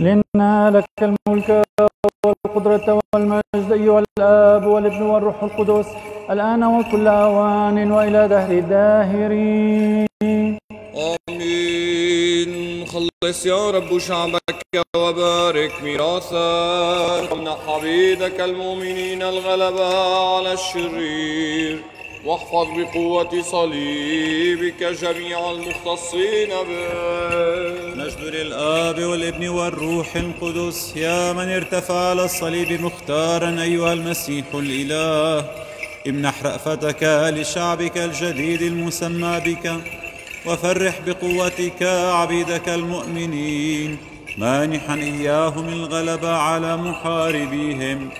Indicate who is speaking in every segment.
Speaker 1: لنا لك الملك والقدرة والمجد أيها الآب والابن والروح القدس الآن وكل أوان وإلى دهر الداهرين.
Speaker 2: آمين. خلص يا رب شعبك وبارك ميراثك وامنح عبيدك المؤمنين الغلبة على الشرير. واحفظ بقوة صليبك جميع المختصين به.
Speaker 3: مجد للآب والابن والروح القدس يا من ارتفع على الصليب مختارا أيها المسيح الإله. امنح رأفتك لشعبك الجديد المسمى بك وفرح بقوتك عبيدك المؤمنين. مانحا إياهم الغلبة على محاربيهم.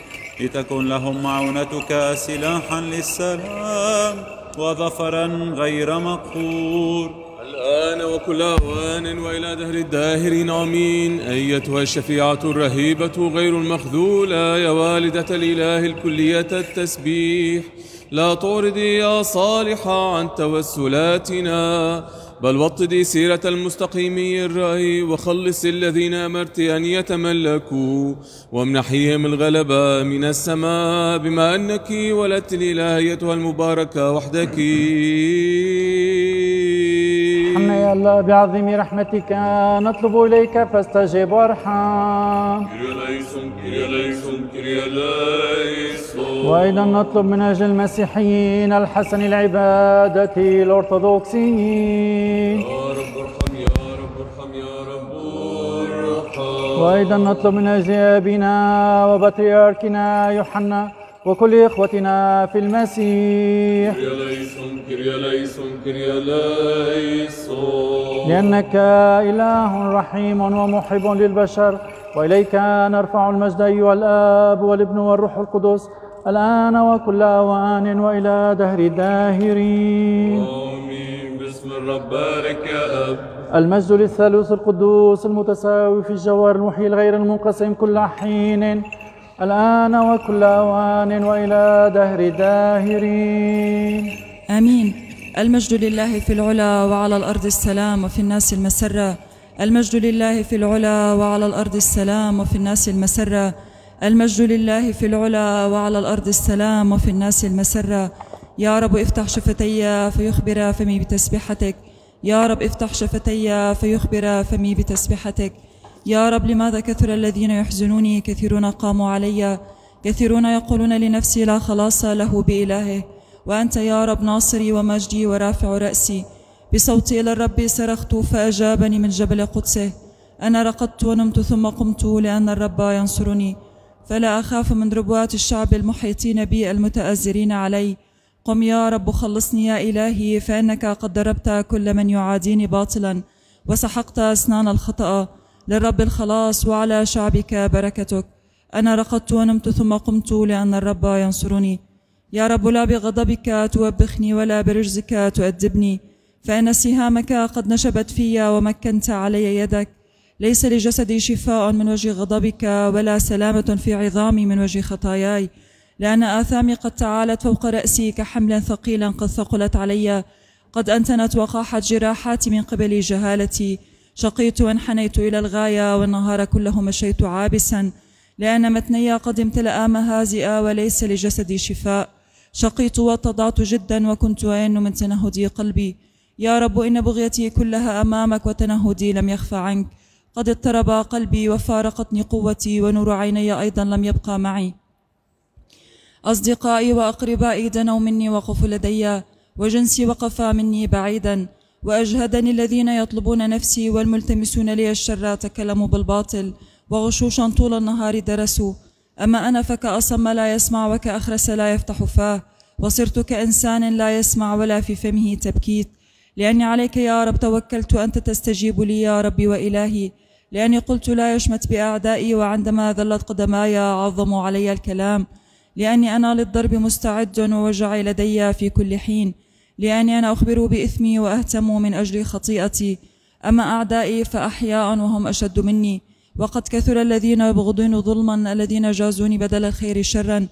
Speaker 3: لتكن لهم معونتك سلاحا للسلام وظفرا غير مقهور.
Speaker 2: الآن وكل أوان وإلى دهر الداهرين آمين. أيتها الشفيعة الرهيبة غير المخذولة يا والدة الإله الكلية التسبيح. لا تعرضي يا صالحة عن توسلاتنا. بل وطدي سيرة المستقيمي الرأي وخلص الذين أمرت أن يتملكوا وامنحيهم الغلبة من السماء بما أنك ولدت الإله أيتها المباركة وحدك.
Speaker 1: حنا يا الله بعظيم رحمتك نطلب إليك فاستجب وارحم. وأيضا نطلب من أجل المسيحيين الحسن العبادة الأرثوذكسيين.
Speaker 2: يا رب ارحم يا رب ارحم يا رب
Speaker 1: وأيضا نطلب من أجل أبينا وبطريركنا يوحنا وكل إخوتنا في المسيح. لأنك إله رحيم ومحب للبشر وإليك نرفع المجد أيها الآب والابن والروح القدس الآن وكل أوان وإلى دهر الداهرين.
Speaker 2: آمين. باسم الرب بارك يا أب.
Speaker 1: المجد للثالوث القدوس المتساوي في الجوهر المحيي الغير المنقسم كل حين. الآن وكل أوان وإلى دهر الداهرين
Speaker 4: آمين. المجد لله في العلا وعلى الأرض السلام وفي الناس المسرة. المجد لله في العلا وعلى الأرض السلام وفي الناس المسرة. المجد لله في العلا وعلى الأرض السلام وفي الناس المسرة. يا رب افتح شفتي فيخبر فمي بتسبيحتك. يا رب افتح شفتي فيخبر فمي بتسبيحتك. يا رب لماذا كثر الذين يحزنوني؟ كثيرون قاموا علي. كثيرون يقولون لنفسي لا خلاص له بإلهه. وأنت يا رب ناصري ومجدي ورافع رأسي. بصوتي إلى الرب صرخت فأجابني من جبل قدسه. أنا رقدت ونمت ثم قمت لأن الرب ينصرني. فلا أخاف من ربوات الشعب المحيطين بي المتآزرين علي. قم يا رب خلصني يا إلهي فإنك قد ضربت كل من يعاديني باطلا. وسحقت أسنان الخطأ. للرب الخلاص وعلى شعبك بركتك. أنا رقدت ونمت ثم قمت لأن الرب ينصرني. يا رب لا بغضبك توبخني ولا برجزك تؤدبني. فإن سهامك قد نشبت في ومكنت علي يدك. ليس لجسدي شفاء من وجه غضبك ولا سلامة في عظامي من وجه خطاياي. لأن آثامي قد تعالت فوق رأسي كحمل ثقيل قد ثقلت علي. قد أنتنت وقاحت جراحاتي من قبل جهالتي. شقيت وانحنيت إلى الغاية والنهار كله مشيت عابسا لأن متني قد امتلأ مهازئا وليس لجسدي شفاء. شقيت واتضعت جدا وكنت أين من تنهدي قلبي. يا رب إن بغيتي كلها أمامك وتنهدي لم يخفى عنك. قد اضطرب قلبي وفارقتني قوتي ونور عيني أيضا لم يبقى معي. أصدقائي وأقربائي دنوا مني وقفوا لدي وجنسي وقف مني بعيدا. وأجهدني الذين يطلبون نفسي والملتمسون لي الشر تكلموا بالباطل وغشوشا طول النهار درسوا. أما أنا فكأصم لا يسمع وكأخرس لا يفتح فاه. وصرت كإنسان لا يسمع ولا في فمه تبكيت. لأني عليك يا رب توكلت أنت تستجيب لي يا ربي وإلهي. لأني قلت لا يشمت بأعدائي وعندما ذلت قدماي عظموا علي الكلام. لأني أنا للضرب مستعد ووجعي لدي في كل حين. لأني أنا أخبر بإثمي وأهتم من أجل خطيئتي. أما أعدائي فأحياء وهم أشد مني. وقد كثر الذين يبغضون ظلما الذين جازوني بدل الخير شرا.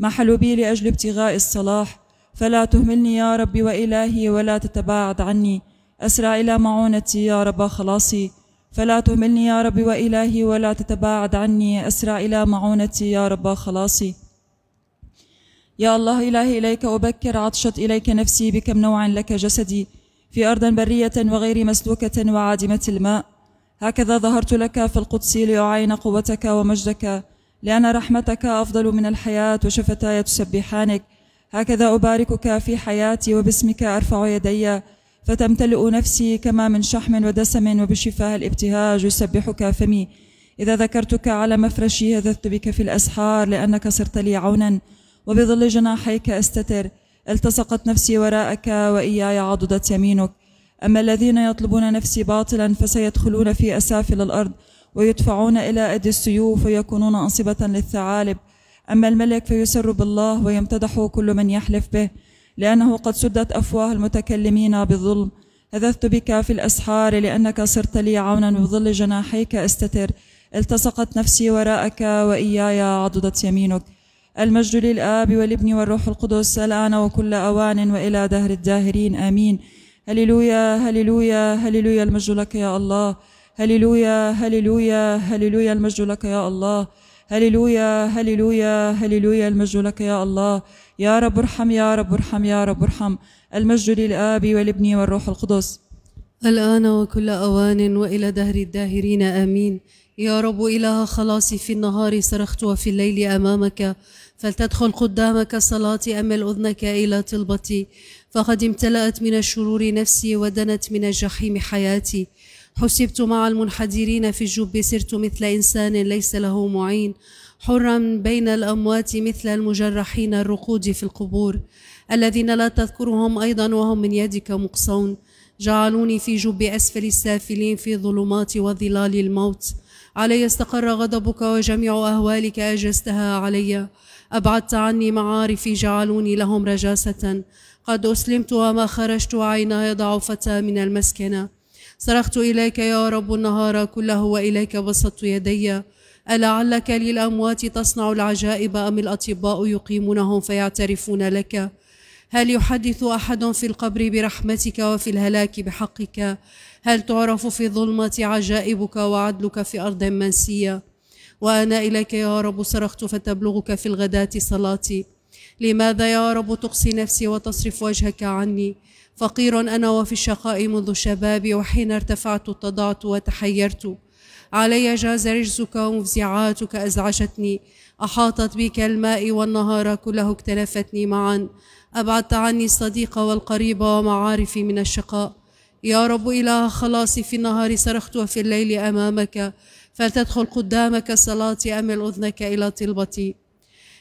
Speaker 4: محلوا بي لأجل ابتغاء الصلاح؟ فلا تهملني يا ربي وإلهي ولا تتباعد عني. أسرع إلى معونتي يا رب خلاصي. فلا تهملني يا رب وإلهي ولا تتباعد عني. أسرع إلى معونتي يا رب خلاصي. يا الله إلهي إليك أبكر عطشت إليك نفسي بكم نوع لك جسدي في أرض برية وغير مسلوكة وعادمة الماء. هكذا ظهرت لك في القدس لأعاين قوتك ومجدك لأن رحمتك أفضل من الحياة وشفتاي تسبحانك. هكذا أباركك في حياتي وباسمك أرفع يدي فتمتلئ نفسي كما من شحم ودسم وبشفاه الابتهاج يسبحك فمي. إذا ذكرتك على مفرشي هذثت بك في الأسحار لأنك صرت لي عونا. وبظل جناحيك أستتر. التصقت نفسي وراءك وإياي عضدت يمينك. أما الذين يطلبون نفسي باطلا فسيدخلون في أسافل الأرض ويدفعون إلى أيدي السيوف ويكونون أنصبة للثعالب. أما الملك فيسر بالله ويمتدح كل من يحلف به لأنه قد سدت أفواه المتكلمين بالظلم. هذثت بك في الأسحار لأنك صرت لي عونا بظل جناحيك أستتر. التصقت نفسي وراءك وإياي عضدت يمينك. المجد للآب والابن والروح القدس الآن وكل أوان وإلى دهر الداهرين آمين. هللويا هللويا هللويا المجد لك يا الله. هللويا هللويا هللويا المجد لك يا الله. هللويا هللويا هللويا المجد لك يا الله. يا رب ارحم يا رب ارحم يا رب ارحم. المجد للآب والابن والروح القدس.
Speaker 5: الآن وكل أوان وإلى دهر الداهرين آمين. يا رب إله خلاصي في النهار صرخت وفي الليل أمامك فلتدخل قدامك صلاتي أمل أذنك إلى طلبتي. فقد امتلأت من الشرور نفسي ودنت من الجحيم حياتي. حسبت مع المنحدرين في الجب سرت مثل إنسان ليس له معين. حرا بين الأموات مثل المجرحين الرقود في القبور. الذين لا تذكرهم أيضا وهم من يدك مقصون. جعلوني في جب أسفل السافلين في ظلمات وظلال الموت. علي استقر غضبك وجميع أهوالك أجزتها علي. أبعدت عني معارفي جعلوني لهم رجاسة. قد أسلمت وما خرجت عيناي ضعفتا من المسكنة صرخت إليك يا رب النهار كله وإليك بسطت يدي. ألعلك للأموات تصنع العجائب أم الأطباء يقيمونهم فيعترفون لك؟ هل يحدث أحد في القبر برحمتك وفي الهلاك بحقك؟ هل تعرف في الظلمة عجائبك وعدلك في أرض منسية؟ وأنا إليك يا رب صرخت فتبلغك في الغداة صلاتي. لماذا يا رب تقصي نفسي وتصرف وجهك عني؟ فقير أنا وفي الشقاء منذ شبابي وحين ارتفعت اتضعت وتحيرت. علي جاز رجزك ومفزعاتك أزعجتني. أحاطت بك الماء والنهار كله اكتلفتني معا. أبعدت عني الصديق والقريب ومعارفي من الشقاء. يا رب إله خلاصي في النهار صرخت وفي الليل أمامك فلتدخل قدامك صلاتي أمل أذنك إلى طلبتي.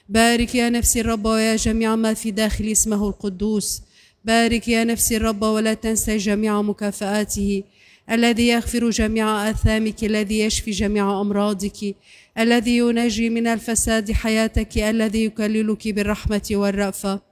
Speaker 5: بارك يا نفسي الرب ويا جميع ما في داخل اسمه القدوس. بارك يا نفسي الرب ولا تنسى جميع مكافآته. الذي يغفر جميع آثامك الذي يشفي جميع أمراضك. الذي ينجي من الفساد حياتك الذي يكللك بالرحمة والرأفة.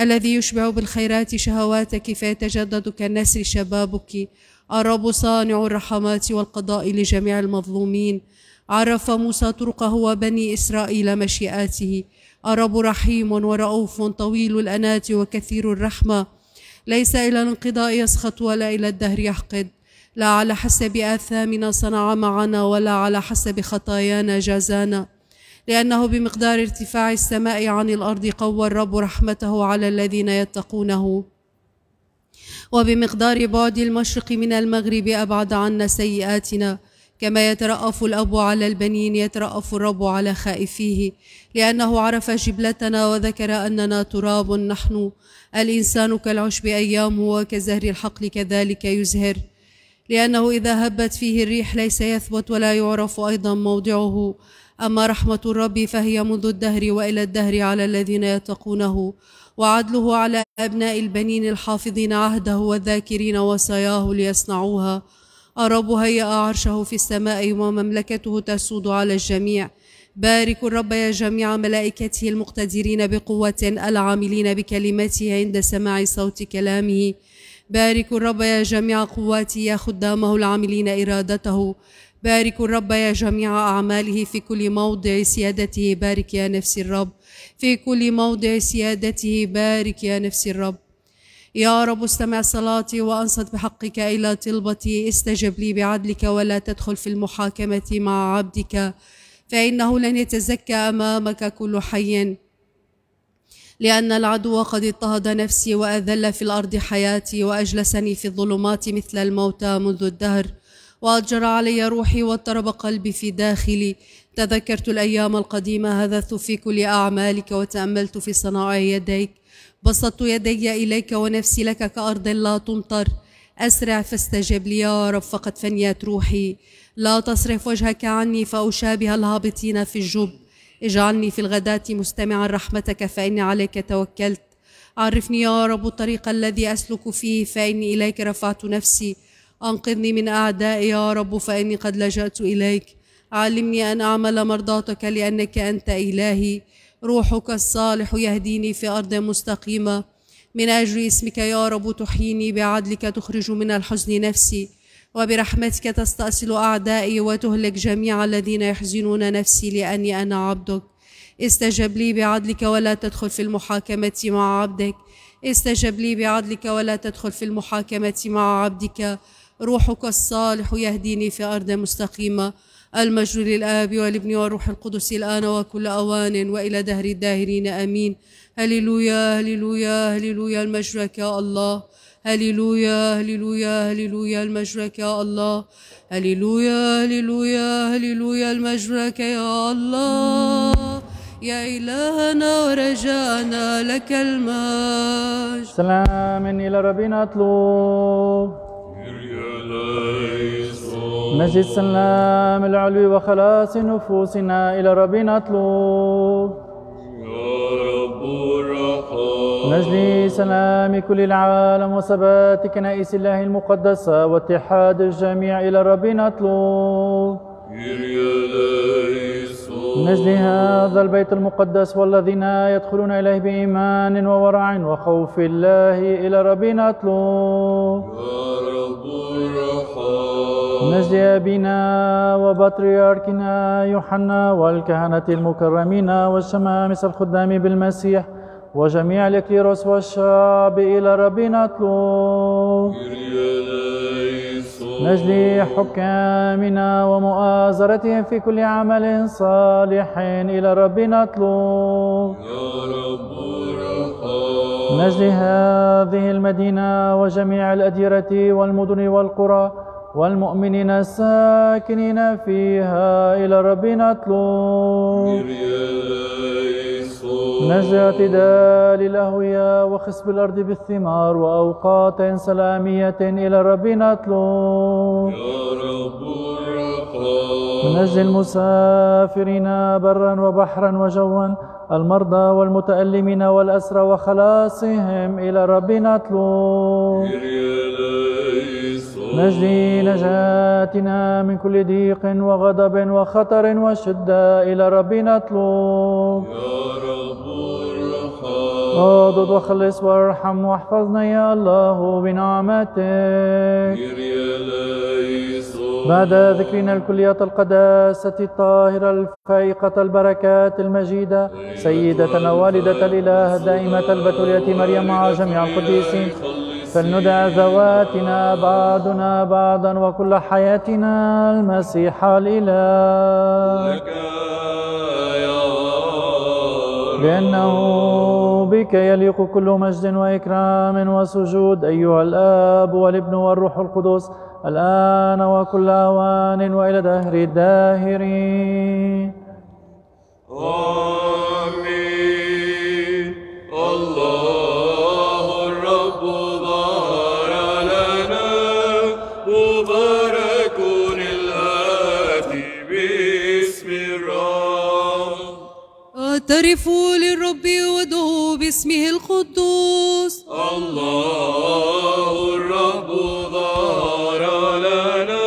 Speaker 5: الذي يشبع بالخيرات شهواتك فيتجدد كالنسر شبابك. الرب صانع الرحمات والقضاء لجميع المظلومين. عرف موسى طرقه وبني إسرائيل مشيئاته. الرب رحيم ورؤوف طويل الأنات وكثير الرحمة. ليس إلى الانقضاء يسخط ولا إلى الدهر يحقد. لا على حسب آثامنا صنع معنا ولا على حسب خطايانا جازانا. لأنه بمقدار ارتفاع السماء عن الأرض قوى الرب رحمته على الذين يتقونه. وبمقدار بعد المشرق من المغرب أبعد عنا سيئاتنا كما يترأف الأب على البنين يترأف الرب على خائفيه لأنه عرف جبلتنا وذكر أننا تراب نحن. الإنسان كالعشب أيامه وكزهر الحقل كذلك يزهر لأنه إذا هبت فيه الريح ليس يثبت ولا يعرف أيضا موضعه. أما رحمة الرب فهي منذ الدهر وإلى الدهر على الذين يتقونه وعدله على أبناء البنين الحافظين عهده والذاكرين وصاياه ليصنعوها. الرب هيأ عرشه في السماء ومملكته تسود على الجميع. باركوا الرب يا جميع ملائكته المقتدرين بقوة العاملين بكلمته عند سماع صوت كلامه. باركوا الرب يا جميع قواته يا خدامه العاملين إرادته. باركوا الرب يا جميع أعماله في كل موضع سيادته. بارك يا نفس الرب في كل موضع سيادته. بارك يا نفس الرب. يا رب استمع صلاتي وأنصت بحقك إلى طلبتي. استجب لي بعدلك ولا تدخل في المحاكمة مع عبدك فإنه لن يتزكى أمامك كل حي. لأن العدو قد اضطهد نفسي وأذل في الأرض حياتي وأجلسني في الظلمات مثل الموتى منذ الدهر. وأجر علي روحي واضطرب قلبي في داخلي. تذكرت الأيام القديمة هذثت في كل أعمالك وتأملت في صنائع يديك. بسطت يدي إليك ونفسي لك كأرض لا تمطر. أسرع فاستجب لي يا رب فقد فنيت روحي. لا تصرف وجهك عني فأشابه الهابطين في الجب. اجعلني في الغداة مستمعا رحمتك فإني عليك توكلت. عرفني يا رب الطريق الذي أسلك فيه فإني إليك رفعت نفسي. أنقذني من أعدائي يا رب فإني قد لجأت إليك. علمني أن أعمل مرضاتك لأنك أنت إلهي. روحك الصالح يهديني في أرض مستقيمة. من أجل اسمك يا رب تحييني بعدلك تخرج من الحزن نفسي. وبرحمتك تستأصل أعدائي وتهلك جميع الذين يحزنون نفسي لأني أنا عبدك. استجب لي بعدلك ولا تدخل في المحاكمة مع عبدك. استجب لي بعدلك ولا تدخل في المحاكمة مع عبدك. روحك الصالح يهديني في أرض مستقيمة. المجد للآب والابن والروح القدس الآن وكل أوان وإلى دهر الداهرين. آمين. هللويا هللويا هللويا المجد يا الله. هللويا هللويا هللويا المجد يا الله. هللويا هللويا هللويا المجد يا الله. يا إلهنا ورجانا لك المجد.
Speaker 1: سلام إلى ربنا اطلب نجد السلام العلوي وخلاص نفوسنا إلى ربنا اطلب نجلي سلام كل العالم وثبات كنائس الله المقدسة واتحاد الجميع إلى ربنا اطلب نجلي هذا البيت المقدس والذين يدخلون إليه بإيمان وورع وخوف الله إلى ربنا اطلب نجلي أبينا وبطريركنا يوحنا والكهنة المكرمين والشمامسة الخدام بالمسيح وجميع الإكليروس والشعب إلى ربنا اطلب نجلي حكامنا ومؤازرتهم في كل عمل صالح إلى ربنا اطلب نجلي هذه المدينة وجميع الأديرة والمدن والقرى والمؤمنين الساكنين فيها إلى ربنا اطلب. نجد اعتدال الأهوية وخسب الأرض بالثمار وأوقات سلامية إلى ربنا اطلب. ونجد المسافرين برا وبحرا وجوا. المرضى والمتألمين والأسرى وخلاصهم إلى ربنا اطلب. نجي نجاتنا من كل ضيق وغضب وخطر وشدة إلى ربنا اطلب اضد وخلص وارحم واحفظنا يا الله بنعمتك. بعد ذكرنا الكلية القداسة الطاهرة الفائقة البركات المجيدة سيدتنا والدة الإله الدائمة البتولية مريم مع جميع القديسين فلندع ذواتنا بعضنا بعضا وكل حياتنا المسيح الإله. لأنه بك يليق كل مجد وإكرام وسجود أيها الآب والابن والروح القدس الآن وكل أوان وإلى دهر الداهرين.
Speaker 5: اعترفوا للرب وادعوا باسمه القدوس.
Speaker 2: الله الرب ظهر لنا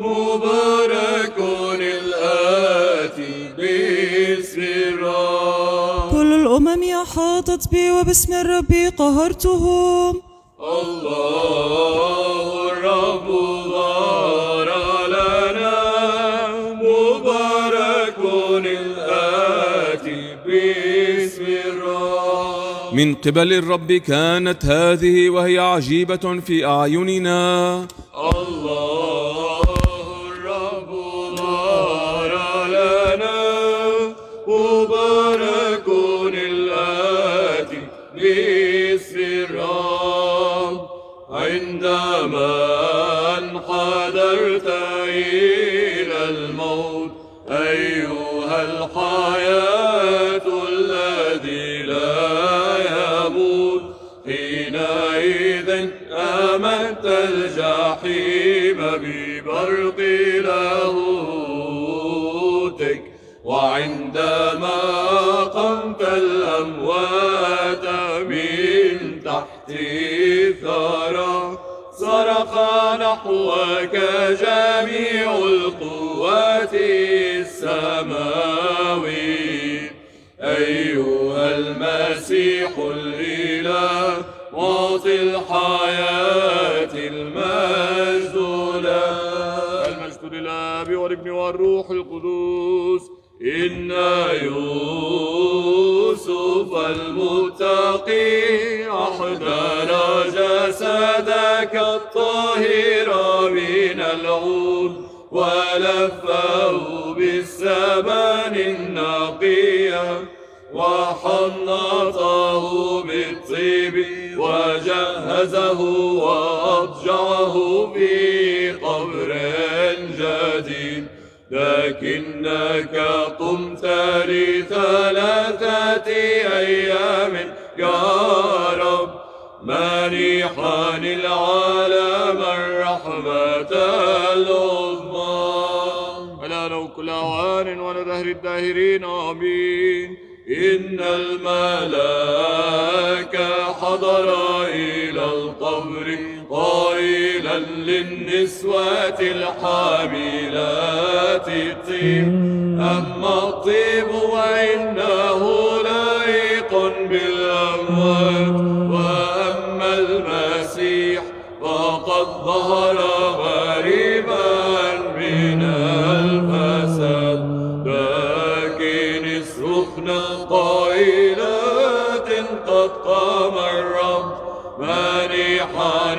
Speaker 2: مبارك الآتي باسم الرب.
Speaker 4: كل الأمم أحاطت بي وباسم الرب قهرتهم.
Speaker 2: الله من قبل الرب كانت هذه وهي عجيبة في أعيننا.
Speaker 3: الله. ببرق لاهوتك وعندما قمت الأموات من تحت الثرى صرخ نحوك جميع القوات السماوية أيها المسيح الإله معطي الحياة والابن والروح القدوس. إن يوسف المتقي أحضر جسدك الطاهر من العود ولفه بالثمن النقية وحنطه بالطيب وجهزه وأضجعه في قبر جديد. لكنك قمت لثلاثة أيام. يا رب مانحا العالم الرحمة العظمى. ولا لو كل أوان ونذهر الداهرين. آمين. إن الملاك حضر إلى القبر. قائلا للنسوة الحاملات. الطيب أما الطيب وإنه لائق بالأموات. وأما المسيح فقد ظهر غريبا من الفساد. لكن اصرخن قائلات قد قام الرب مانحا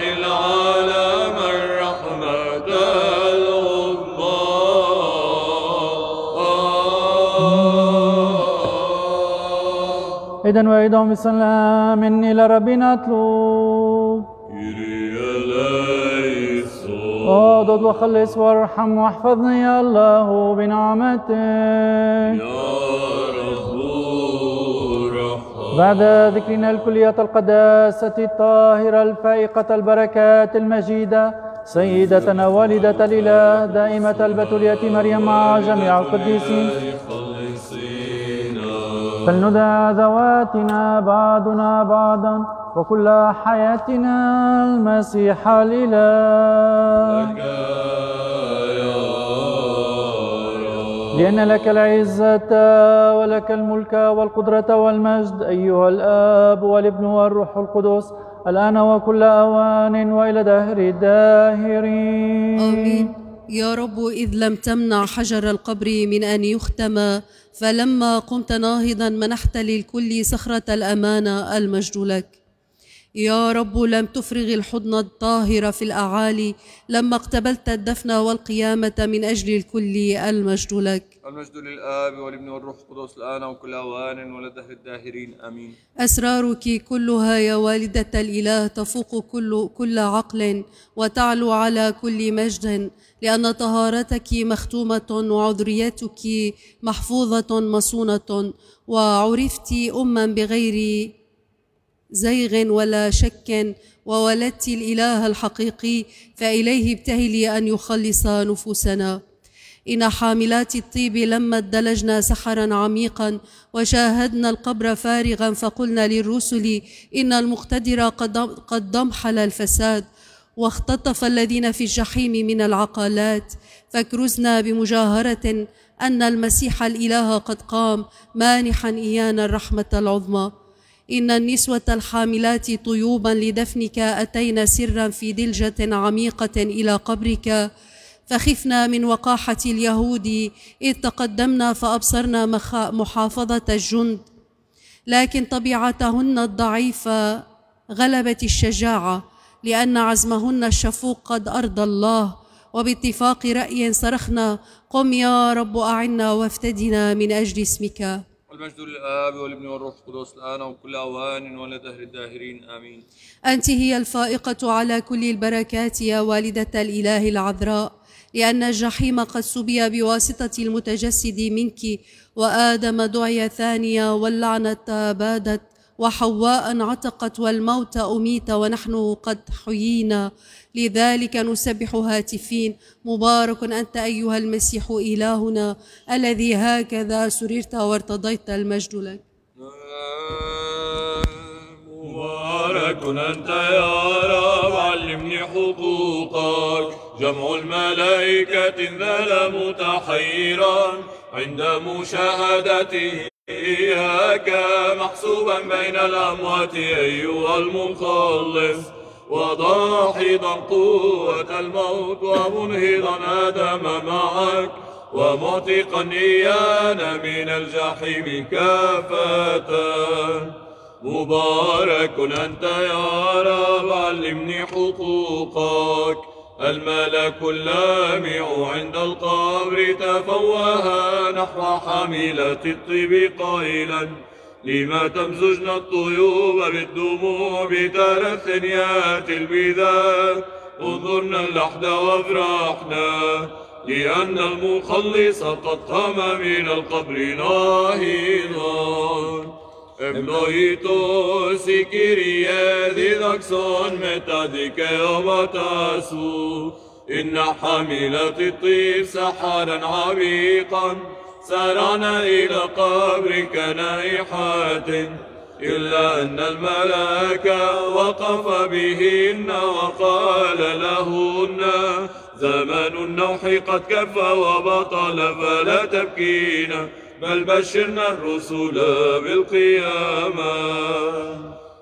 Speaker 1: إذا وإيدهم بسلام إلى ربنا أطلب. اضد وخلص وارحم واحفظني يا الله بنعمتك بعد ذكرنا الكلية القداسة الطاهرة الفائقة البركات المجيدة سيدتنا والدة الإله دائمة البتولية مريم مع جميع القديسين. فلندع ذواتنا بعضنا بعضا وكل حياتنا المسيح الإله لأن لك العزة ولك الملك والقدرة والمجد أيها الآب والابن والروح القدس الآن وكل أوان وإلى دهر الداهرين.
Speaker 5: آمين. يا رب إذ لم تمنع حجر القبر من أن يختم فلما قمت ناهضا منحت للكل صخرة الأمانة المجد لك. يا رب لم تفرغ الحضن الطاهر في الأعالي لما اقتبلت الدفن والقيامة من أجل الكل المجد لك.
Speaker 3: المجد للآب والابن والروح القدس الآن وكل أوان ولدهر الداهرين آمين.
Speaker 5: أسرارك كلها يا والدة الإله تفوق كل, كل عقل وتعلو على كل مجد لأن طهارتك مختومة وعذريتك محفوظة مصونة وعرفت أما بغير زيغ ولا شك وولدت الإله الحقيقي فإليه ابتهلي أن يخلص نفوسنا. إن حاملات الطيب لما ادلجنا سحرا عميقا وشاهدنا القبر فارغا فقلنا للرسل إن المقتدر قد ضمحل الفساد. واختطف الذين في الجحيم من العقالات. فاكرزنا بمجاهرة أن المسيح الإله قد قام مانحا إيانا الرحمة العظمى. إن النسوة الحاملات طيوبا لدفنك أتينا سرا في دلجة عميقة إلى قبرك. فخفنا من وقاحة اليهود إذ تقدمنا فأبصرنا محافظة الجند. لكن طبيعتهن الضعيفة غلبت الشجاعة لأن عزمهن الشفوق قد أرضى الله. وباتفاق رأي صرخنا قم يا رب أعنا وافتدنا من أجل اسمك.
Speaker 6: والمجد للآب والابن والروح القدس الآن وكل أوان ولا دهر الداهرين آمين.
Speaker 5: أنت هي الفائقة على كل البركات يا والدة الإله العذراء لأن الجحيم قد سبي بواسطة المتجسد منك وآدم دعي ثانية واللعنة بادت وحواء عتقت والموت أميت ونحن قد حيينا. لذلك نسبح هاتفين. مبارك أنت أيها المسيح إلهنا الذي هكذا سررت وارتضيت المجد لك.
Speaker 3: مبارك أنت يا رب علمني حقوقك. جمع الملائكة ظل متحيرا عند مشاهدته إياك محسوبا بين الأموات أيها المخلص. وضاحضا قوة الموت ومنهضا آدم معك. ومعتقا إيانا من الجحيم كافة. مبارك أنت يا رب علمني حقوقك. الملك اللامع عند القبر تفوه نحو حاملة الطيب قائلا لما تمزجن الطيوب بالدموع بترى ثنيات البذاء انظرنا اللحد وافرحنا لأن المخلص قد قام من القبر ناهضا. Ευλογητός η Κύριε δίδαξον μετά δικαιώματά σου إن حاملة الطيب سحرا عميقا سرعنا إلى قبرك نائحات إلا أن الملاك وقف بهن وقال لهن زمن النوح قد كفى وبطل فلا تبكين بل بشرنا الرسل بالقيامة.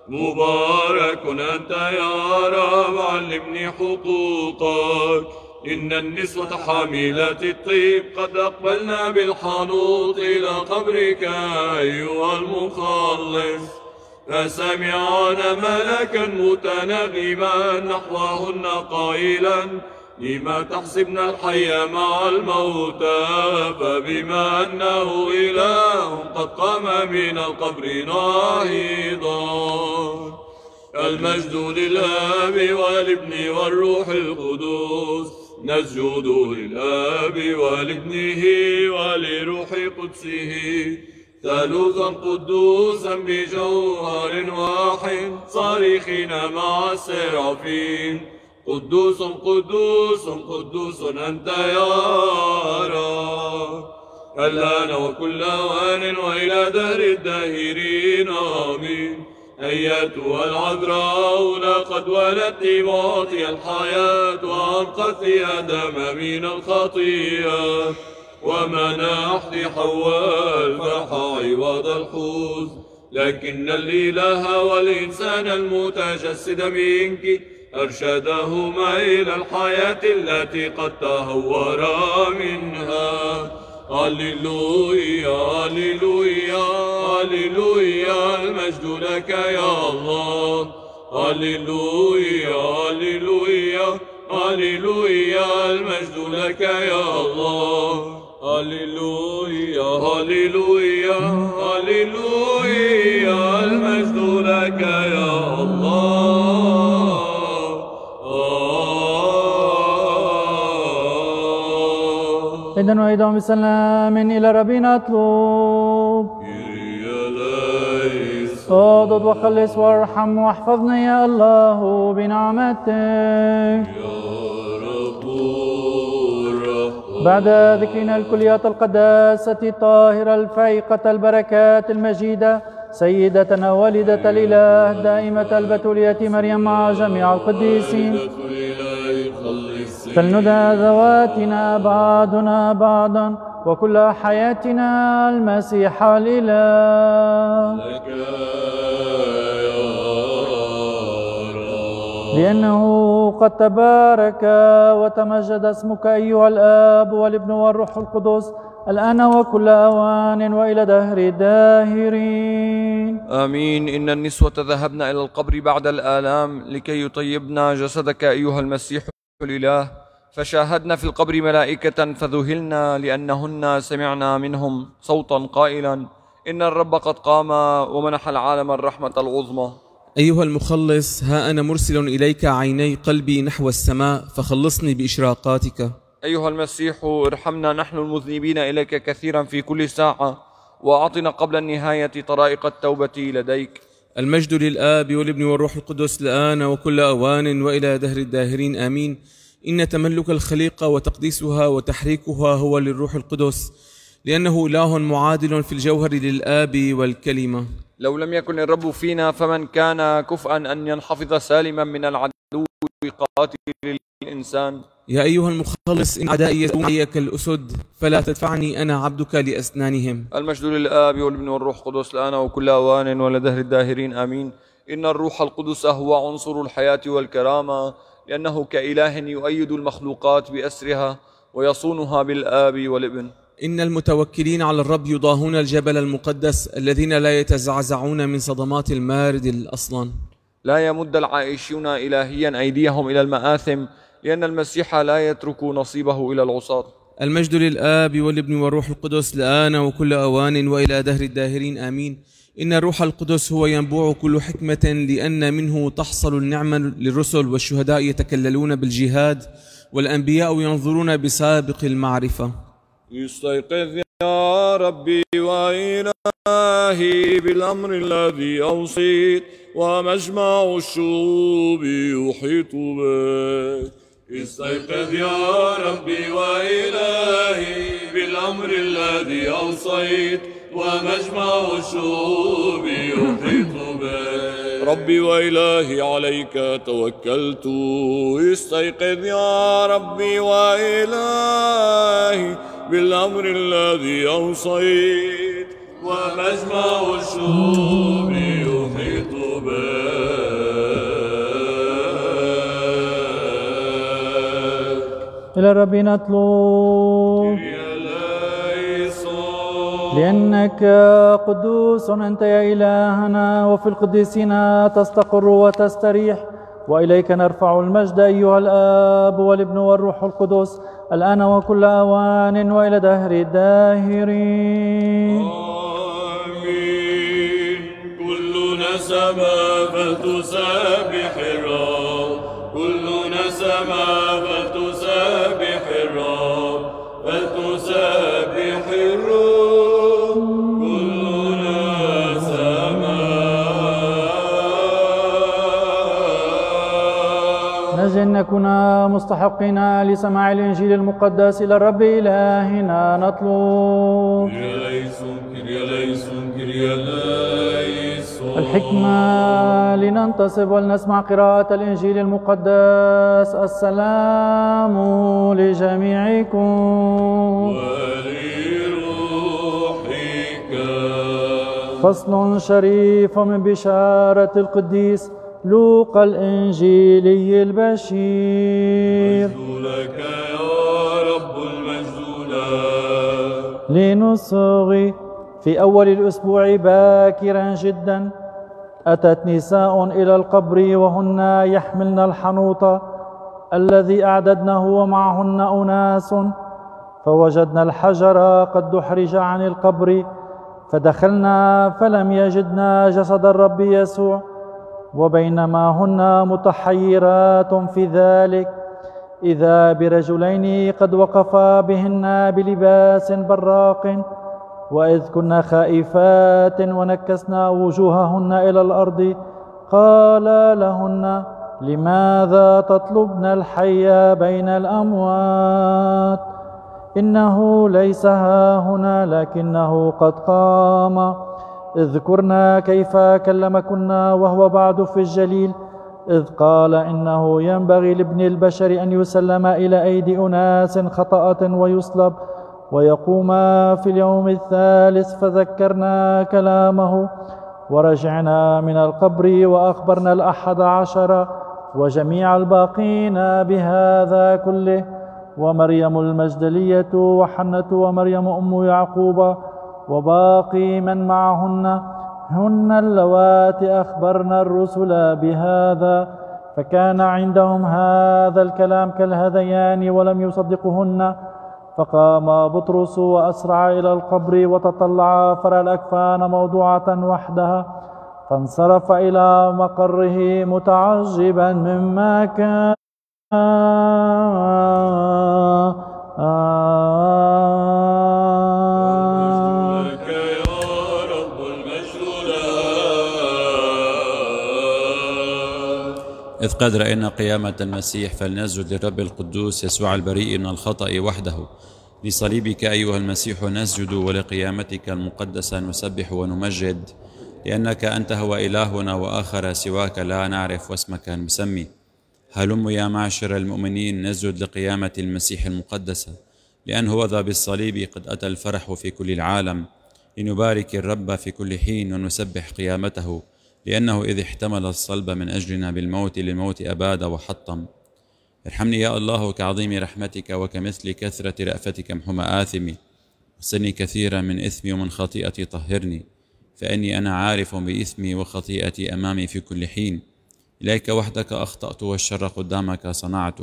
Speaker 3: مبارك أنت يا رب علمني حقوقك إن النسوة حاملات الطيب قد أقبلنا بالحنوط إلى قبرك أيها المخلص. فسمعنا ملكا متنغما نحوهن قائلا. لما تحسبنا الحي مع الموتى فبما أنه إله قد قام من القبر ناهضا. المجد للآب والابن والروح القدوس. نسجد للآب ولابنه ولروح قدسه. ثالوثا قدوسا بجوهر واحد صارخين مع السرافين قدوس قدوس قدوس أنت يا رب الآن وكل أوان وإلى دهر الداهرين آمين. أيتها العذراء لقد ولدت معطي الحياة وأنقذت آدم من الخطيئة. ومنحت حواء الفرح عوض الحوز. لكن الإله والإنسان المتجسد منك أرشدهما إلى الحياة التي قد تهورا منها. هللويا هللويا هللويا المجد لك يا الله. هللويا هللويا هللويا المجد لك يا الله. هللويا هللويا هللويا المجد لك يا الله.
Speaker 1: إذن وإذا بسلام إلى ربنا أطلب. صادد وخلص وارحم واحفظنا يا الله بنعمتك. بعد ذكرنا الكليات القداسة الطاهرة الفائقة البركات المجيدة سيدتنا والدة الإله دائمة البتولية مريم مع جميع القديسين. فلندى ذواتنا بعضنا بعضا وكل حياتنا المسيح الإله لأنه قد تبارك وتمجد اسمك أيها الآب والابن والروح القدس الآن وكل أوان وإلى دهر الداهرين
Speaker 7: آمين. إن النسوة ذهبن إلى القبر بعد الآلام لكي يطيبن جسدك أيها المسيح. الإله فشاهدنا في القبر ملائكة فذهلنا لأنهن سمعنا منهم صوتا قائلا إن الرب قد قام ومنح العالم الرحمة العظمى.
Speaker 2: أيها المخلص ها أنا مرسل إليك عيني قلبي نحو السماء فخلصني بإشراقاتك.
Speaker 7: أيها المسيح ارحمنا نحن المذنبين إليك كثيرا في كل ساعة وأعطنا قبل النهاية طرائق التوبة لديك.
Speaker 2: المجد للآب والابن والروح القدس الآن وكل أوان وإلى دهر الداهرين آمين. إن تملك الخليقة وتقديسها وتحريكها هو للروح القدس لأنه إله معادل في الجوهر للآب والكلمة.
Speaker 7: لو لم يكن الرب فينا فمن كان كفءا أن ينحفظ سالما من العدو قاتل الإنسان.
Speaker 2: يا أيها المخلص إن أعدائي يسعون كالأسد فلا تدفعني أنا عبدك لأسنانهم.
Speaker 7: المجد للآب والابن والروح القدس الآن وكل أوان ولدهر الداهرين آمين. إن الروح القدس هو عنصر الحياة والكرامة لأنه كإله يؤيد المخلوقات بأسرها ويصونها بالآب والابن.
Speaker 2: إن المتوكلين على الرب يضاهون الجبل المقدس الذين لا يتزعزعون من صدمات المارد الأصلا
Speaker 7: لا يمد العائشون إلهيا أيديهم إلى المآثم لأن المسيح لا يترك نصيبه إلى العصاة.
Speaker 2: المجد للآب والابن والروح القدس الآن وكل أوان وإلى دهر الداهرين آمين. إن الروح القدس هو ينبوع كل حكمة لأن منه تحصل النعمة للرسل والشهداء يتكللون بالجهاد والأنبياء ينظرون بسابق المعرفة.
Speaker 7: استيقظ يا ربي وإلهي بالأمر الذي أوصيت. ومجمع الشعوب يحيط بك استيقظ يا ربي وإلهي بالأمر الذي أوصيت ومجمع الشعوب يحيط بك ربي وإلهي عليك توكلت. استيقظ يا ربي وإلهي بالأمر الذي أوصيت. ومجمع الشعوب يحيط بك
Speaker 1: إلى الرب نطلب. لأنك قدوس أنت يا إلهنا وفي القديسين تستقر وتستريح. وإليك نرفع المجد أيها الآب والابن والروح القدس الآن وكل أوان وإلى دهر الداهرين.
Speaker 3: آمين. كل نسمة فتسبح الرب كل نسمة
Speaker 1: نكون مستحقين لسماع الإنجيل المقدس إلى الرب إلهنا نطلب الحكمة لننتصب ولنسمع قراءة الإنجيل المقدس. السلام لجميعكم.
Speaker 3: ولروحك.
Speaker 1: فصل شريف من بشارة القديس. لوقا الإنجيلي البشير.
Speaker 3: لك يا رب المجد لك
Speaker 1: لنصغي في أول الأسبوع باكرا جدا. أتت نساء إلى القبر وهن يحملن الحنوط الذي أعددنه ومعهن أناس. فوجدنا الحجر قد دحرج عن القبر فدخلنا فلم يجدنا جسد الرب يسوع. وبينما هن متحيرات في ذلك إذا برجلين قد وقفا بهن بلباس براق وإذ كنا خائفات ونكسنا وجوههن إلى الأرض قال لهن لماذا تطلبن الحي بين الأموات؟ إنه ليس ها هنا لكنه قد قام. اذكرنا كيف كلمكنا وهو بعد في الجليل إذ قال إنه ينبغي لابن البشر أن يسلم إلى أيدي أناس خطأة ويصلب ويقوم في اليوم الثالث فذكرنا كلامه ورجعنا من القبر وأخبرنا الأحد عشر وجميع الباقين بهذا كله ومريم المجدلية وحنة ومريم أم يعقوب وباقي من معهن هن اللواتي أخبرن الرسل بهذا فكان عندهم هذا الكلام كالهذيان ولم يصدقهن فقام بطرس وأسرع إلى القبر وتطلع فرأى الأكفان موضوعة وحدها فانصرف إلى مقره متعجبا مما كان.
Speaker 8: إذ قد رأينا قيامة المسيح فلنسجد للرب القدوس يسوع البريء من الخطأ وحده. لصليبك أيها المسيح نسجد ولقيامتك المقدسة نسبح ونمجد لأنك أنت هو إلهنا وآخر سواك لا نعرف واسمك المسمي هلم يا معشر المؤمنين نسجد لقيامة المسيح المقدسة لأن هو ذا بالصليب قد أتى الفرح في كل العالم. لنبارك الرب في كل حين ونسبح قيامته. لأنه إذ احتمل الصلب من أجلنا بالموت للموت أباد وحطم. ارحمني يا الله كعظيم رحمتك وكمثل كثرة رأفتك محمى آثمي. وسني كثيرا من إثمي ومن خطيئتي طهرني. فإني أنا عارف بإثمي وخطيئتي أمامي في كل حين. إليك وحدك أخطأت والشر قدامك صنعت.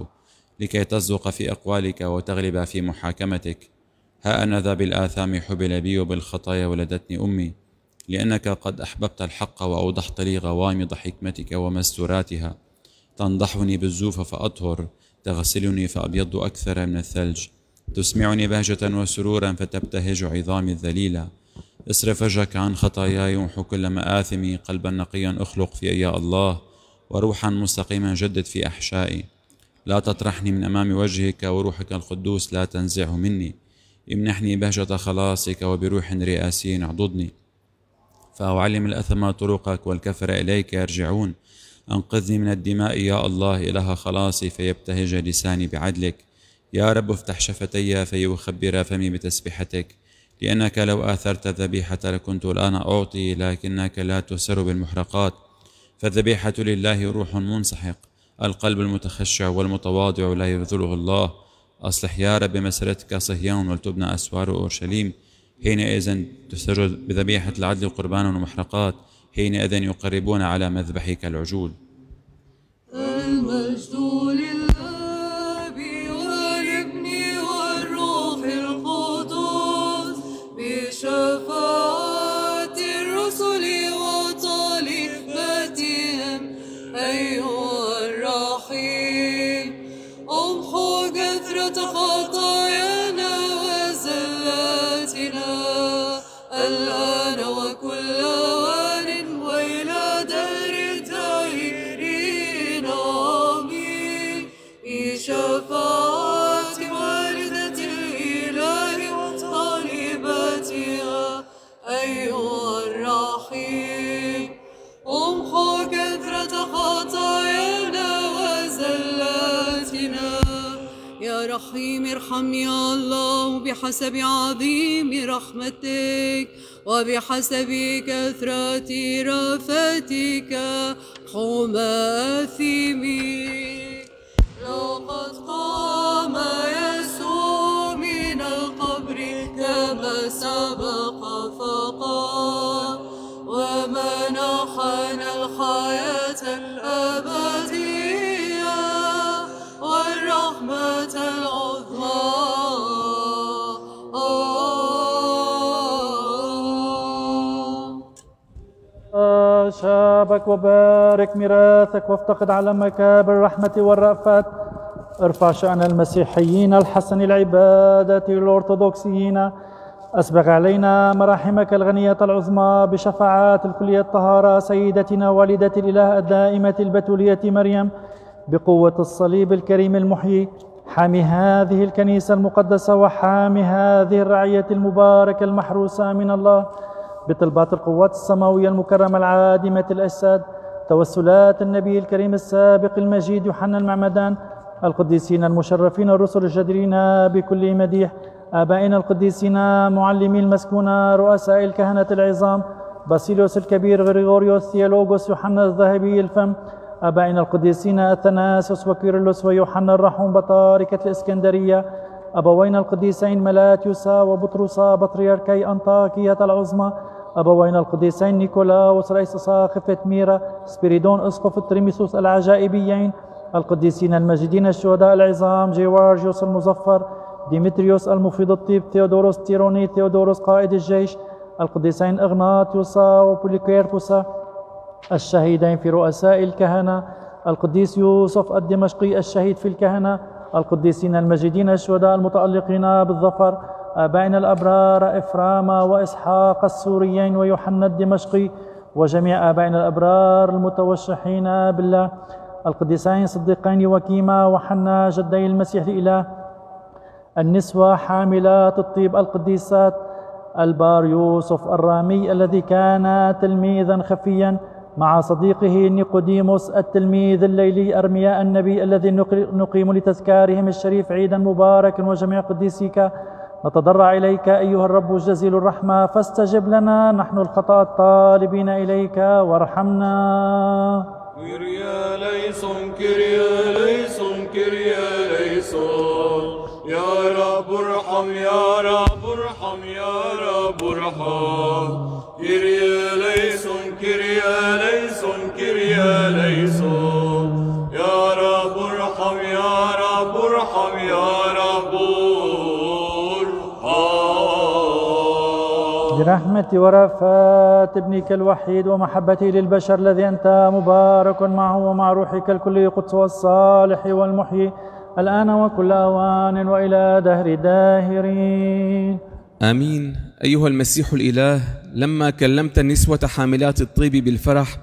Speaker 8: لكي تصدق في أقوالك وتغلب في محاكمتك. ها أنا ذا بالآثام حبل بي وبالخطايا ولدتني أمي. لأنك قد أحببت الحق وأوضحت لي غوامض حكمتك ومستوراتها. تنضحني بالزوف فأطهر تغسلني فأبيض أكثر من الثلج. تسمعني بهجة وسرورا فتبتهج عظامي الذليلة اصرف وجهك عن خطاياي وامحو كل مآثمي. قلبا نقيا أخلق في يا الله وروحا مستقيما جدد في أحشائي. لا تطرحني من أمام وجهك وروحك القدوس لا تنزعه مني. امنحني بهجة خلاصك وبروح رئاسي اعضدني فأعلم الأثم طرقك والكفر إليك يرجعون. أنقذني من الدماء يا الله إله خلاصي فيبتهج لساني بعدلك. يا رب افتح شفتي فيخبر فمي بتسبيحتك. لأنك لو آثرت الذبيحة لكنت الآن أعطي لكنك لا تسر بالمحرقات. فالذبيحة لله روح منسحق. القلب المتخشع والمتواضع لا يبذله الله. أصلح يا رب مسيرتك صهيون ولتبنى أسوار أورشليم. حينئذ تسر بذبيحة العدل قربانا ومحرقات حينئذ يقربون على مذبحك العجول.
Speaker 5: المجد للآب والابن والروح القدس بشفاعة الرسل وطالباتهم أيها الرحيم. أمحو كثرة خطايانا ارحم يا الله بحسب عظيم رحمتك وبحسب كثرة رأفتك حماثمي لقد
Speaker 1: شابك وبارك ميراثك وافتقد علمك بالرحمة والرأفات. ارفع شأن المسيحيين الحسن العبادة الأرثوذكسيين. أسبغ علينا مراحمك الغنية العظمى بشفاعات الكلية الطهارة سيدتنا والدة الإله الدائمة البتولية مريم بقوة الصليب الكريم المحيي. حامي هذه الكنيسة المقدسة وحامي هذه الرعية المباركة المحروسة من الله. بطلبات القوات السماوية المكرمة العادمة الأجساد توسلات النبي الكريم السابق المجيد يوحنا المعمدان القديسين المشرفين الرسل الجديرين بكل مديح آبائنا القديسين معلمي المسكونة رؤساء الكهنة العظام باسيليوس الكبير غريغوريوس ثيولوغوس يوحنا الذهبي الفم أبائنا القديسين أثناسوس وكيرلس ويوحنا الرحوم بطاركة الإسكندرية أبوينا القديسين ملاتيوسا وبطرسا بطريركي أنطاكية العظمى. أبوينا القديسين نيكولاوس رئيس أساقفة ميرا سبيريدون أسقف التريميسوس العجائبيين. القديسين المجيدين الشهداء العظام جيوارجيوس المظفر ديمتريوس المفيض الطيب ثيودوروس تيروني ثيودوروس قائد الجيش. القديسين إغناطيوسا وبوليكيربوسا الشهيدين في رؤساء الكهنة. القديس يوسف الدمشقي الشهيد في الكهنة. القديسين المجيدين الشهداء المتألقين بالظفر آبائنا الأبرار إفراما وإسحاق السوريين ويوحنا الدمشقي وجميع آبائنا الأبرار المتوشحين بالله. القديسين صديقين وكيما وحنا جدي المسيح الإله. النسوة حاملات الطيب القديسات. البار يوسف الرامي الذي كان تلميذا خفيا. مع صديقه نيقوديموس التلميذ الليلي أرمياء النبي الذي نقيم لتذكارهم الشريف عيدا مباركا وجميع قديسيك. نتضرع إليك أيها الرب جزيل الرحمة فاستجب لنا نحن الخطأ الطالبين إليك وارحمنا.
Speaker 3: Κύριε ελέησον Κύριε ελέησον Κύριε ελέησον يا رب ارحم يا رب ارحم يا رب ارحم. Κύριε ελέησον Κύριε ελέησον Κύριε ελέησον يا رب ارحم يا رب ارحم يا رب ارحم.
Speaker 1: برحمة ورأفات ابنك الوحيد ومحبته للبشر الذي أنت مبارك معه ومع روحك الكلي قدسه والصالح والمحيي الآن وكل أوان وإلى دهر داهرين.
Speaker 2: آمين. أيها المسيح الإله لما كلمت النسوة حاملات الطيب بالفرح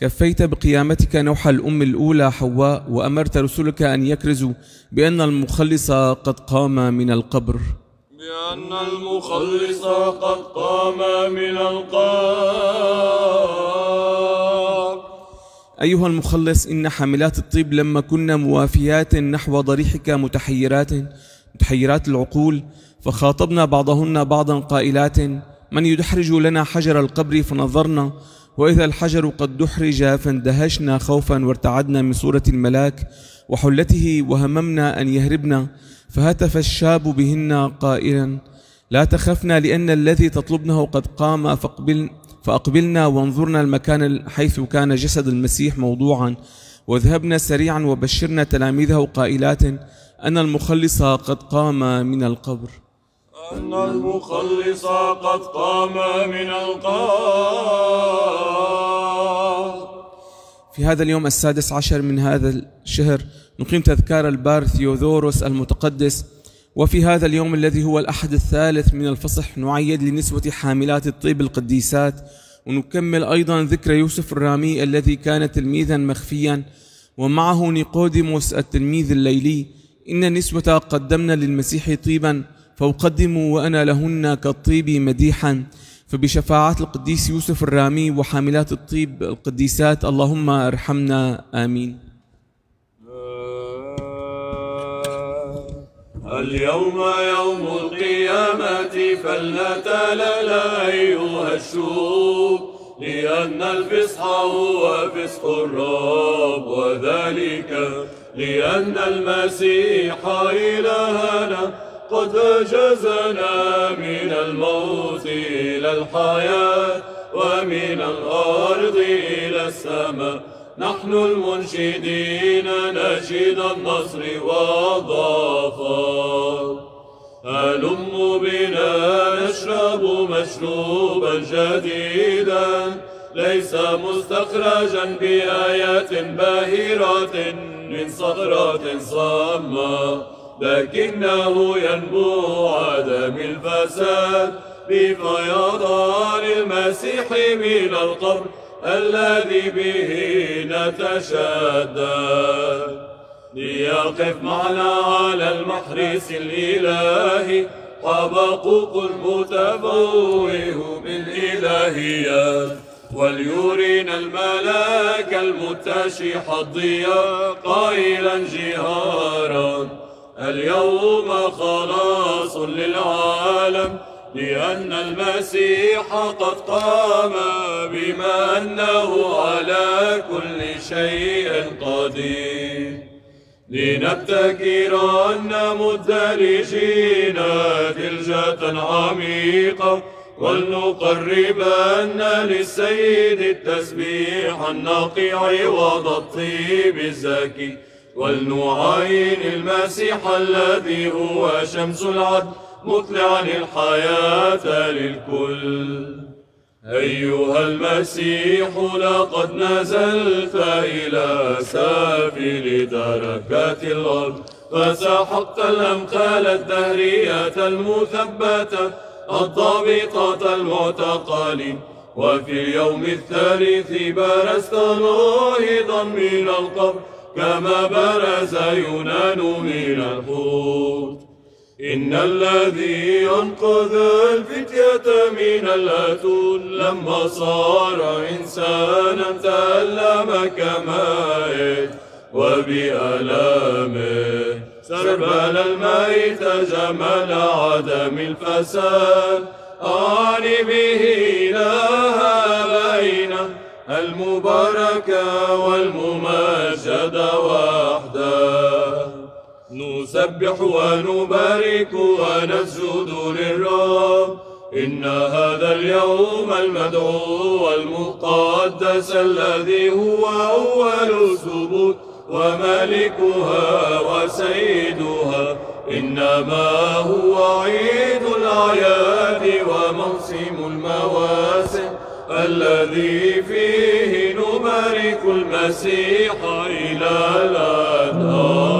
Speaker 2: كفيت بقيامتك نوح الأم الأولى حواء وأمرت رسلك أن يكرزوا بأن المخلص قد قام من القبر.
Speaker 3: بأن المخلص قد قام من القبر.
Speaker 2: أيها المخلص إن حاملات الطيب لما كنا موافيات نحو ضريحك متحيرات متحيرات العقول فخاطبنا بعضهن بعضا قائلات من يدحرج لنا حجر القبر فنظرنا وإذا الحجر قد دحرج فاندهشنا خوفا وارتعدنا من صورة الملاك وحلته وهممنا أن يهربنا فهتف الشاب بهن قائلا لا تخفنا لأن الذي تطلبنه قد قام فاقبل فأقبلنا وانظرنا المكان حيث كان جسد المسيح موضوعا واذهبنا سريعا وبشرنا تلاميذه قائلات أن المخلص قد قام من القبر.
Speaker 3: أن المخلص قد قام من القبر
Speaker 2: في هذا اليوم السادس عشر من هذا الشهر نقيم تذكار البار ثيودوروس المتقدس وفي هذا اليوم الذي هو الأحد الثالث من الفصح نعيد لنسوة حاملات الطيب القديسات ونكمل أيضا ذكر يوسف الرامي الذي كان تلميذا مخفيا ومعه نيقوديموس التلميذ الليلي إن النسوة قدمنا للمسيح طيبا فأقدم وأنا لهن كالطيب مديحا. فبشفاعات القديس يوسف الرامي وحاملات الطيب القديسات اللهم ارحمنا آمين.
Speaker 3: اليوم يوم القيامة فلنتلل أيها الشوق لأن الفصح هو فسق الرب وذلك لأن المسيح إلهنا. قد أجزنا من الموت إلى الحياة ومن الأرض إلى السماء. نحن المنشدين نشيد النصر والظفر هلم بنا نشرب مشروبا جديدا ليس مستخرجا بآيات باهرات من صخرات صماء لكنه ينبوع عدم الفساد بفيضان المسيح من القبر الذي به نتشدد. ليقف معنا على المحرس الإلهي حبقوق المتفوه بالإلهيات. وليرينا الملاك المتشح الضياء قائلا جهارا. اليوم خلاص للعالم لأن المسيح قد قام بما أنه على كل شيء قدير. لنبتكرن مدلجين دلجة عميقة ولنقربن للسيد التسبيح النقيع عوض الطيب الزكي. ولنعين المسيح الذي هو شمس العدل مطلعا الحياة للكل. أيها المسيح لقد نزلت إلى سافل دركات الأرض فسحقت الأمثال الدهرية المثبتة الضابطة المعتقلين وفي اليوم الثالث برزت ناهضا من القبر كما برز يونان من الحوت. إن الذي ينقذ الفتية من الأتون لما صار إنسانا تألم كمائت وبألامه. سربل الميت جمل عدم الفساد. أعني به إله بين المبارك والممجد وحده. نسبح ونبارك ونسجد للرب. إن هذا اليوم المدعو والمقدس الذي هو أول ثبوت وملكها وسيدها. إنما هو عيد الأعياد وموسم المواسم. الذي فيه نبارك المسيح إلى الأدهار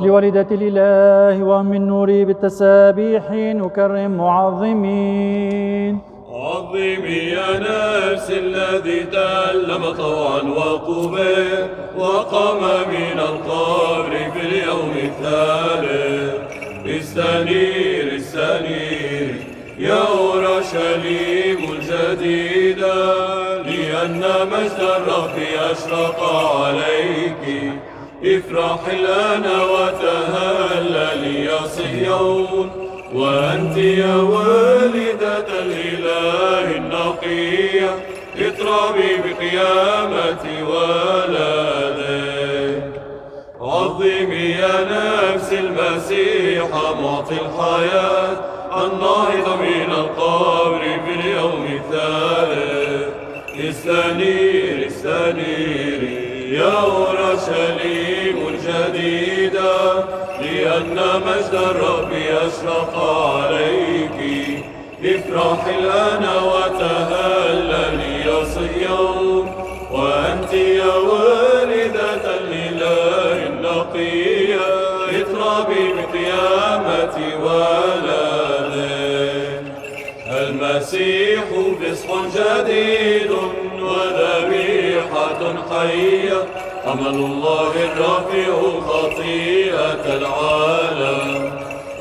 Speaker 1: لوالدة الإله وأم النور بالتسابيح نكرم معظمين.
Speaker 3: عظمي يا نفس الذي تألم طوعا وقبل وقام من القبر في اليوم الثالث. استنير استنير. يا أورشليم الجديدة لأن مجد الرب أشرق عليك. افرح الآن وتهلل يا صهيون وأنت يا والدة الإله النقية. اطربي بقيامة ولدك عظمي يا نفس المسيح معطي الحياة الناهض من القبر في اليوم الثالث. استنير استنيري يا أورشليم الجديدة لأن مجد الرب يشرق عليك. افرح الآن وتهللي يا صيام وأنت يا والدة الإله النقية. اطربي بقيامة ولدك المسيح فصح جديد وذبيحة حية. أمل الله الرفيع خطيئة العالم.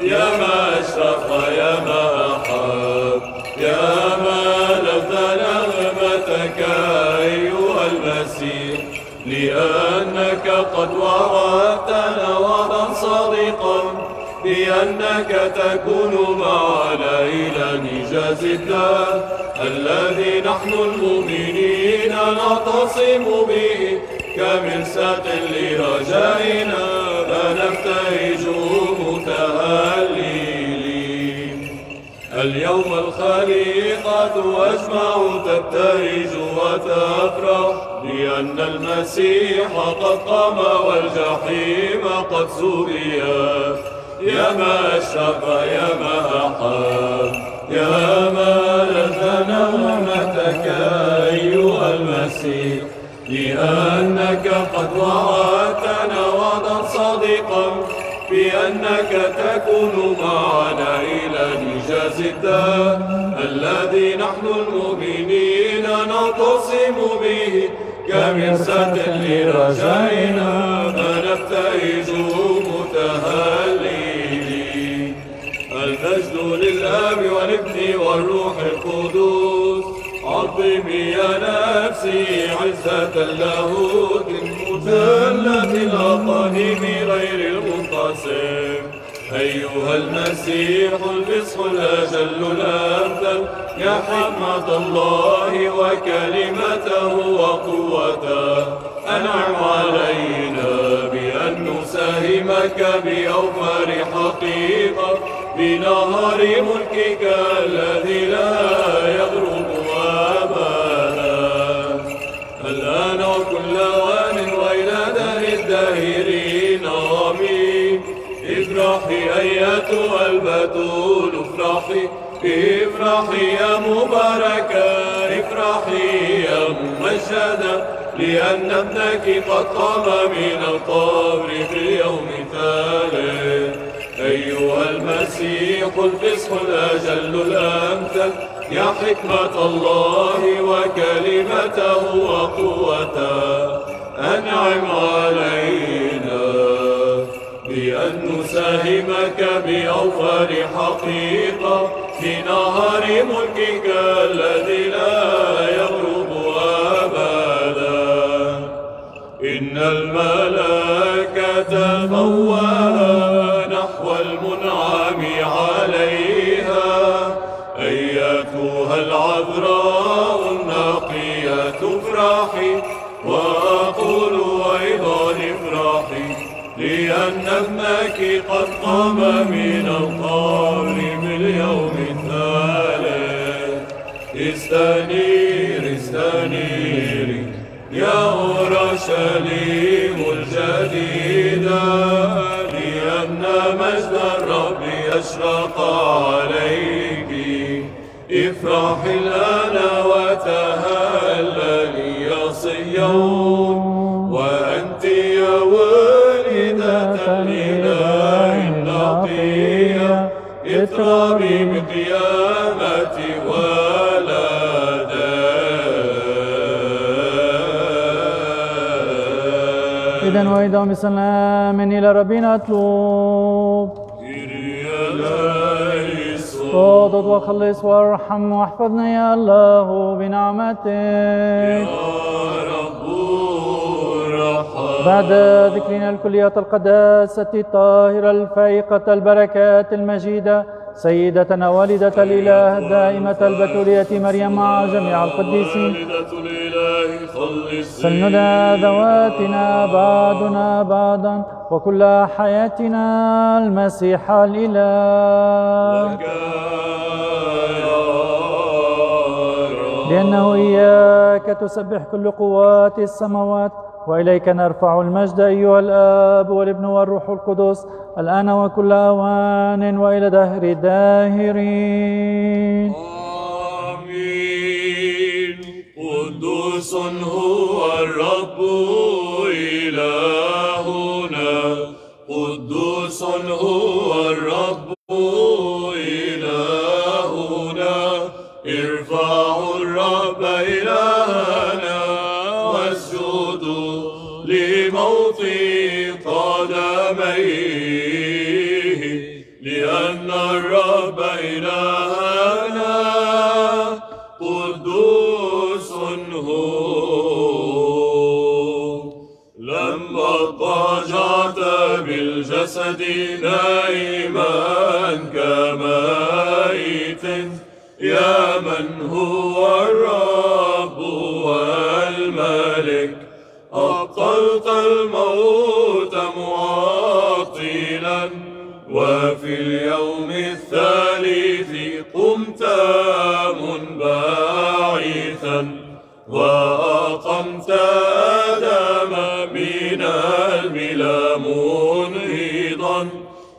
Speaker 3: يا ما أشرق يا ما أحب. يا ما لذ نغمتك أيها المسيح. لأنك قد وعدتنا وعدا صادقا. بأنك تكون معنا إلى نجاز الدار الذي نحن المؤمنين نعتصم به كمرساة لرجائنا. فنبتهج متهللين. اليوم الخليقة أجمع تبتهج وتفرح لأن المسيح قد قام والجحيم قد سريا يا ما أشرق يا ما أحب يا ما لذ نغمتك أيها المسيح. لأنك قد وعدتنا وعدا صادقا بأنك تكون معنا إلى نجاز الدار. الذي نحن المؤمنين نعتصم به كمرساة لرجائنا فنبتهج للآب والابن والروح القدوس. عظمي يا نفسي عزة اللاهوت المثلث الأقانيم غير المنطقة القاسم أيها المسيح الفصح الأجل الأمثل يا حكمة الله وكلمته وقوته. أنعم علينا بأن نساهمك بأوفر حقيقة. بنهر ملكك الذي لا يغرب أبدا. الآن وكل وان وإلى دهر الداهرين آمين افرحي أيتها البتول افرحي افرحي يا مباركة افرحي يا ممجدة لأن ابنك قد قام من القبر في اليوم الثالث أيها المسيح الفصح الأجل الأمثل يا حكمة الله وكلمته وقوته أنعم علينا بأن نساهمك بأوفر حقيقة في نهر ملكك الذي لا يغرب أبدا. إن الملائكة فوها أيتها العذراء النقية افرحي وأقول أيضا افرحي لأن ابنك قد قام من القبر باليوم الثالث. استنيري استنيري يا أورشليم الجديدة لأن مجد الرب أشرق عليك افرحي الآن وتهللي يا صيون وأنت يا والدة الإله النقية. اطربي بقيامة ولدك
Speaker 1: إذا وإذا بسلام إلى ربنا أطلب صادد وخلص وارحم واحفظنا يا الله بنعمتك بعد ذكرنا الكليات القداسة الطاهرة الفائقة البركات المجيدة سيدتنا والدة الإله الدائمة البتولية مريم مع جميع القديسين. سلنا ذواتنا بعضنا بعضا وكل حياتنا المسيح الإله. لأنه إياك تسبح كل قوات السماوات وإليك نرفع المجد أيها الآب والابن والروح القدس الآن وكل أوان وإلى دهر الداهرين.
Speaker 3: قدوس هو الرب إلهنا. قدوس هو الرب بالجسد نائما كميت يا من هو الرب والملك. أبطلت الموت معطلا. وفي اليوم الثالث قمت منبعثا. وأقمت آدم من الملا منهضا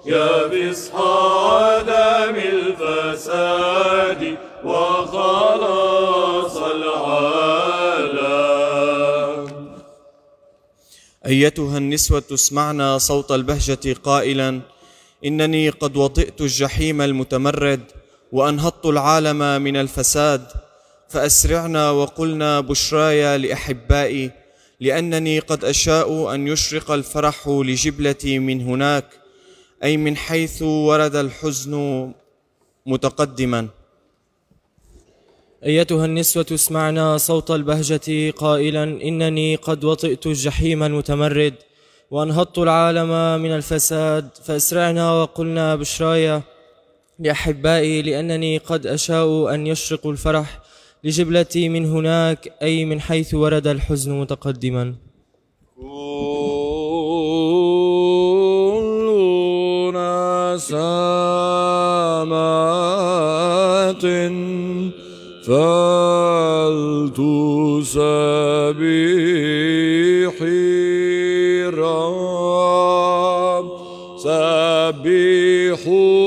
Speaker 3: يا فصح آدم الفساد وخلاص العالم.
Speaker 9: أيتها النسوة اسمعنا صوت البهجة قائلا إنني قد وطئت الجحيم المتمرد وأنهضت العالم من الفساد فأسرعنا وقلنا بشراي لأحبائي لأنني قد أشاء أن يشرق الفرح لجبلتي من هناك. أي من حيث ورد الحزن متقدما.
Speaker 10: أيتها النسوة اسمعنا صوت البهجة قائلا إنني قد وطئت الجحيم المتمرد
Speaker 11: وأنهضت العالم من الفساد فأسرعنا وقلنا بشرايا لأحبائي لأنني قد أشاء أن يشرق الفرح لجبلتي من هناك أي من حيث ورد الحزن متقدما.
Speaker 3: سمات فلتسبحي الرب سبحوا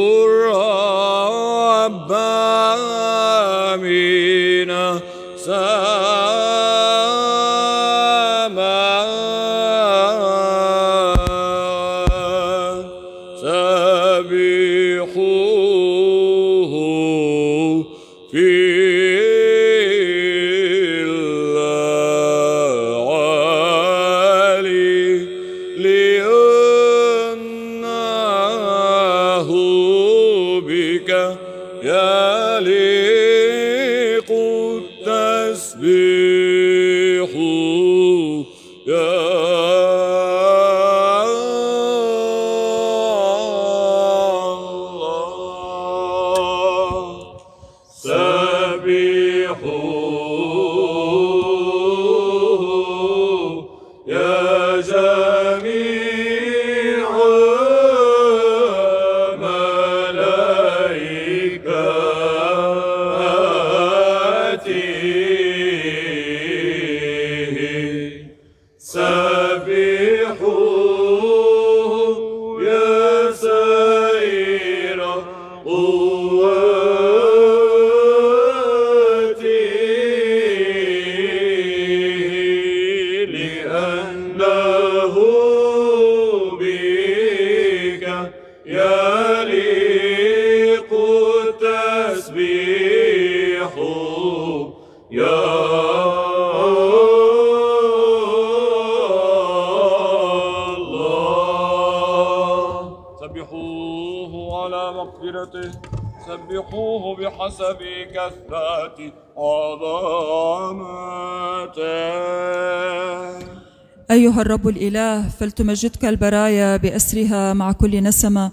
Speaker 3: الرب
Speaker 4: الإله فلتمجدك البرايا بأسرها مع كل نسمة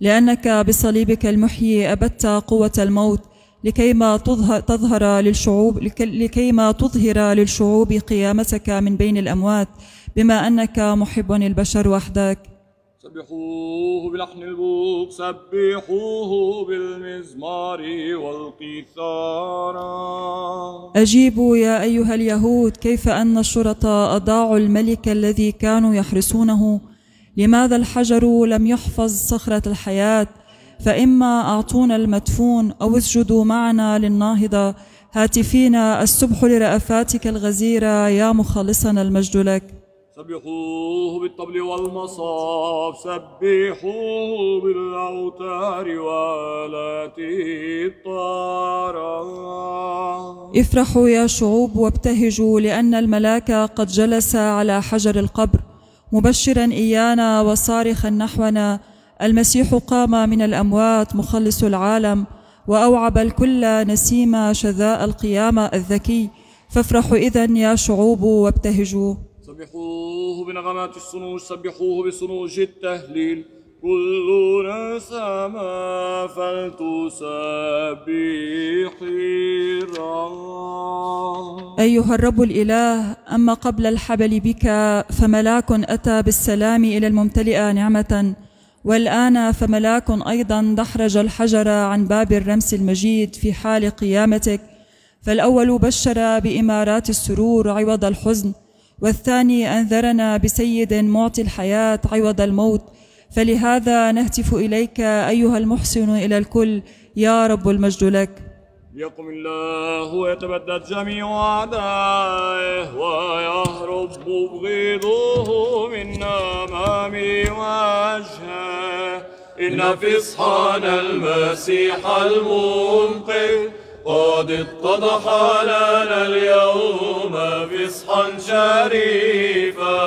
Speaker 4: لأنك بصليبك المحيي أبدت قوة الموت لكيما تظهر, تظهر للشعوب لك- لكيما تظهر للشعوب قيامتك من بين الأموات بما أنك محب البشر وحدك.
Speaker 3: سبحوه بلحن البوق سبحوه بالمزمار والقيثارة
Speaker 4: أجيبوا يا أيها اليهود كيف أن الشرطاء أضاعوا الملك الذي كانوا يحرسونه؟ لماذا الحجر لم يحفظ صخرة الحياة؟ فإما أعطونا المدفون أو اسجدوا معنا للناهضة. هاتفين السبح لرأفاتك الغزيرة يا مخلصنا المجد لك.
Speaker 3: سبحوه بالطبل والمصاف سبحوه بالأوتار والآلات الطارة
Speaker 4: افرحوا يا شعوب وابتهجوا لأن الملاك قد جلس على حجر القبر. مبشرا إيانا وصارخا نحونا المسيح قام من الأموات مخلص العالم وأوعب الكل نسيم شذاء القيامة الذكي. فافرحوا إذا يا شعوب وابتهجوا.
Speaker 3: سبحوه بنغمات الصنوج سبحوه بصنوج التهليل. كل نسمة فلتسبحي الرب
Speaker 4: أيها الرب الإله أما قبل الحبل بك فملاك أتى بالسلام إلى الممتلئة نعمة. والآن فملاك أيضا دحرج الحجر عن باب الرمس المجيد في حال قيامتك. فالأول بشر بإمارات السرور عوض الحزن والثاني أنذرنا بسيد معطي الحياة عوض الموت. فلهذا نهتف إليك أيها المحسن إلى الكل يا رب المجد لك.
Speaker 3: يقم الله ويتبدد جميع أعدائه ويهرب مبغضوه من أمام وجهه. إن فصحنا المسيح المنقذ قد اتضح لنا اليوم فصحا شريفا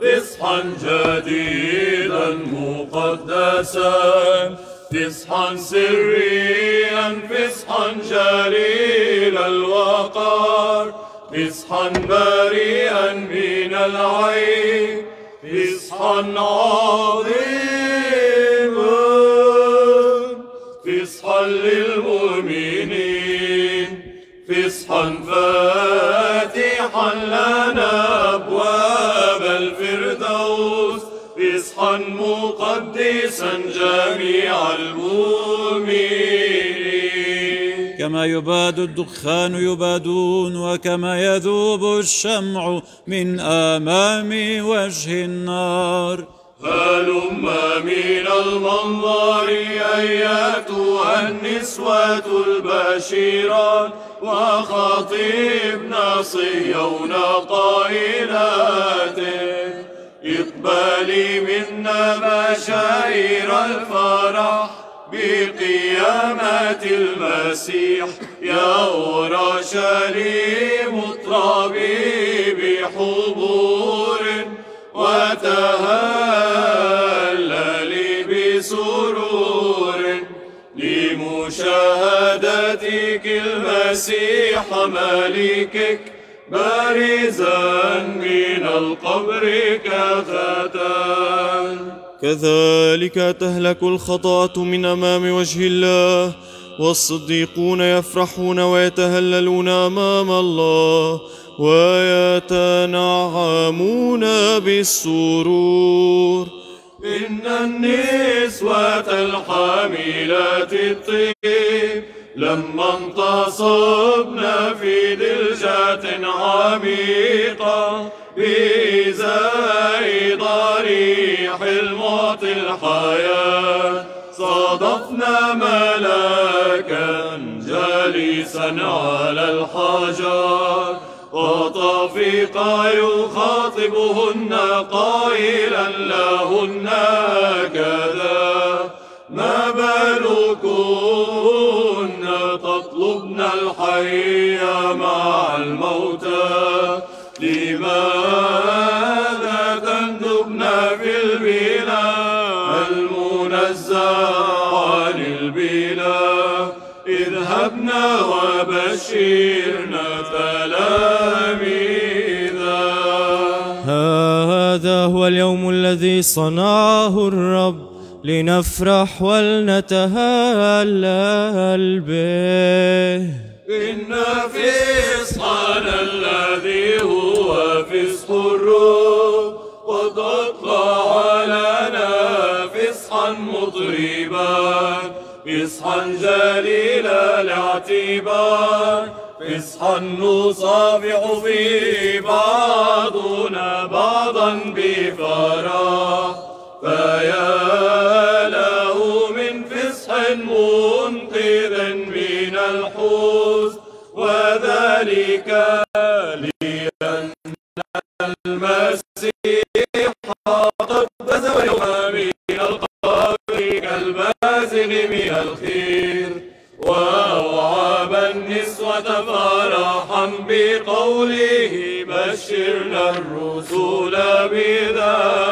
Speaker 3: فصحا جديدا مقدسا فصحا سريا فصحا جليل الوقار فصحا بريئا من العين فصحا عظيما فصحا للمؤمنين فصحا فاتحا لنا أبواب الفردوس. فصحا مقدسا جميع المؤمنين.
Speaker 10: كما يباد الدخان يبادون وكما يذوب الشمع من آمام وجه النار.
Speaker 3: هلم من المنظر أيتها النسوة البشيرات وخطيبنا صهيون قائلات اقبلي منا بشائر الفرح بقيامة المسيح. يا أورشليم اطربي بحضور وتهللي لمشاهدتك المسيح ملكك بارزا من القبر كفتان
Speaker 9: كذلك تهلك الخطأة من أمام وجه الله والصديقون يفرحون ويتهللون أمام الله ويتنعمون بالسرور.
Speaker 3: إن النسوة الحاملات الطيب لما انتصبنا في دلجة عميقة بإزاء ضريح المعطي الحياة صادفنا ملاكا جالسا على الحجر وطفق يخاطبهن قائلا لهن هكذا ما تطلبن الحي مع الموتى لماذا تندبن في البلاد المنزه عن البلاد اذهبنا وبشرنا تلاميذا.
Speaker 11: هذا هو اليوم الذي صنعه الرب. لنفرح ولنتهلل به.
Speaker 3: إن فصحنا الذي هو فصح الروح قد أطلع لنا فصحا مطربا فصحا جليل الاعتبار فصحا نصافح في بعضنا بعضا بفرح. فيا له من فصح منقذ من الحزن وذلك لأن المسيح قد بزغ يوم من القبر كالبازغ من الخير وأوعب النسوة فرحا بقوله بشرنا الرسل بذلك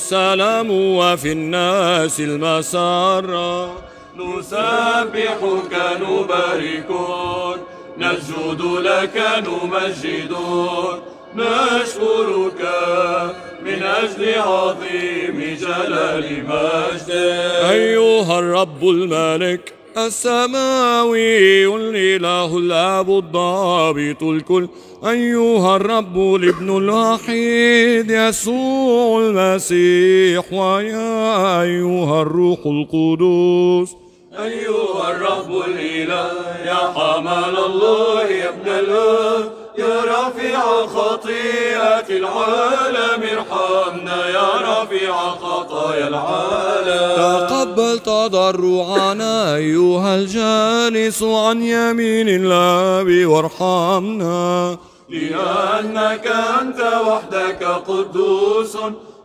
Speaker 12: السلام وفي الناس المسار.
Speaker 3: نسبحك نباركك نسجد لك نمجدك نشكرك من أجل عظيم جلال مجدك
Speaker 12: أيها الرب الملك السماوي الضابط الكل. أيها الرب الابن الوحيد يسوع المسيح ويا أيها الروح القدوس.
Speaker 3: أيها الرب الإله يا حمل الله ابن الله يا رفيع خطيئة العالم ارحمنا يا رفيع خطايا العالم.
Speaker 12: تقبل تضرعنا أيها الجالس عن يمين الآب وارحمنا.
Speaker 3: لأنك أنت وحدك قدوس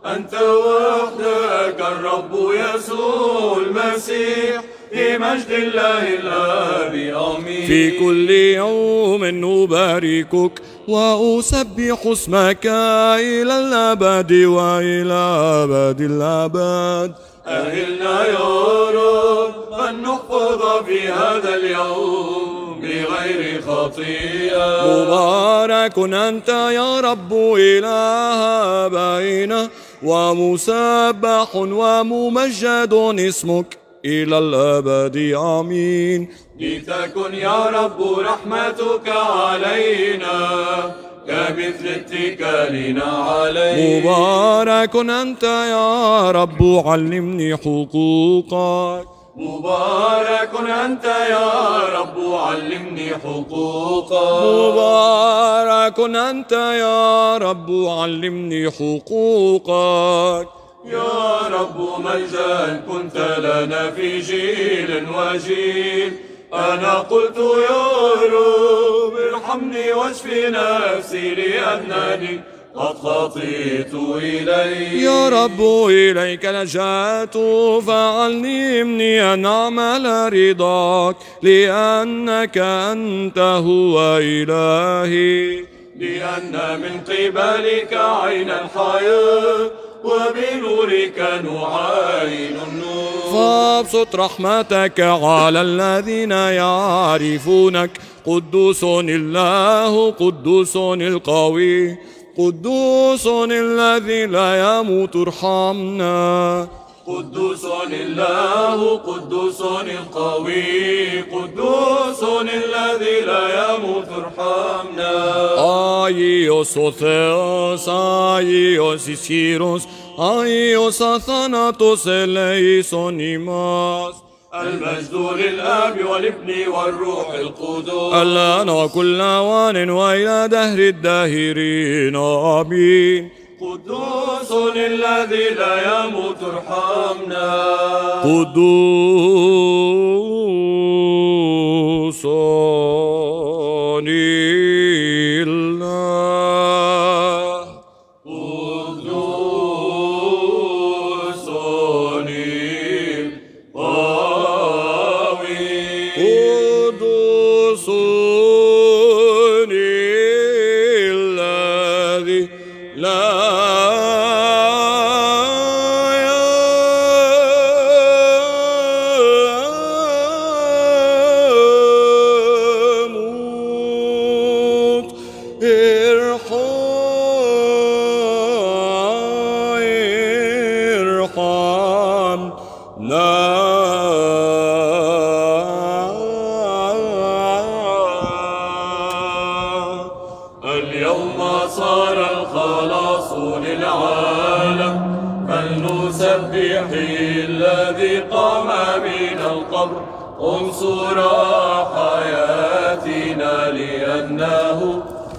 Speaker 3: أنت وحدك الرب يسوع المسيح. في مجد الله الآب آمين
Speaker 12: في كل يوم نباركك وأسبح اسمك إلى الأبد وإلى أبد الأبد.
Speaker 3: أهلنا يا رب أن نحفظ في هذا اليوم بغير خطيئة.
Speaker 12: مبارك أنت يا رب إله آبائنا ومسبح وممجد اسمك. إلى الأبد آمين.
Speaker 3: لتكن يا رب رحمتك علينا كمثل اتكالنا عليك
Speaker 12: مبارك أنت يا رب علمني حقوقك.
Speaker 3: مبارك أنت يا رب علمني حقوقك.
Speaker 12: مبارك أنت يا رب علمني حقوقك.
Speaker 3: يا رب مجدا كنت لنا في جيل وجيل. أنا قلت يا رب ارحمني واشفي نفسي لأنني قد خطيت إليك.
Speaker 12: يا رب إليك لجأت فعلمني أن أعمل رضاك لأنك أنت هو إلهي.
Speaker 3: لأن من قبلك عين الحياة وبنورك نعاين النور.
Speaker 12: فابسط رحمتك على الذين يعرفونك. قدوس الله قدوس القوي. قدوس الذي لا يموت ارحمنا.
Speaker 3: قدوس الله قدوس القوي قدوس الذي لا يموت ارحمنا.
Speaker 12: آيوس ثيوس آيوس سيروس آيوس ثاناتوس إليسون إيماس
Speaker 3: المجد للآب والابن والروح القدوس.
Speaker 12: الآن وكل أوان وإلى دهر الداهرين آمين.
Speaker 3: قدوس الذي لا يموت ارحمنا.
Speaker 12: قدوس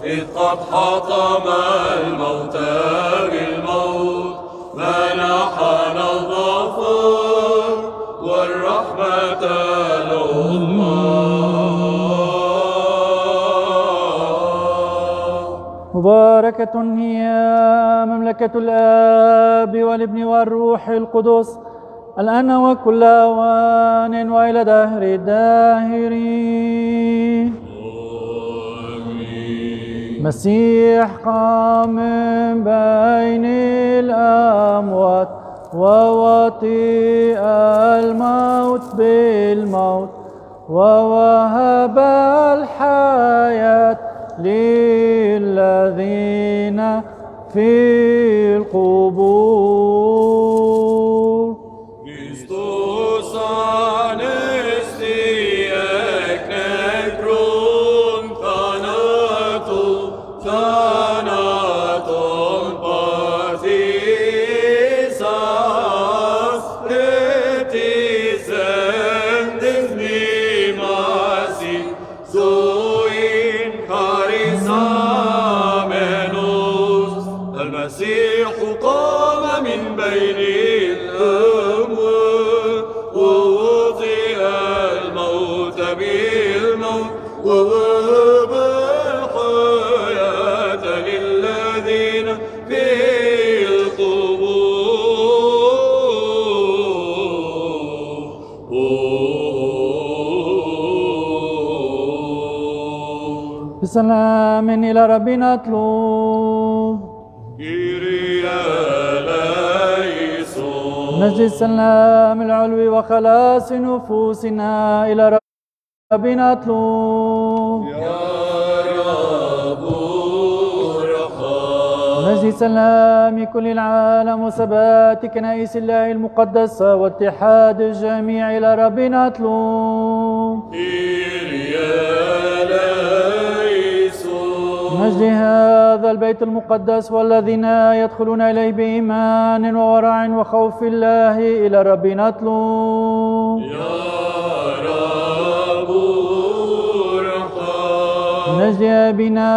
Speaker 3: إذ قد حطم الموت بالموت منحنا الظفر والرحمة العظمى
Speaker 1: مباركة هي مملكة الآب والابن والروح القدس الآن وكل أوان وإلى دهر الداهرين. مسيح قام من بين الأموات ووطئ الموت بالموت ووهب الحياة للذين في القبور. بسلام إلى ربنا اطلب. نجد السلام العلوي وخلاص نفوسنا إلى ربنا اطلب. نجد سلام كل العالم وثبات كنائس الله المقدسة واتحاد الجميع إلى ربنا اطلب. مجد هذا البيت المقدس والذين يدخلون إليه بإيمان وورع وخوف الله إلى ربنا اطلب نجد أبينا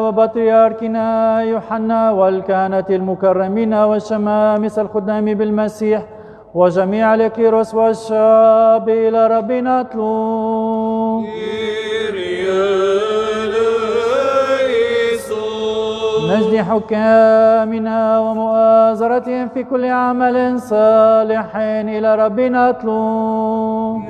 Speaker 1: وبطريركنا يوحنا والكهنة المكرمين والشمامسة الخدام بالمسيح وجميع الكيروس والشعب إلى ربنا اطلب حكامنا ومؤازرتهم في كل عمل صالح إلى ربنا اطلب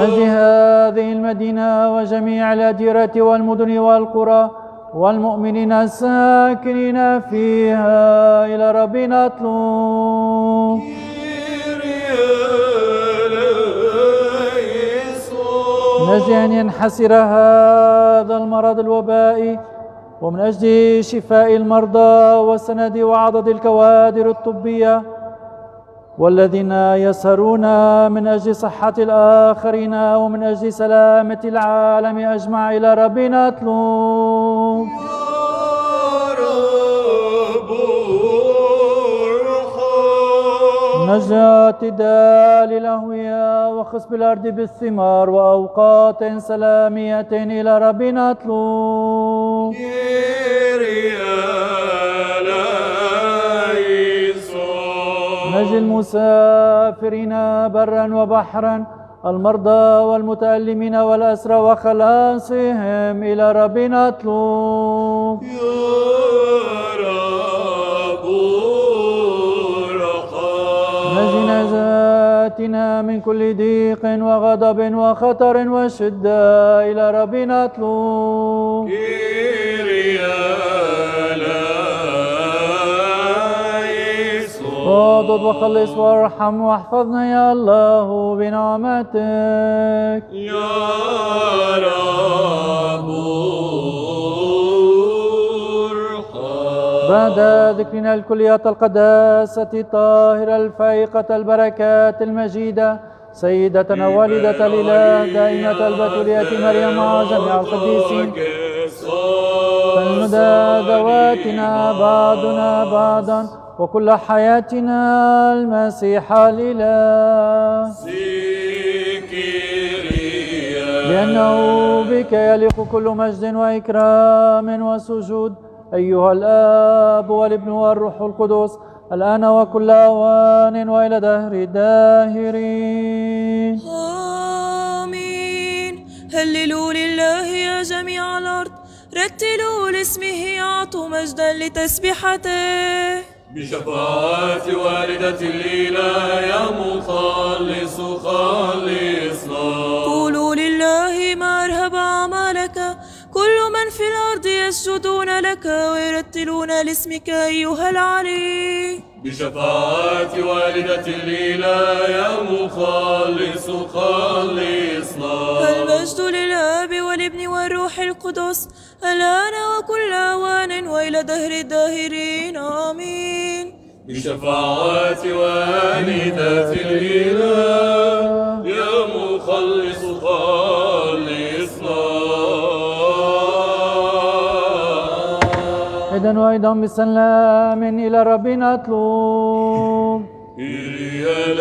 Speaker 1: نجد هذه المدينة وجميع الأديرة والمدن والقرى والمؤمنين الساكنين فيها إلى ربنا اطلب نجد أن ينحسر هذا المرض الوبائي ومن أجل شفاء المرضى والسند وعضد الكوادر الطبية والذين يسهرون من أجل صحة الآخرين ومن أجل سلامة العالم أجمع إلى ربنا أطلب نجاة دال الأهوية وخصب الأرض بالثمار وأوقات سلامية إلى ربنا أطلب نجي المسافرين برا وبحرا المرضى والمتألمين والأسرى وخلاصهم إلى ربنا أطلب نجاتنا من كل ضيق وغضب وخطر وشدة إلى ربنا أطلب اغضب وخلص وارحم واحفظنا يا الله بنعمتك.
Speaker 3: يا رب.
Speaker 1: بعد ذكرنا الكليات القداسة الطاهرة الفائقة البركات المجيدة سيدتنا والدة الإله دائمة البتولية مريم مع جميع القديسين. فلندى ذواتنا بعضنا بعضا وكل حياتنا المسيح الإله لأنه بك يليق كل مجد وإكرام وسجود. أيها الآب والابن والروح القدس الآن وكل أوان وإلى دهر الداهرين.
Speaker 13: آمين. هللوا لله يا جميع الأرض. رتلوا لاسمه أعطوا مجدا لتسبيحته.
Speaker 3: بشفاعة والدة الإله يا مخلص خلصنا
Speaker 13: قولوا لله ما أرهب أعمالك في الأرض يسجدون لك ويرتلون لاسمك أيها العلي.
Speaker 3: بشفاعة والدة الإله يا مخلص خلصنا
Speaker 13: المجد للآب والابن والروح القدس الآن وكل أوان وإلى دهر الداهرين. آمين.
Speaker 3: بشفاعة والدة الإله يا مخلص خلصنا
Speaker 1: إذا وأيضا بسلام إلى ربنا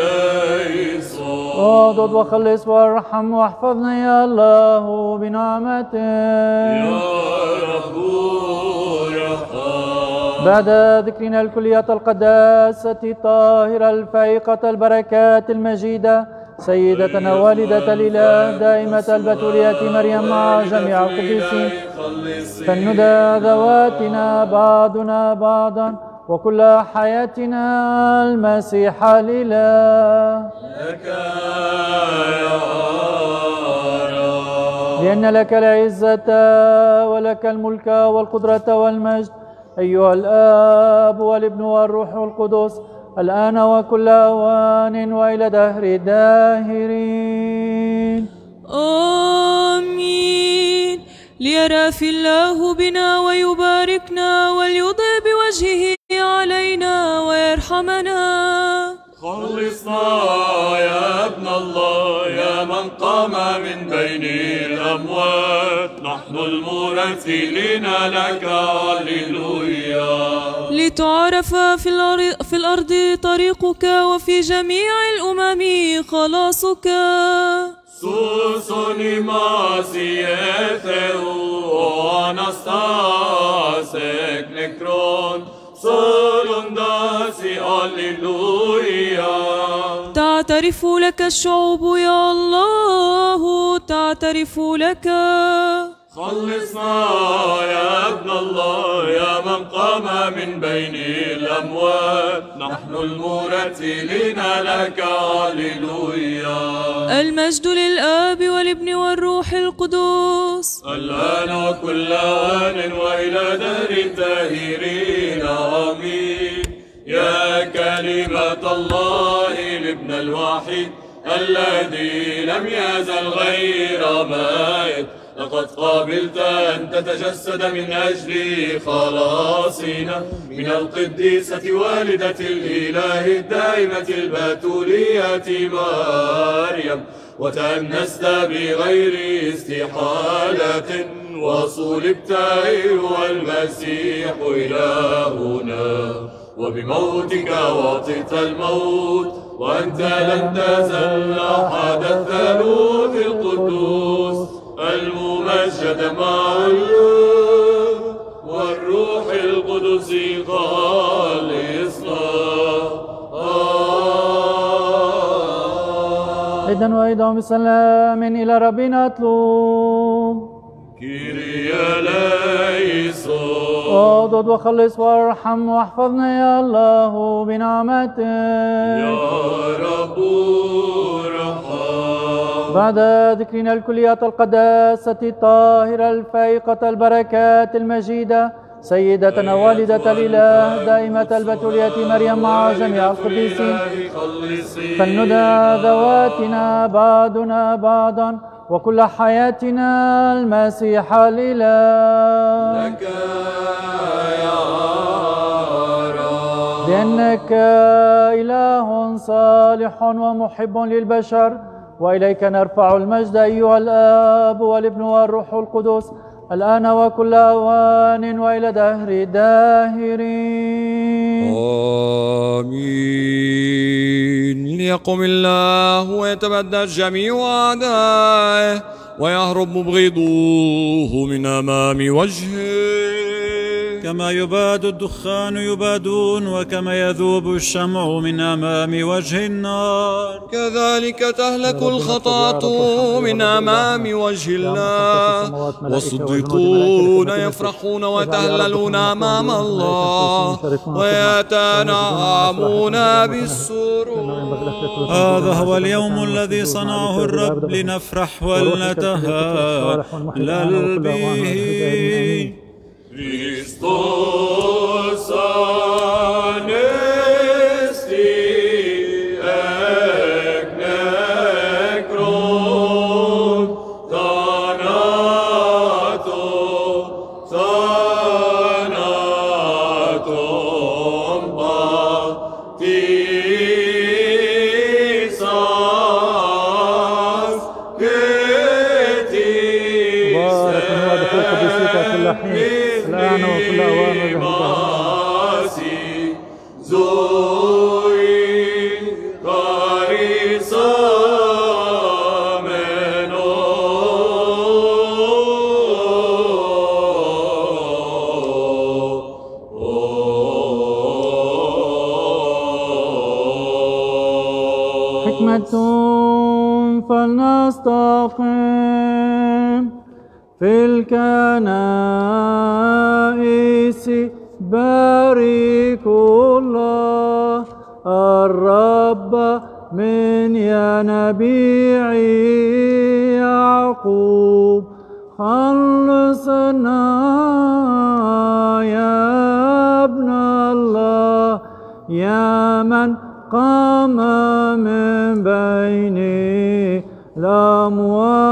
Speaker 3: ليس.
Speaker 1: اغضب وخلص وارحم واحفظنا يا الله بنعمتك
Speaker 3: يا رب
Speaker 1: بعد ذكرنا الكليات القداسة الطاهرة الفائقة البركات المجيدة. سيدتنا والدة الإله دائمة البتولية مريم مع جميع القديسين فلندى ذواتنا بعضنا بعضا وكل حياتنا المسيح الإله
Speaker 3: لك يا رب.
Speaker 1: لأن لك العزة ولك الملك والقدرة والمجد. أيها الآب والابن والروح القدس الآن وكل أوان وإلى دهر الداهرين
Speaker 13: آمين. ليرى في الله بنا ويباركنا وليضئ بوجهه علينا ويرحمنا.
Speaker 3: خلصنا يا ابن الله يا من قام من بين الأموات. نحن المرتلين لك هللويا.
Speaker 13: لتعرف في الأرض, في الأرض طريقك وفي جميع الأمم خلاصك.
Speaker 3: Susuni masietheu anastasek nekron solundasi alleluia
Speaker 13: تعترف لك الشعوب يا الله تعترف لك
Speaker 3: خلصنا يا ابن الله يا من قام من بين الأموات. نحن المرتلين لك هللويا.
Speaker 13: المجد للآب والابن والروح القدس
Speaker 3: الآن وكل آن وإلى دار الداهرين آمين. يا كلمة الله الابن الواحد الذي لم يزل غير مائت. لقد قابلت أن تتجسد من أجل خلاصنا من القديسة والدة الإله الدائمة البتولية مريم وتأنست بغير استحالة وصلبت أيها المسيح إلهنا. وبموتك وطئت الموت وأنت لم تزل أحد الثالوث القدوس. الممجد مع والروح القدس خالصنا
Speaker 1: إذا وإذا بسلام إلى ربنا أطلب.
Speaker 3: كيريا ليسون
Speaker 1: اضد وخلص وارحم واحفظنا يا الله بنعمتك
Speaker 3: يا رب ارحم
Speaker 1: بعد ذكرنا الكليات القداسة الطاهرة الفائقة البركات المجيدة سيدتنا والدة الإله دائمة البتولية مريم مع جميع القديسين. فلندى ذواتنا بعضنا بعضا. وكل حياتنا المسيح الإله
Speaker 3: لك يا رب.
Speaker 1: لأنك إله صالح ومحب للبشر وإليك نرفع المجد أيها الآب والابن والروح القدس. الآن وكل أوان وإلى دهر الداهرين
Speaker 7: آمين. ليقم الله ويتبدى جميع أعدائه ويهرب مبغضوه من أمام وجهه.
Speaker 10: كما يباد الدخان يبادون وكما يذوب الشمع من أمام وجه النار.
Speaker 7: كذلك تهلك الخطاة من أمام وجه الله. والصديقون يفرحون ويتهللون أمام الله. ويتنعمون بالسرور.
Speaker 10: هذا هو اليوم الذي صنعه الرب لنفرح ولنتهلل به
Speaker 3: Christos.
Speaker 1: Amen. فلنستقم في الكنائس بارك الله. الرب من ينبيع يعقوب. خلصنا يا ابن الله. يا من قام من بين الأموات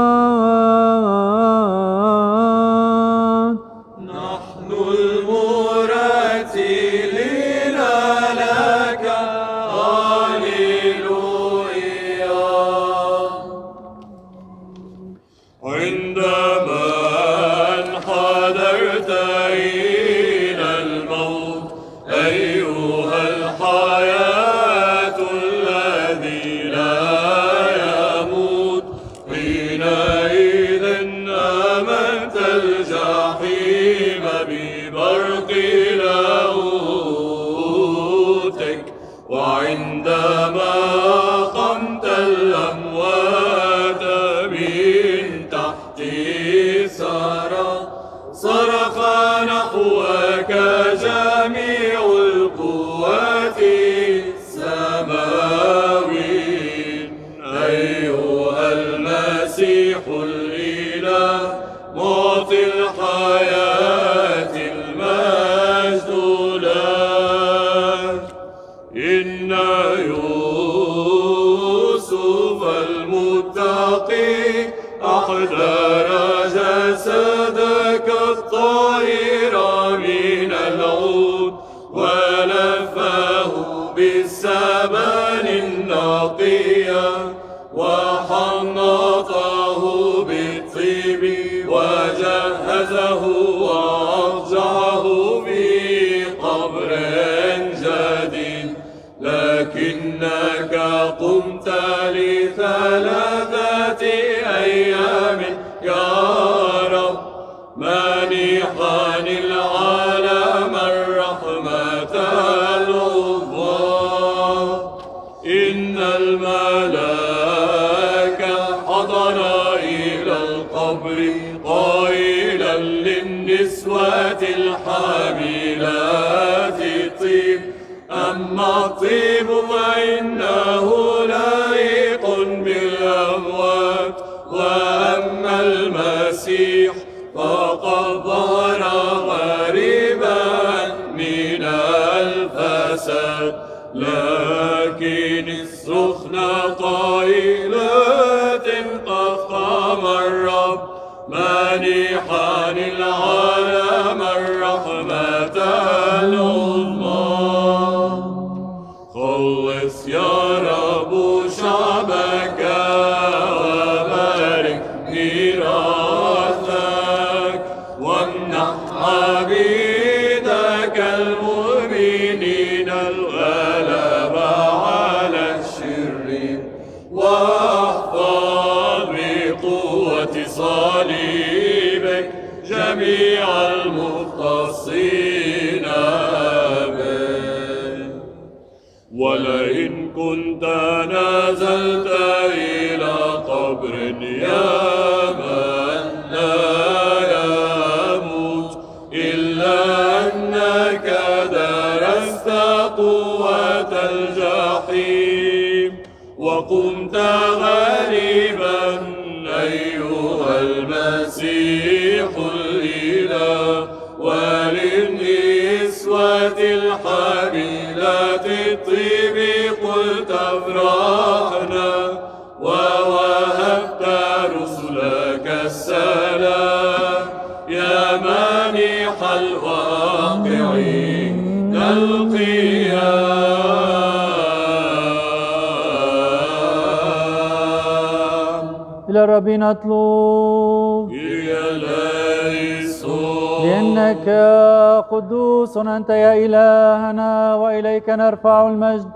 Speaker 1: أنت يا إلهنا وإليك نرفع المجد.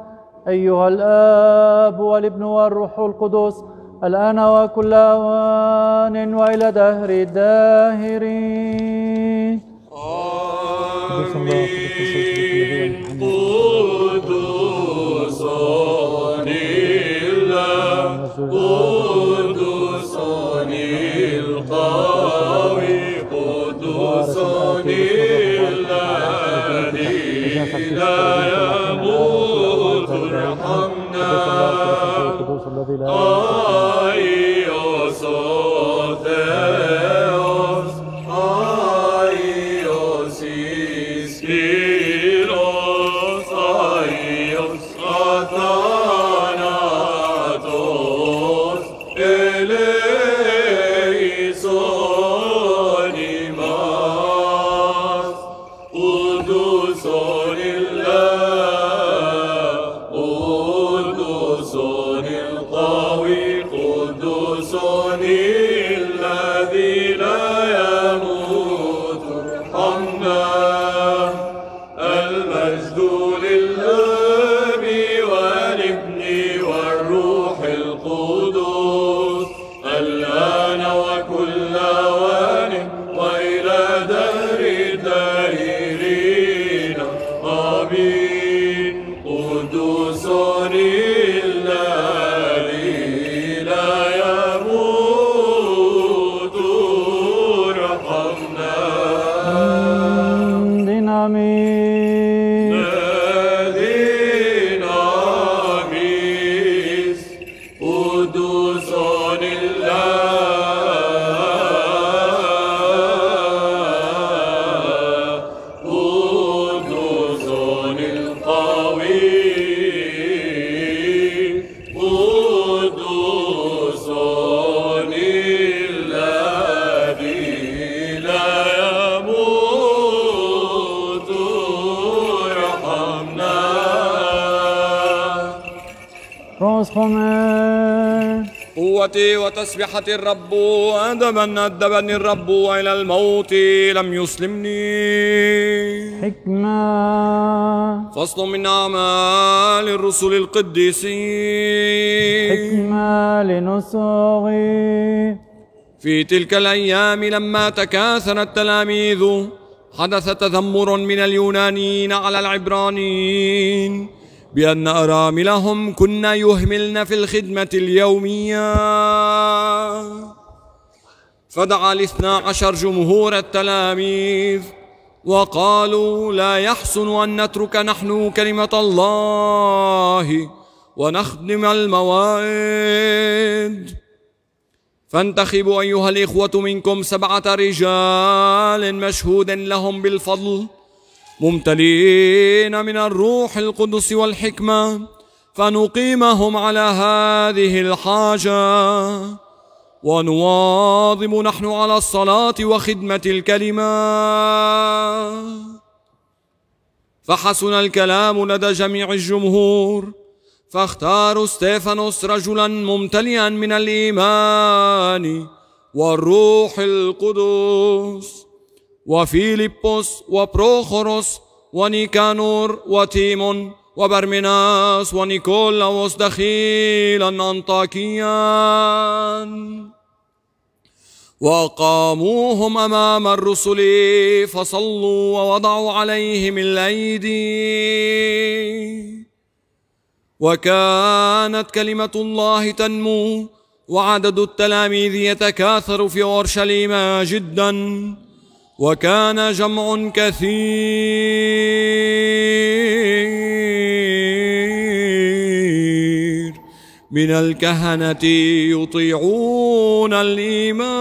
Speaker 1: أيها الآب والابن والروح القدس الآن وكل أوان وإلى دهر الداهرين.
Speaker 3: آمين. قدوس الله قدوس القادم
Speaker 12: Hare وتسبحة الرب أدبا أدبني الرب وإلى الموت لم يسلمني.
Speaker 1: حكمة.
Speaker 12: فصل من أعمال الرسل القديسين.
Speaker 1: حكمة لنسوغي
Speaker 12: في تلك الأيام لما تكاثر التلاميذ حدث تذمر من اليونانيين على العبرانيين. بأن أراملهم كن يهملن في الخدمة اليومية. فدعا الاثنى عشر جمهور التلاميذ وقالوا لا يحسن أن نترك نحن كلمة الله ونخدم الموائد. فانتخبوا أيها الإخوة منكم سبعة رجال مشهود لهم بالفضل. ممتلئين من الروح القدس والحكمة فنقيمهم على هذه الحاجة. ونواظب نحن على الصلاة وخدمة الكلمة. فحسن الكلام لدى جميع الجمهور. فاختاروا ستيفانوس رجلا ممتلئا من الإيمان والروح القدس. وفيليبوس وبروخوروس ونيكانور وتيمون وبرمناس ونيكولاوس دخيلا أنطاكيا. وقاموهم أمام الرسل فصلوا ووضعوا عليهم الأيدي. وكانت كلمة الله تنمو وعدد التلاميذ يتكاثر في أورشليم جدا. وكان جمع كثير من الكهنة يطيعون الإيمان.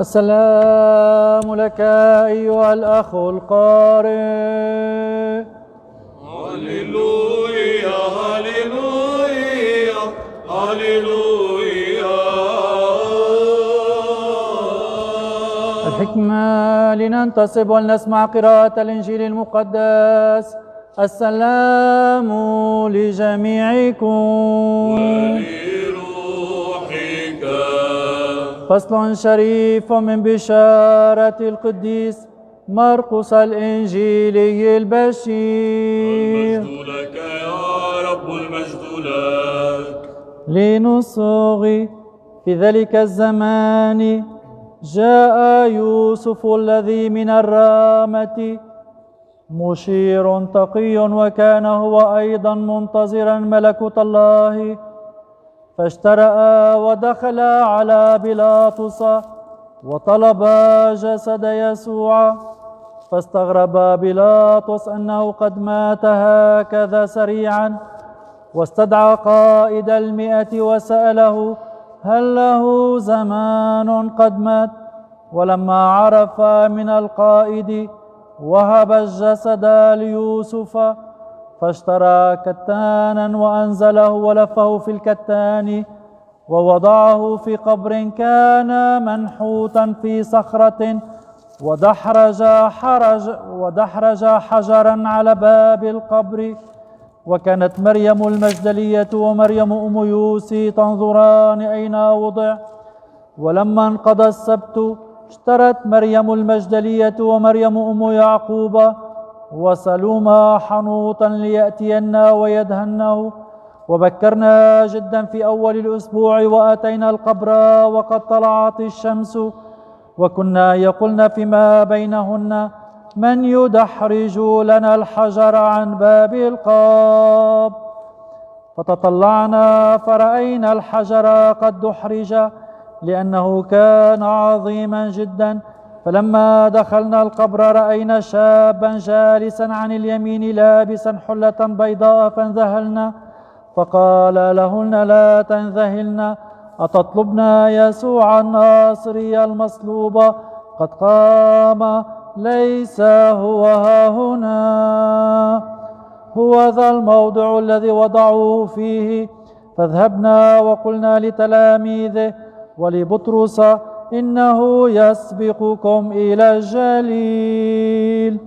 Speaker 1: السلام لك أيها الأخ القارئ.
Speaker 3: هللويا هللويا هللويا.
Speaker 1: الحكمة لننتصب ولنسمع قراءة الإنجيل المقدس. السلام لجميعكم.
Speaker 3: لروحك
Speaker 1: فصل شريف من بشارة القديس مرقس الإنجيلي البشير.
Speaker 3: المجد لك يا رب المجد لك.
Speaker 1: لنصغي في ذلك الزمان جاء يوسف الذي من الرامة مشير تقي وكان هو أيضا منتظرا ملكوت الله فاشترأ ودخل على بيلاطس وطلب جسد يسوع فاستغرب بيلاطس أنه قد مات هكذا سريعا واستدعى قائد المئة وسأله هل له زمان قد مات؟ ولما عرف من القائد وهب الجسد ليوسف فاشترى كتانا وأنزله ولفه في الكتان ووضعه في قبر كان منحوتا في صخرة ودحرج حرج ودحرج حجرا على باب القبر وكانت مريم المجدلية ومريم أم يوسي تنظران أين وضع؟ ولما انقضى السبت اشترت مريم المجدلية ومريم أم يعقوب وسلوما حنوطا ليأتينا ويدهنه. وبكرنا جدا في أول الأسبوع وأتينا القبر وقد طلعت الشمس. وكنا يقولن فيما بينهن. من يدحرج لنا الحجر عن باب القاب. فتطلعنا فرأينا الحجر قد دحرج لأنه كان عظيما جدا. فلما دخلنا القبر رأينا شابا جالسا عن اليمين لابسا حلة بيضاء فانذهلنا. فقال لهن لا تنذهلن أتطلبن يسوع الناصري المصلوب؟ قد قام ليس هو هنا. هو ذا الموضع الذي وضعوه فيه. فاذهبنا وقلنا لتلاميذه ولبطرس إنه يسبقكم إلى الجليل.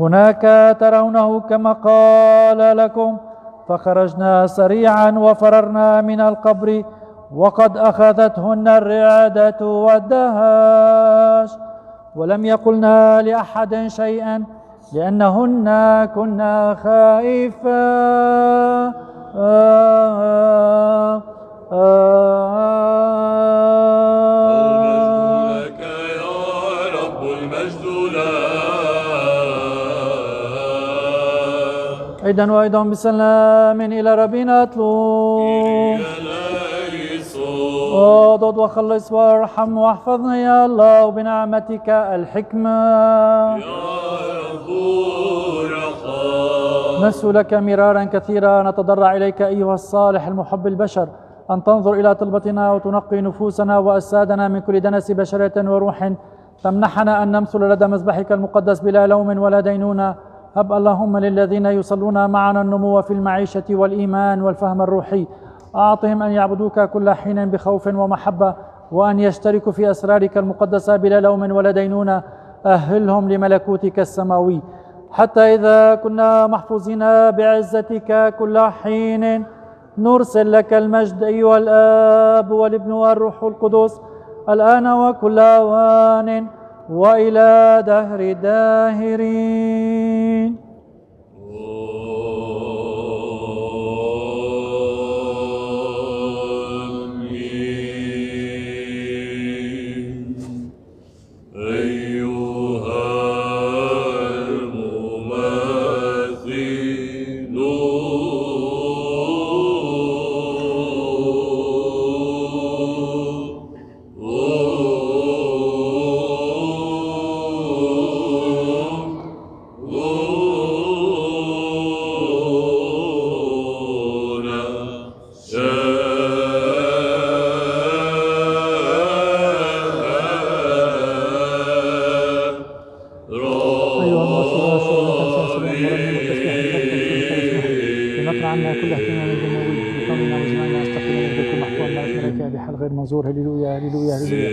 Speaker 1: هناك ترونه كما قال لكم. فخرجنا سريعا وفررنا من القبر. وقد أخذتهن الرعدة والدهاش. ولم يقلنا لأحد شيئا لأنهن كنا خائفا. عيدا وأيضا بسلام إلى ربنا اطلب اضد وخلص وارحم واحفظنا يا الله بنعمتك الحكمة. نسألك مرارا كثيرا نتضرع إليك أيها الصالح المحب البشر أن تنظر إلى طلبتنا وتنقي نفوسنا وأجسادنا من كل دنس بشرة وروح. تمنحنا أن نمثل لدى مذبحك المقدس بلا لوم ولا دينونة هب اللهم للذين يصلون معنا النمو في المعيشة والإيمان والفهم الروحي. أعطهم أن يعبدوك كل حين بخوف ومحبة وأن يشتركوا في أسرارك المقدسة بلا لوم ولا دينونة. أهلهم لملكوتك السماوي. حتى إذا كنا محفوظين بعزتك كل حين نرسل لك المجد أيها الآب والابن والروح القدس. الآن وكل أوان وإلى دهر الداهرين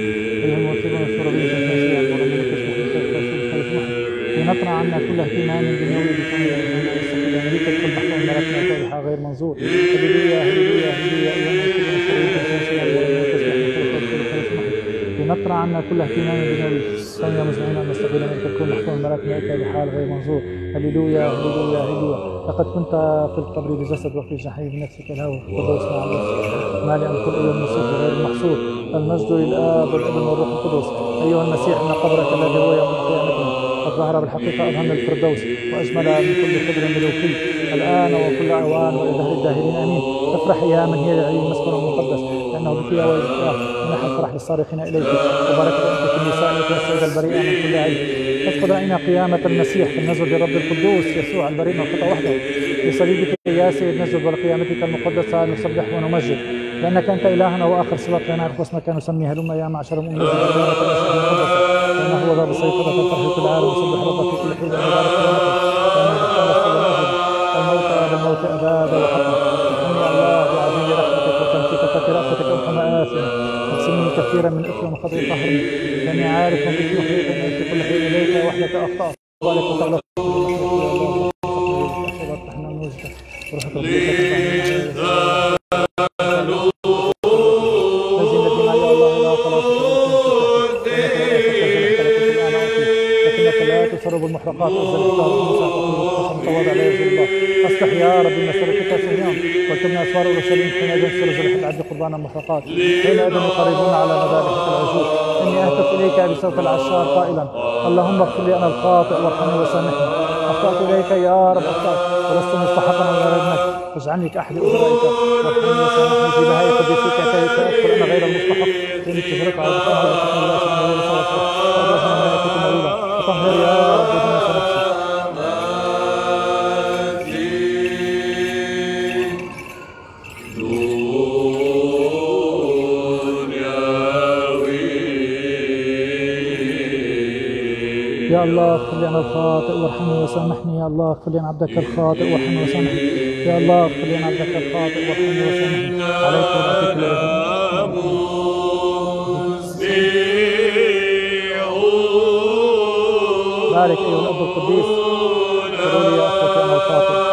Speaker 1: هللويا هللويا أيها المؤسسون السوريين لنقرأ عنا كل اهتمام وزماننا استغفر أمريكا كل مع الملائكة بحال غير منظور هللويا هللويا هللويا أيها لنقرأ عنا كل اهتمام بالنبي صلى مزمعين أن نستقبل منك تكون محفوظ ملاك ملائكة بحال غير منظور هللويا هللويا هللويا لقد كنت في القبر بجسد وفي جحيم بنفسك الهوى القدوس مع الله مالئا كل أيها المسيح غير المحصور المجد للآب والأبن والروح القدس. أيها المسيح إن قبرك الذي هو يوم قيامتنا قد ظهر بالحقيقة أظهر الفردوس وأجمل من كل خضر ملوكي. الآن وكل أوان وإلى دهر الداهرين. آمين. افرح يا من هي العلي المسكن المقدس لأنه بك يا وجهك منح الفرح للصارخين إليك. وبارك أنت في النساء والسيدة البريئة من كل عيب اذكر علينا قيامة المسيح في النزل برب القدوس يسوع البريء من الخطأ وحده. في صليبك يا سيد نزل بقيامتك المقدسة نسبح ونمجد. لأنك أنت إلهنا وآخر صلاة لا نعرف اسمك نسمي هلم يا معشر المؤمنين. لأنه هو ذا بسيطرة الفرح كل عالم وسبح ربك في كل حين. وبارك اختلف ونجد الموت أباد. وحقا الله بعظيم رحمتك وتمسكك في رأفتك أرحم آثم اغسلني كثيرا من إثم وخطئ طهري لأني عارف محيط أن في كل حين إليك وحدك أخطأت ذلك تغلط المحرقات حينئذ يقربون على مذابحك العجوب إني أهتف إليك بصوت العشار قائلا. اللهم اغفر لي أنا الخاطئ وارحمني وسامحني. أخطأت إليك يا رب. أخطأت. ولست مستحقا ان ابنك فاجعلني كأحد اولئك وارحمني وسامحني في بهاء قديسك كي ادخل أنا غير المستحق؟ لانك تشرك على بطنها وتكون لا شيء غير صلاه فطهر يا رب دنس نفسي الله اغفر لي أنا الخاطئ وارحمني وسامحني. يا الله اغفر لي أنا عبدك الخاطئ وارحمني وسامحني. يا الله اغفر لي أنا عبدك الخاطئ وارحمني وسامحني. عليك وبعثك بارك ايها الاب القديس. اغفروا لي أخوتي أنا الخاطئ.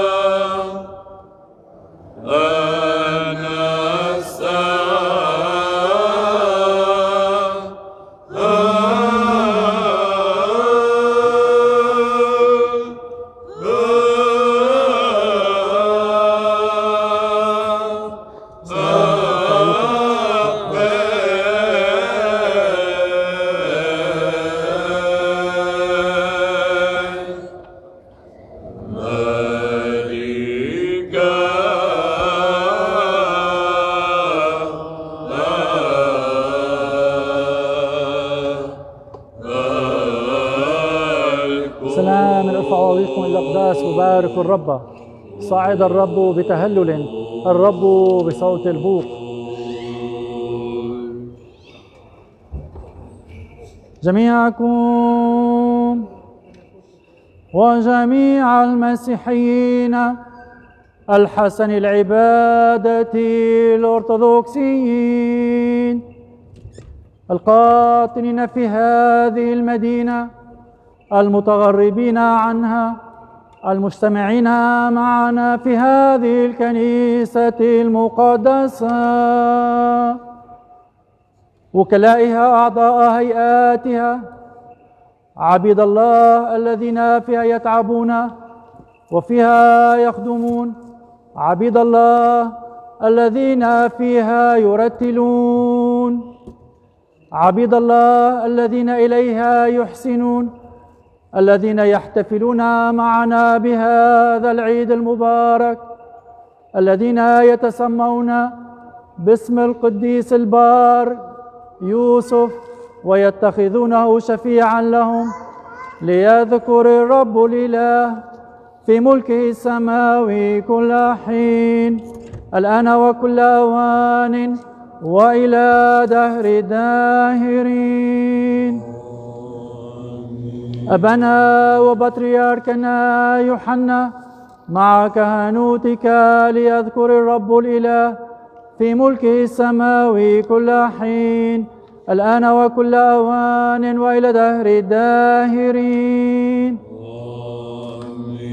Speaker 1: صعد الرب بتهلل الرب بصوت البوق. جميعكم وجميع المسيحيين الحسن العبادة الأرثوذكسيين القاطنين في هذه المدينة المتغربين عنها المجتمعين معنا في هذه الكنيسة المقدسة. وكلائها أعضاء هيئاتها. عبيد الله الذين فيها يتعبون وفيها يخدمون. عبيد الله الذين فيها يرتلون. عبيد الله الذين إليها يحسنون. الذين يحتفلون معنا بهذا العيد المبارك الذين يتسمون باسم القديس البار يوسف ويتخذونه شفيعا لهم ليذكر الرب الإله في ملكه السماوي كل حين الآن وكل أوان وإلى دهر داهرين. أبنا وبطريركنا يوحنا مع كهنوتك ليذكر الرب الإله في ملكه السماوي كل حين الآن وكل أوان وإلى دهر الداهرين.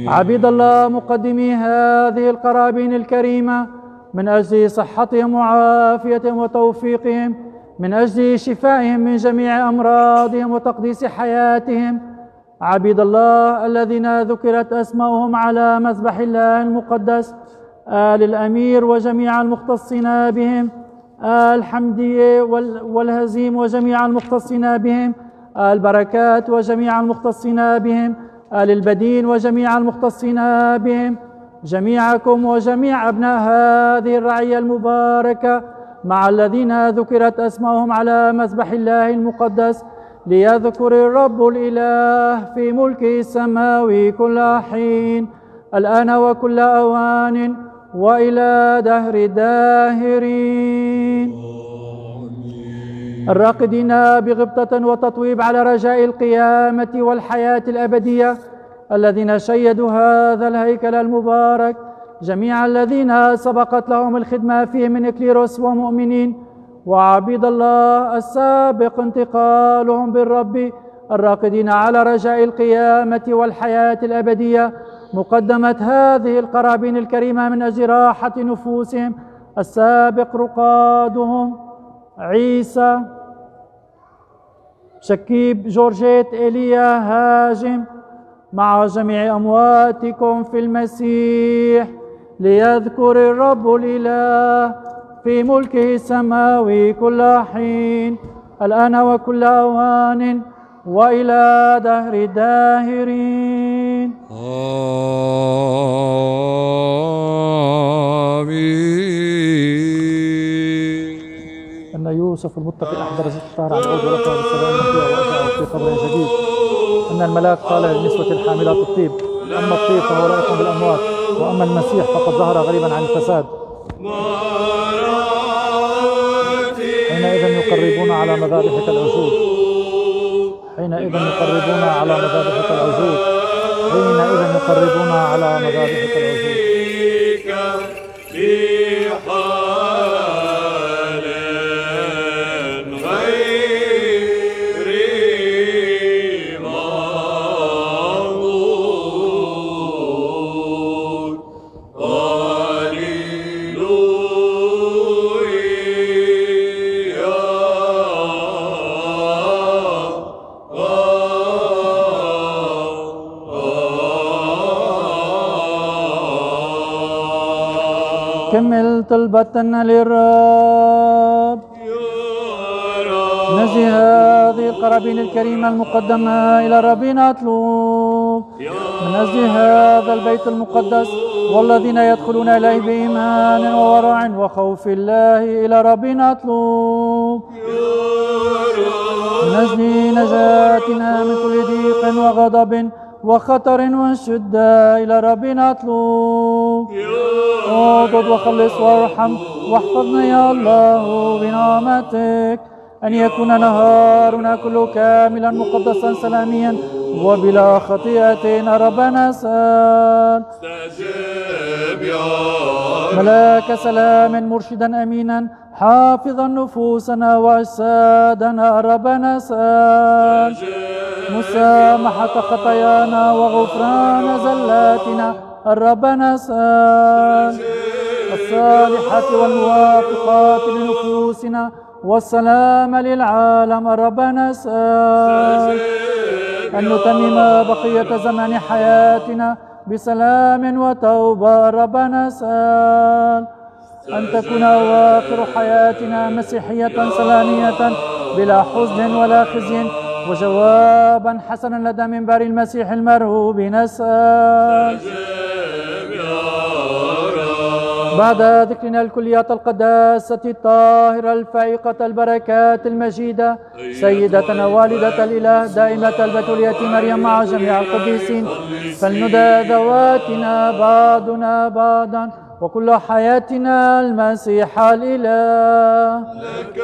Speaker 1: عبيد الله مقدمي هذه القرابين الكريمة من أجل صحتهم وعافيتهم وتوفيقهم من أجل شفائهم من جميع أمراضهم وتقديس حياتهم عبيد الله الذين ذكرت أسماؤهم على مذبح الله المقدس آل الأمير وجميع المختصين بهم آل حمدية والهزيم وجميع المختصين بهم آل بركات وجميع المختصين بهم آل البدين وجميع المختصين بهم جميعكم وجميع أبناء هذه الرعية المباركة مع الذين ذكرت أسماؤهم على مذبح الله المقدس ليذكر الرب الإله في ملكه السماوي كل حين الآن وكل أوان وإلى دهر الداهرين. الراقدين بغبطة وتطويب على رجاء القيامة والحياة الأبدية الذين شيدوا هذا الهيكل المبارك جميع الذين سبقت لهم الخدمة فيه من إكليروس ومؤمنين. وعبيد الله السابق انتقالهم بالرب الراقدين على رجاء القيامة والحياة الأبدية. مقدمة هذه القرابين الكريمة من أجل راحة نفوسهم. السابق رقادهم عيسى شكيب جورجيت إيليا هاجم. مع جميع أمواتكم في المسيح ليذكر الرب الإله. في ملكه السماوي كل حين الآن وكل أوان وإلى دهر الداهرين.
Speaker 12: آمين.
Speaker 1: أن يوسف المتقي أحضر ستار عن عود ورفع بالسلام في قبر جديد أن الملاك قال للنسوة الحاملات الطيب أما الطيب فهو رائق بالأموات وأما المسيح فقد ظهر غريبا عن الفساد. حينئذ يقربون على مذابحك العجول حينئذ يقربون على مذابحك العجول حينئذ يقربون على مذابحك العجول طلبتنا للرب نجي هذه القرابين الكريمة المقدمة إلى ربنا أطلب. أجل هذا البيت المقدس والذين يدخلون إليه بإيمان وورع وخوف الله إلى ربنا أطلب. أجل نجاتنا من كل ضيق وغضب. وخطر وشدة إلى ربنا أطلب. اعبد وخلص وارحم واحفظنا يا الله بنعمتك. أن يكون نهارنا كله كاملا مقدسا سلاميا وبلا خطيئة ربنا سال
Speaker 3: استجب يا
Speaker 1: ملاك سلام مرشدا أمينا حافظا نفوسنا وأجسادنا ربنا سال مسامحة خطايانا وغفران زلاتنا ربنا سال الصالحات والموافقات لنفوسنا والسلام للعالم ربنا سال أن نتمم بقية زمن حياتنا بسلام وتوبة ربنا سال أن تكون أواخر حياتنا مسيحية سلامية بلا حزن ولا خزي وجوابا حسنا لدى منبر المسيح المرهوب. نسأل. بعد ذكرنا الكليات القداسة الطاهرة الفائقة البركات المجيدة سيدتنا والدة الإله دائمة البتولية مريم مع جميع القديسين. فلندى ذواتنا بعضنا بعضا وكل حياتنا المسيح الإله.
Speaker 3: لك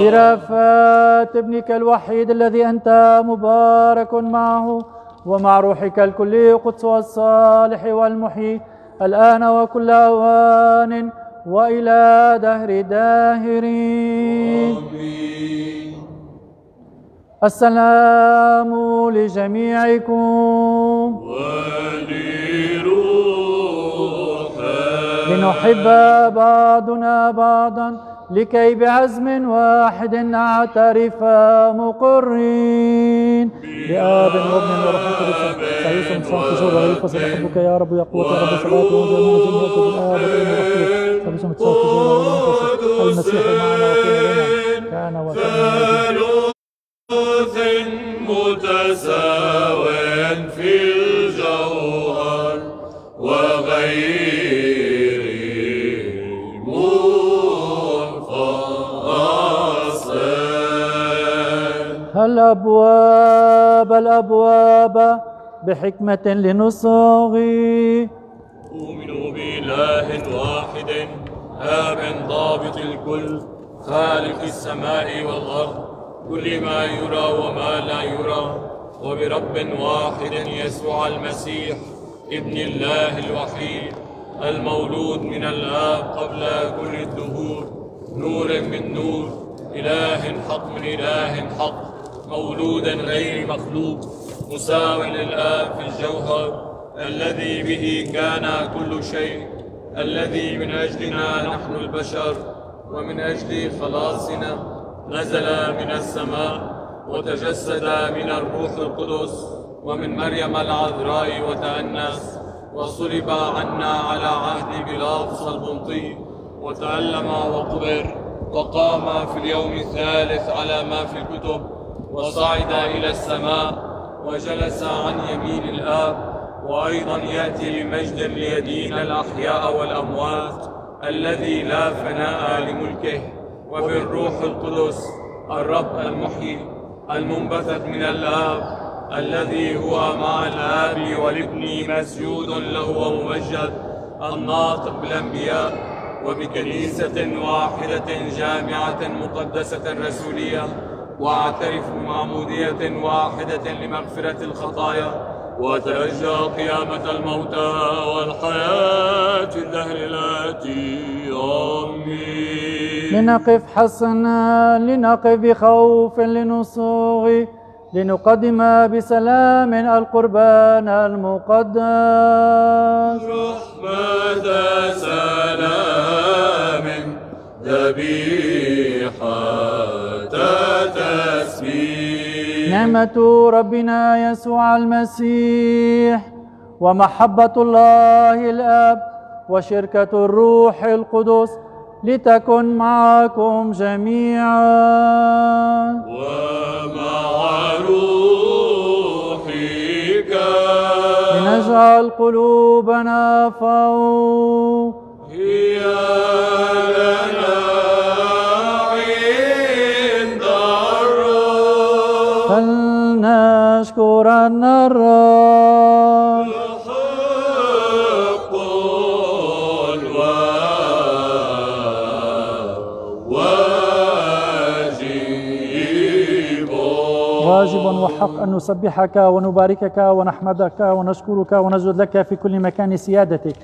Speaker 3: يا
Speaker 1: برافات ابنك الوحيد الذي أنت مبارك معه. ومع روحك الكلي قدس والصالح والمحيي. الآن وكل أوان وإلى دهر داهرين. السلام لجميعكم. لنحب بعضنا بعضا لكي بعزم واحد نعترف مقرين. بآب وابن وروح القدس سعيس مصاح شجور غير فصل حبك يا رب يا قوة يا رب صلاة وانزل من زين يسد الآب والابن والروح القدس سعيس مصاح شجور غير فصل المسيح معنا بنا كان وكان.
Speaker 3: ثالث متساو في
Speaker 1: الأبواب الأبواب بحكمة لنصغي
Speaker 3: أؤمن بإله واحد آب ضابط الكل خالق السماء والأرض كل ما يرى وما لا يرى. وبرب واحد يسوع المسيح ابن الله الوحيد المولود من الآب قبل كل الدهور. نور من نور إله حق من إله حق. مولودا غير مخلوق مساو للآب في الجوهر. الذي به كان كل شيء. الذي من أجلنا نحن البشر ومن أجل خلاصنا نزل من السماء وتجسد من الروح القدس ومن مريم العذراء وتأنس. وصلب عنا على عهد بلاطس البنطي وتألم وقبر وقام في اليوم الثالث على ما في الكتب. وصعد إلى السماء وجلس عن يمين الآب وأيضا يأتي بمجد ليدين الأحياء والأموات الذي لا فناء لملكه. وبالروح القدس الرب المحيي المنبثق من الآب الذي هو مع الآب والابن مسجود له وممجد الناطق بالأنبياء وبكنيسة واحدة جامعة مقدسة رسولية. واعترف بمعمودية واحدة لمغفرة الخطايا وترجى قيامة الموتى والحياة الدهر الآتي آمين.
Speaker 1: لنقف حسنا لنقف بخوف لنصوغي لنقدم بسلام القربان المقدس.
Speaker 3: رحمة سلام ذبيحة
Speaker 1: نعمة ربنا يسوع المسيح ومحبة الله الآب وشركة الروح القدس لتكن معكم جميعا.
Speaker 3: ومع روحك.
Speaker 1: لنجعل قلوبنا فوق.
Speaker 3: هي لنا.
Speaker 1: فلنشكرن الرب
Speaker 3: واجب
Speaker 1: واجب وحق أن نسبحك ونباركك ونحمدك ونشكرك ونسجد لك في كل مكان سيادتك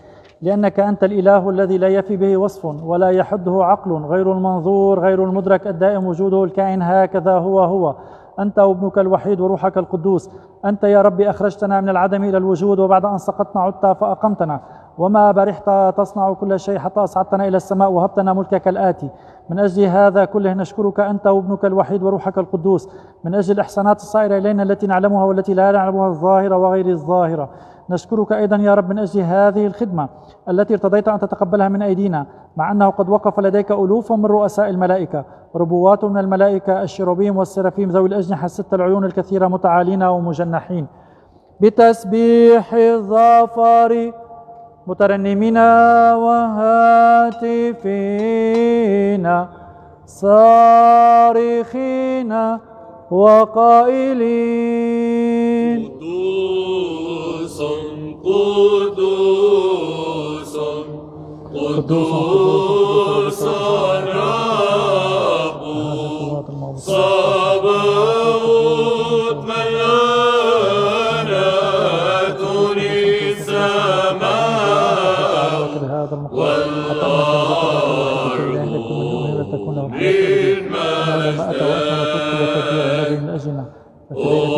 Speaker 1: لأنك أنت الإله الذي لا يفي به وصف ولا يحده عقل غير المنظور غير المدرك الدائم وجوده الكائن هكذا هو هو. أنت وابنك الوحيد وروحك القدوس. أنت يا ربي أخرجتنا من العدم إلى الوجود وبعد أن سقطنا عدت فأقمتنا. وما برحت تصنع كل شيء حتى أصعدتنا إلى السماء وهبتنا ملكك الآتي. من أجل هذا كله نشكرك أنت وابنك الوحيد وروحك القدوس. من أجل الإحسانات الصائرة إلينا التي نعلمها والتي لا نعلمها الظاهرة وغير الظاهرة. نشكرك أيضا يا رب من أجل هذه الخدمة التي ارتضيت أن تتقبلها من أيدينا مع أنه قد وقف لديك ألوف من رؤساء الملائكة. ربوات من الملائكة الشروبيم والسرافيم ذوي الأجنحة الست العيون الكثيرة متعالين ومجنحين. بتسبيح الظفر مترنمين وهاتفين صارخين وقائلين.
Speaker 3: قدوس قدوس قدوس رب
Speaker 1: أجلنا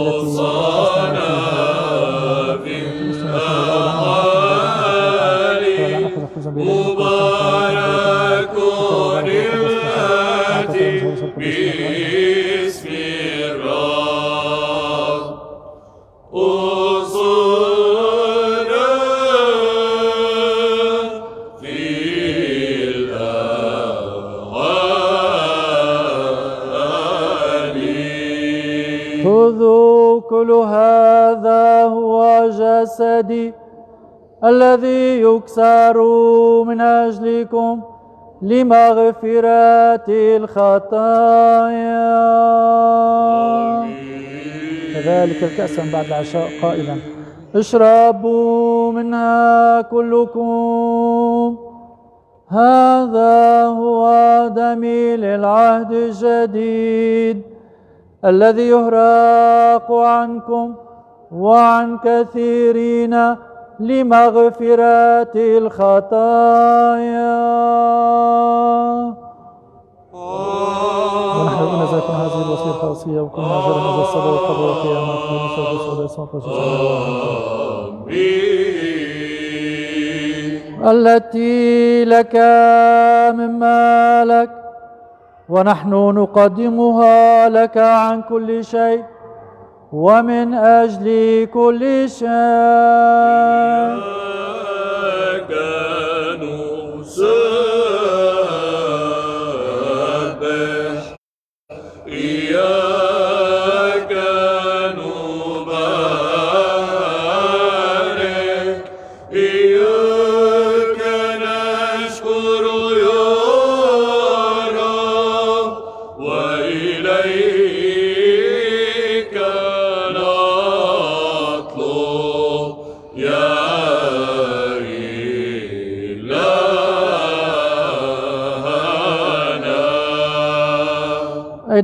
Speaker 1: هو جسدي الذي يكسر من أجلكم لمغفرة الخطايا. كذلك الكأس بعد العشاء قائلا. اشربوا منها كلكم. هذا هو دمي للعهد الجديد الذي يهراق عنكم. وعن كثيرين لمغفرة الخطايا. ونحن إذا كنا هذه الوصية الخاصية وكنا أجرنا ذا الصبر والقبر والقيامة في المسجد والصلاة والسلام التي لك مما لك ونحن نقدمها لك عن كل شيء. ومن أجل كل شيء.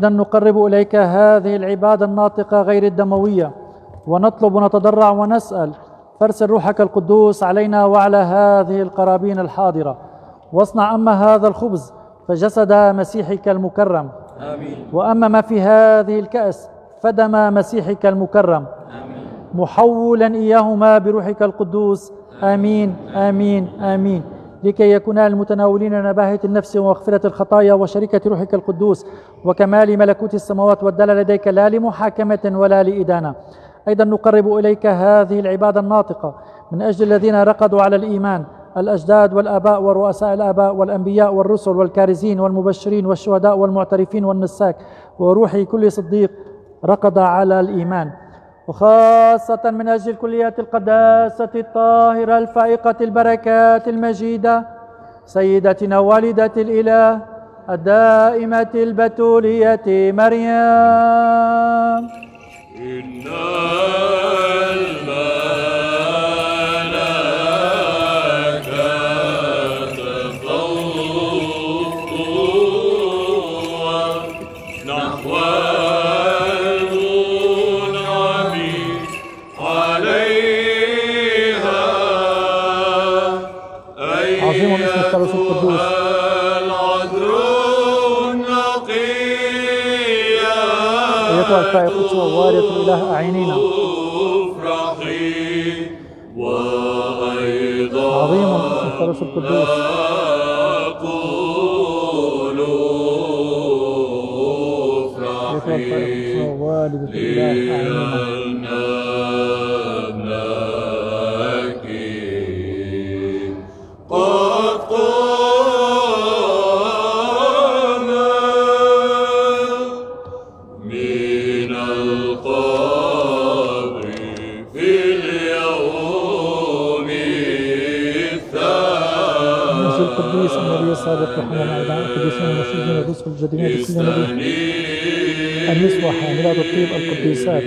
Speaker 1: أيضا نقرب إليك هذه العبادة الناطقة غير الدموية ونطلب ونتضرع ونسأل. فارسل روحك القدوس علينا وعلى هذه القرابين الحاضرة. واصنع أما هذا الخبز فجسد مسيحك المكرم.
Speaker 3: آمين.
Speaker 1: وأما ما في هذه الكأس فدم مسيحك المكرم. محولا إياهما بروحك القدوس. آمين. آمين. آمين. لكي يكونا المتناولين نباهة النفس ومغفرة الخطايا وشركة روحك القدوس وكمال ملكوت السماوات والدل لديك لا لمحاكمة ولا لإدانة. أيضا نقرب إليك هذه العبادة الناطقة من أجل الذين رقدوا على الإيمان الأجداد والآباء ورؤساء الآباء والأنبياء والرسل والكارزين والمبشرين والشهداء والمعترفين والنساك وروح كل صديق رقد على الإيمان. وخاصة من أجل كليات القداسة الطاهرة الفائقة البركات المجيدة سيدتنا والدة الإله الدائمة البتولية مريم.
Speaker 3: إن
Speaker 1: عظيم اسم الثالوث القدوس أيتها الفائقة والوارث الإله أعينينا عظيم اسم الثالوث القدوس. أيتها الفائقة والوالدة الإله أعينينا القديسات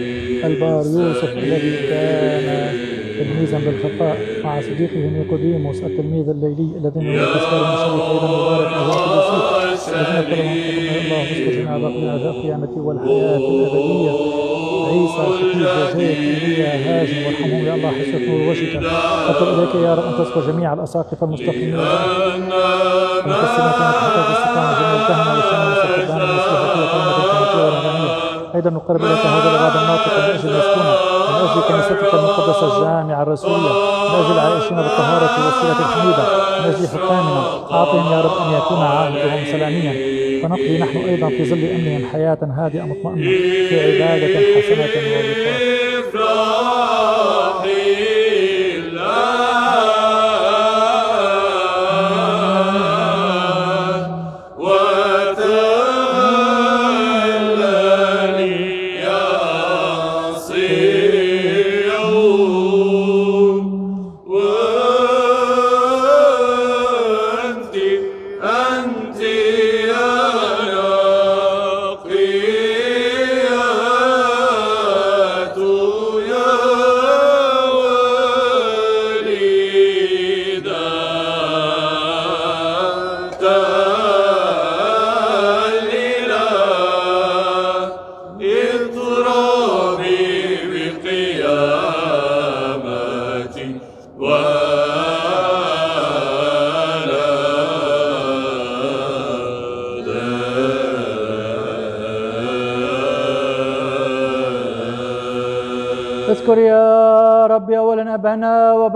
Speaker 1: البار يوسف الذي كان تلميذا بالخفاء مع صديقه نيقوديموس التلميذ الليلي الذين من تذكار المشرف أيضا مبارك الذين كلهم الله باقي من اعزاء قيامتي والحياة الأبدية. عيسى شكيب وزيد ايليا هازم وارحمهم يا الله حسن نور وجهك اطلب إليك يا رب أن تذكر جميع الاساقفه المستقيمين. المقسمة كانت حتى في جميع الكهنة والشمال أيضا نقرب إليك هذا الغاب الناطق من أجل المسكونة من أجل كنيستك المقدسة الجامعة الرسولية من أجل العائشين بالطهارة والوسيلة الحميدة من أجل حكامنا. أعطهم يا رب أن يكون عهدهم سلاميا. فنقضي نحن أيضا في ظل أمنهم حياة هادئة مطمئنة في عبادة حسنة ووقار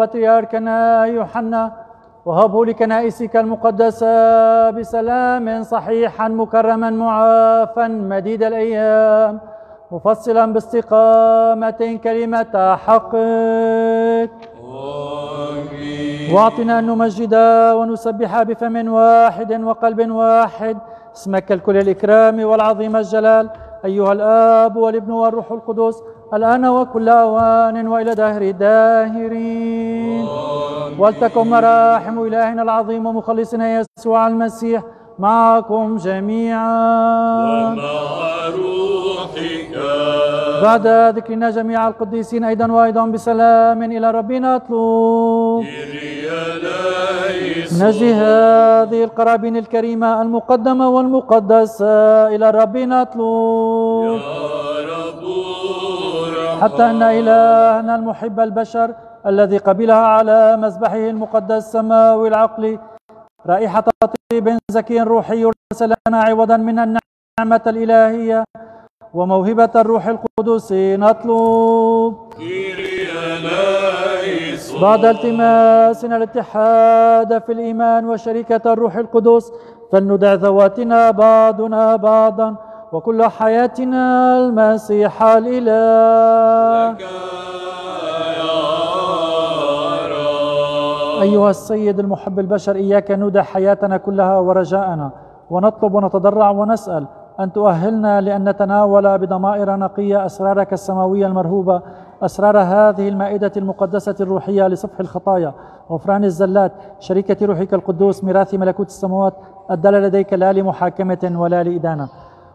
Speaker 1: وبطريركنا يوحنا وهبه لكنائسك المقدسة بسلام صحيحا مكرما معافا مديد الأيام مفصلا باستقامة كلمة حقك. واعطنا أن نمجد ونسبح بفم واحد وقلب واحد اسمك الكل الإكرام والعظيم الجلال. أيها الآب والابن والروح القدس الآن وكل أوان وإلى دهر الداهرين. ولتكن مراحم إلهنا العظيم ومخلصنا يسوع المسيح معكم جميعا.
Speaker 3: مع روحك
Speaker 1: بعد ذكرنا جميع القديسين أيضا وأيضا بسلام إلى ربنا أطلب. من أجل هذه القرابين الكريمة المقدمة والمقدسة إلى ربنا أطلب. حتى أن إلهنا المحب البشر الذي قبلها على مذبحه المقدس سماوي العقل رائحة طيب زكي روحي يرسل لنا عوضا من النعمة الإلهية. وموهبة الروح القدس نطلب. بعد التماسنا الاتحاد في الإيمان وشركة الروح القدس فلندع ذواتنا بعضنا بعضا وكل حياتنا المسيح الإله. أيها السيد المحب البشر إياك ندى حياتنا كلها ورجاءنا ونطلب ونتضرع ونسأل أن تؤهلنا لأن نتناول بضمائر نقية أسرارك السماوية المرهوبة أسرار هذه المائدة المقدسة الروحية لصفح الخطايا. غفران الزلات شركة روحك القدوس ميراث ملكوت السماوات الدل لديك لا لمحاكمة ولا لإدانة.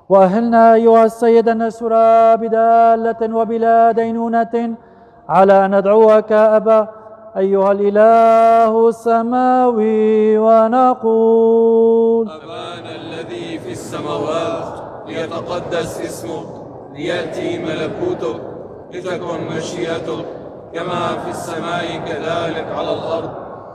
Speaker 1: وأهلنا أيها السيد أن نسر بدالة وبلا دينونة على أن ندعوك أبا. أيها الإله السماوي ونقول
Speaker 2: أبانا الذي في السماوات ليتقدس اسمك ليأتي ملكوتك لتكن مشيئتك كما في السماء كذلك على الأرض.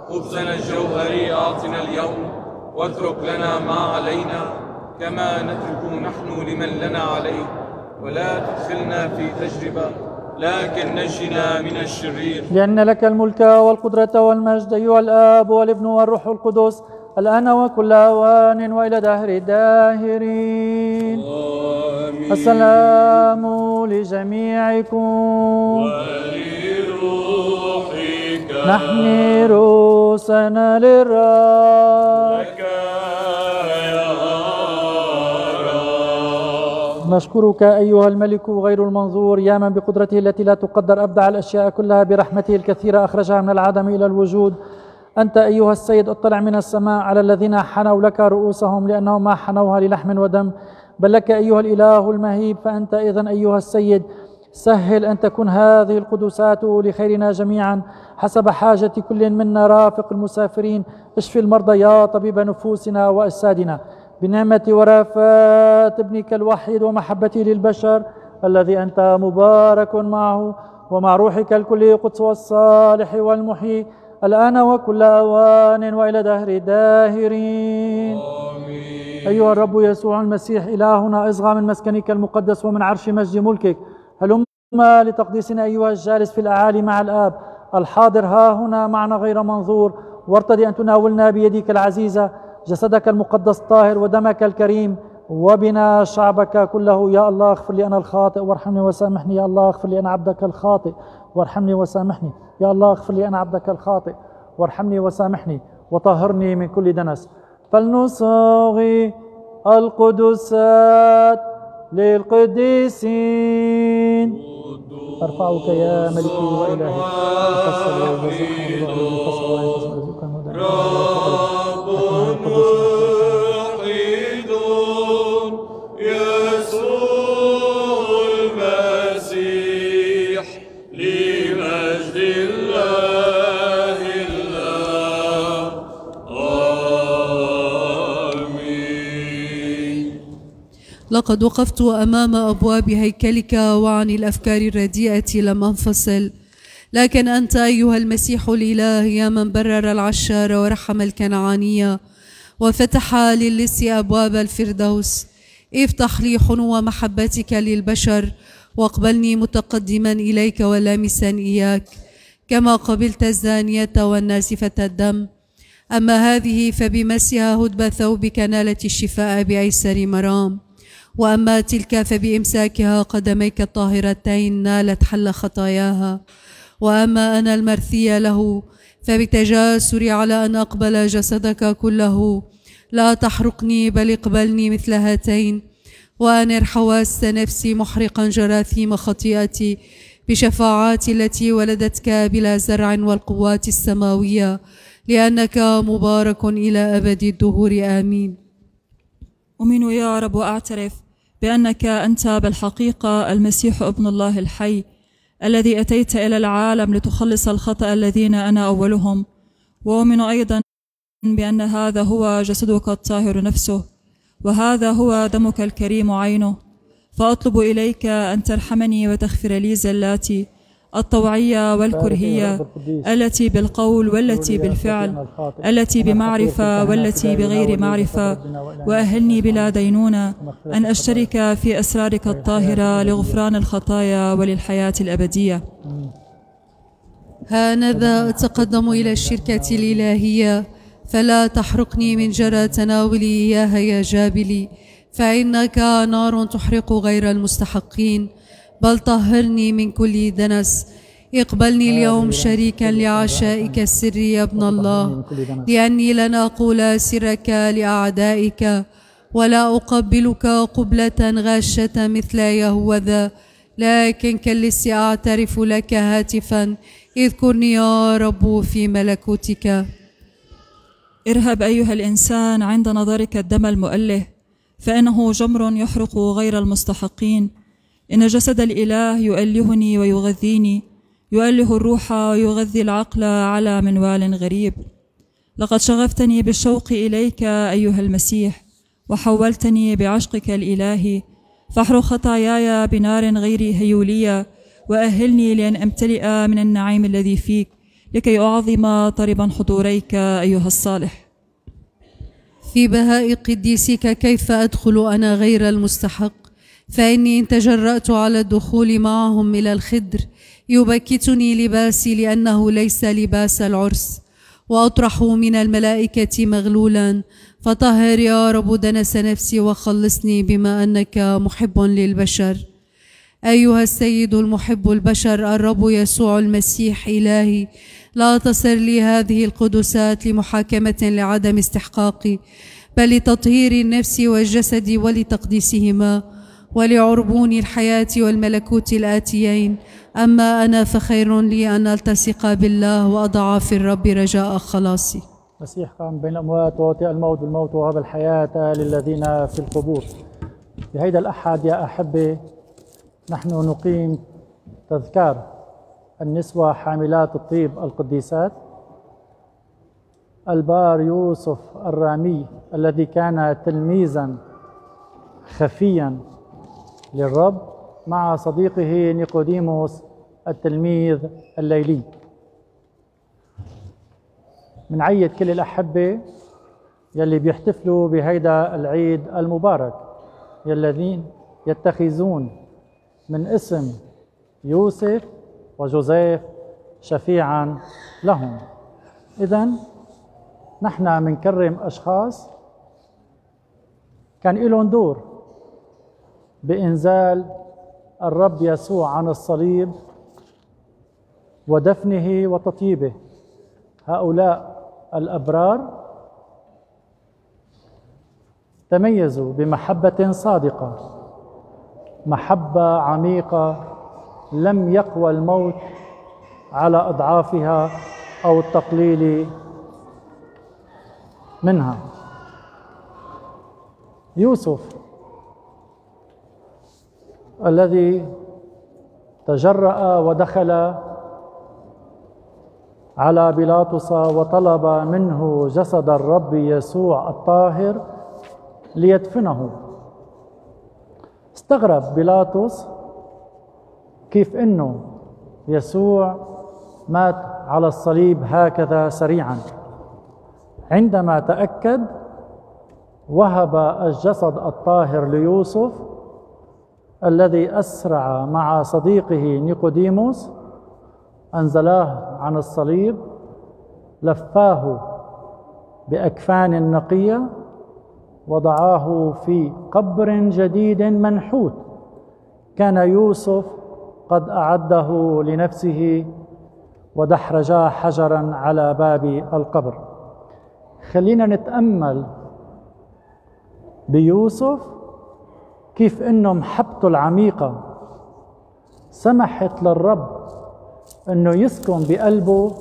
Speaker 2: خبزنا الجوهري أعطنا اليوم واترك لنا ما علينا كما نترك نحن لمن لنا عليه. ولا تدخلنا في تجربة لكن نجنا من الشرير.
Speaker 1: لأن لك الملك والقدرة والمجد أيها الآب والابن والروح القدس الآن وكل أوان وإلى دهر الداهرين.
Speaker 2: آمين.
Speaker 1: السلام لجميعكم.
Speaker 3: ولروحك.
Speaker 1: نحن رؤوسنا للرب. نشكرك أيها الملك غير المنظور يا من بقدرته التي لا تقدر أبدع الأشياء كلها برحمته الكثيرة أخرجها من العدم إلى الوجود. أنت أيها السيد اطلع من السماء على الذين حنوا لك رؤوسهم لأنهم ما حنوها للحم ودم بل لك أيها الإله المهيب فأنت إذن أيها السيد سهل أن تكون هذه القدسات لخيرنا جميعا. حسب حاجة كل منا رافق المسافرين. اشفي المرضى يا طبيب نفوسنا وأجسادنا. بنعمة ورافات ابنك الوحيد ومحبته للبشر الذي أنت مبارك معه ومع روحك الكلي قدس والصالح والمحيي الآن وكل أوان وإلى دهر الداهرين أيها الرب يسوع المسيح إلهنا أصغى من مسكنك المقدس ومن عرش مجد ملكك. هلم لتقديسنا أيها الجالس في الأعالي مع الآب. الحاضر ها هنا معنا غير منظور. وارتدي أن تناولنا بيدك العزيزة. جسدك المقدس طاهر ودمك الكريم وبنا شعبك كله. يا الله اغفر لي أنا الخاطئ وارحمني وسامحني. يا الله اغفر لي أنا عبدك الخاطئ وارحمني وسامحني. يا الله اغفر لي أنا عبدك الخاطئ وارحمني وسامحني. وطهرني من كل دنس. فلنصغي القدسات للقديسين. أرفعك يا ملكي وزحم وفصل وفصل
Speaker 3: رب
Speaker 5: لقد وقفت أمام أبواب هيكلك وعن الأفكار الرديئة لم أنفصل. لكن أنت أيها المسيح الإله يا من برر العشار ورحم الكنعانية وفتح للص أبواب الفردوس. افتح لي حنو محبتك للبشر واقبلني متقدما إليك ولامسا إياك. كما قبلت الزانية والناسفة الدم. أما هذه فبمسها هدب ثوبك نالت الشفاء بأيسر مرام. وأما تلك فبإمساكها قدميك الطاهرتين نالت حل خطاياها. وأما أنا المرثية له فبتجاسري على أن أقبل جسدك كله. لا تحرقني بل اقبلني مثل هاتين. وأنر حواس نفسي محرقا جراثيم خطيئتي بشفاعات التي ولدتك بلا زرع والقوات السماوية لأنك مبارك إلى أبد الدهور. آمين.
Speaker 4: أؤمن يا رب وأعترف بأنك أنت بالحقيقة المسيح ابن الله الحي الذي أتيت إلى العالم لتخلص الخطأ الذين أنا أولهم. وأؤمن أيضا بأن هذا هو جسدك الطاهر نفسه وهذا هو دمك الكريم عينه. فأطلب إليك أن ترحمني وتغفر لي زلاتي. الطوعية والكرهية التي بالقول والتي بالفعل التي بمعرفة والتي بغير معرفة. وأهلني بلا دينونة أن أشترك في أسرارك الطاهرة لغفران الخطايا وللحياة الأبدية.
Speaker 5: هانذا أتقدم إلى الشركة الإلهية فلا تحرقني من جرى تناولي إياها يا جابلي فإنك نار تحرق غير المستحقين. بل طهرني من كل دنس. اقبلني اليوم شريكا لعشائك السري يا ابن الله. لأني لن أقول سرك لأعدائك ولا أقبلك قبلة غاشة مثل يهوذا. لكن كاللص أعترف لك هاتفا. اذكرني يا رب في ملكوتك.
Speaker 4: ارهب أيها الإنسان عند نظرك الدم المؤله فإنه جمر يحرق غير المستحقين. إن جسد الإله يؤلهني ويغذيني يؤله الروح ويغذي العقل على منوال غريب. لقد شغفتني بالشوق إليك أيها المسيح وحولتني بعشقك الإلهي فاحرق خطاياي بنار غير هيولية وأهلني لأن أمتلئ من النعيم الذي فيك لكي أعظم طربا حضوريك أيها الصالح.
Speaker 5: في بهاء قديسك كيف أدخل أنا غير المستحق؟ فإني إن تجرأت على الدخول معهم إلى الخدر يبكتني لباسي لأنه ليس لباس العرس. وأطرح من الملائكة مغلولا فطهر يا رب دنس نفسي وخلصني بما أنك محب للبشر. أيها السيد المحب البشر الرب يسوع المسيح إلهي لا تصر لي هذه القدسات لمحاكمة لعدم استحقاقي بل لتطهير النفس والجسد ولتقديسهما. ولعربون الحياة والملكوت الآتيين. أما أنا فخير لي أن ألتصق بالله وأضع في الرب رجاء خلاصي.
Speaker 1: المسيح قام بين الأموات ووطئ الموت بالموت وهب الحياة للذين في القبور. بهيدا الأحد يا أحبة نحن نقيم تذكار النسوة حاملات الطيب القديسات. البار يوسف الرامي الذي كان تلميذا خفيا. للرب مع صديقه نيقوديموس التلميذ الليلي. بنعيد كل الأحبة يلي بيحتفلوا بهيدا العيد المبارك الذين يتخذون من اسم يوسف وجوزيف شفيعا لهم. إذا نحن منكرم أشخاص كان لهم دور بإنزال الرب يسوع عن الصليب ودفنه وتطيبه. هؤلاء الأبرار تميزوا بمحبة صادقة محبة عميقة لم يقوى الموت على أضعافها أو التقليل منها. يوسف الذي تجرأ ودخل على بيلاطس وطلب منه جسد الرب يسوع الطاهر ليدفنه. استغرب بيلاطس كيف إنه يسوع مات على الصليب هكذا سريعا. عندما تأكد وهب الجسد الطاهر ليوسف الذي أسرع مع صديقه نيقوديموس أنزلاه عن الصليب لفاه بأكفان نقية وضعاه في قبر جديد منحوت. كان يوسف قد أعده لنفسه ودحرجا حجرا على باب القبر. خلينا نتأمل بيوسف كيف انه محبته العميقة. سمحت للرب إنه يسكن بقلبه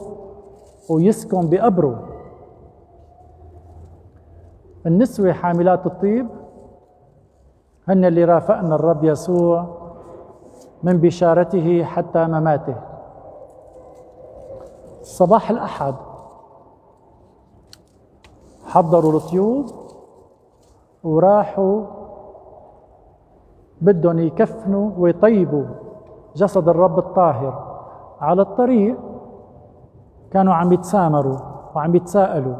Speaker 1: ويسكن بقبره. النسوة حاملات الطيب هن اللي رافقنا الرب يسوع من بشارته حتى مماته. صباح الأحد. حضروا الطيوب وراحوا بدهم يكفنوا ويطيبوا جسد الرب الطاهر. على الطريق كانوا عم يتسامروا وعم يتساءلوا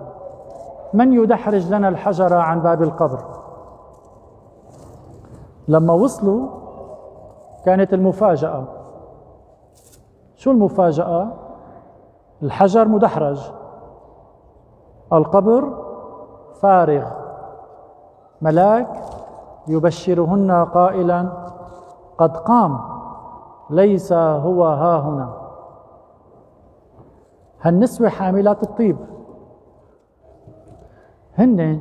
Speaker 1: من يدحرج لنا الحجر عن باب القبر؟ لما وصلوا كانت المفاجأة. شو المفاجأة؟ الحجر مدحرج القبر فارغ ملاك
Speaker 3: يبشرهن قائلا قد قام ليس هو ها هنا. هالنسوة حاملات الطيب. هن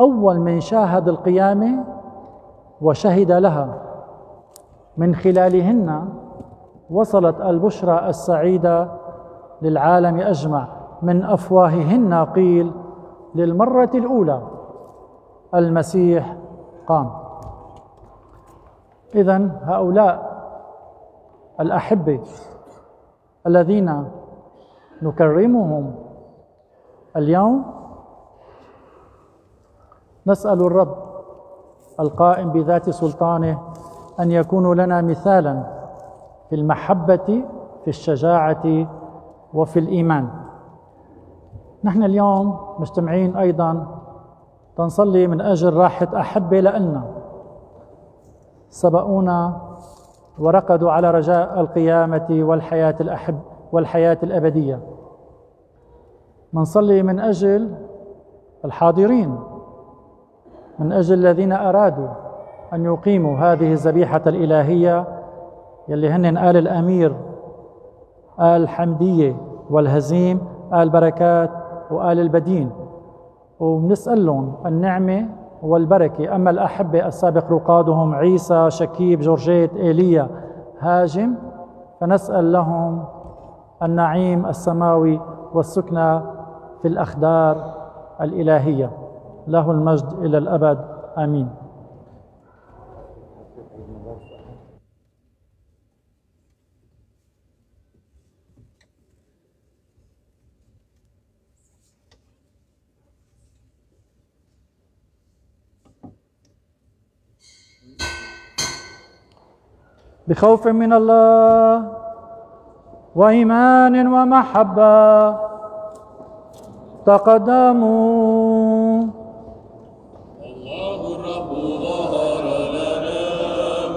Speaker 3: أول من شاهد القيامة وشهد لها. من خلالهن وصلت البشرى السعيدة للعالم أجمع. من أفواههن قيل للمرة الأولى. المسيح قام. إذا هؤلاء الأحبة الذين نكرمهم اليوم نسأل الرب القائم بذات سلطانه أن يكونوا لنا مثالا في المحبة في الشجاعة وفي الإيمان. نحن اليوم مجتمعين أيضا تنصلي من أجل راحة أحبة لألنا سبقونا ورقدوا على رجاء القيامة والحياة الأحب والحياة الأبدية. منصلي من أجل الحاضرين من أجل الذين أرادوا أن يقيموا هذه الذبيحة الإلهية يلي هن آل الأمير آل حمدية والهزيم آل بركات وآل البدين. وبنسألهم النعمة والبركة. أما الأحبة السابق رقادهم عيسى شكيب جورجيت إيليا هاجم فنسأل لهم النعيم السماوي والسكنى في الأخدار الإلهية. له المجد إلى الأبد. آمين. بخوف من الله وإيمان ومحبة. تقدموا.
Speaker 1: الله الرب ظهر لنا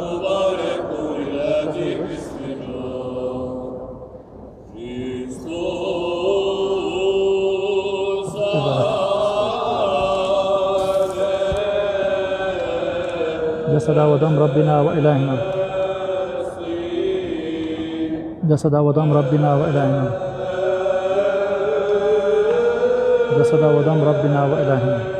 Speaker 1: مبارك الآتي باسمك كريستوس
Speaker 3: جسد ودم ربنا وإلهنا. جسد ودم ربنا وإلهنا. جسد ودم ربنا وإلهنا.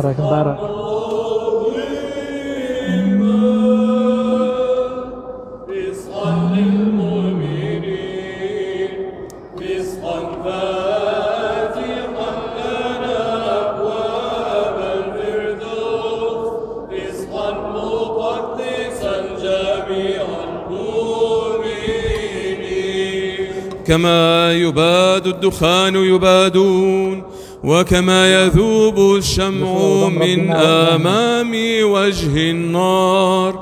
Speaker 3: Para, para.
Speaker 2: كما يباد الدخان يبادون وكما يذوب الشمع من آمام وجه النار.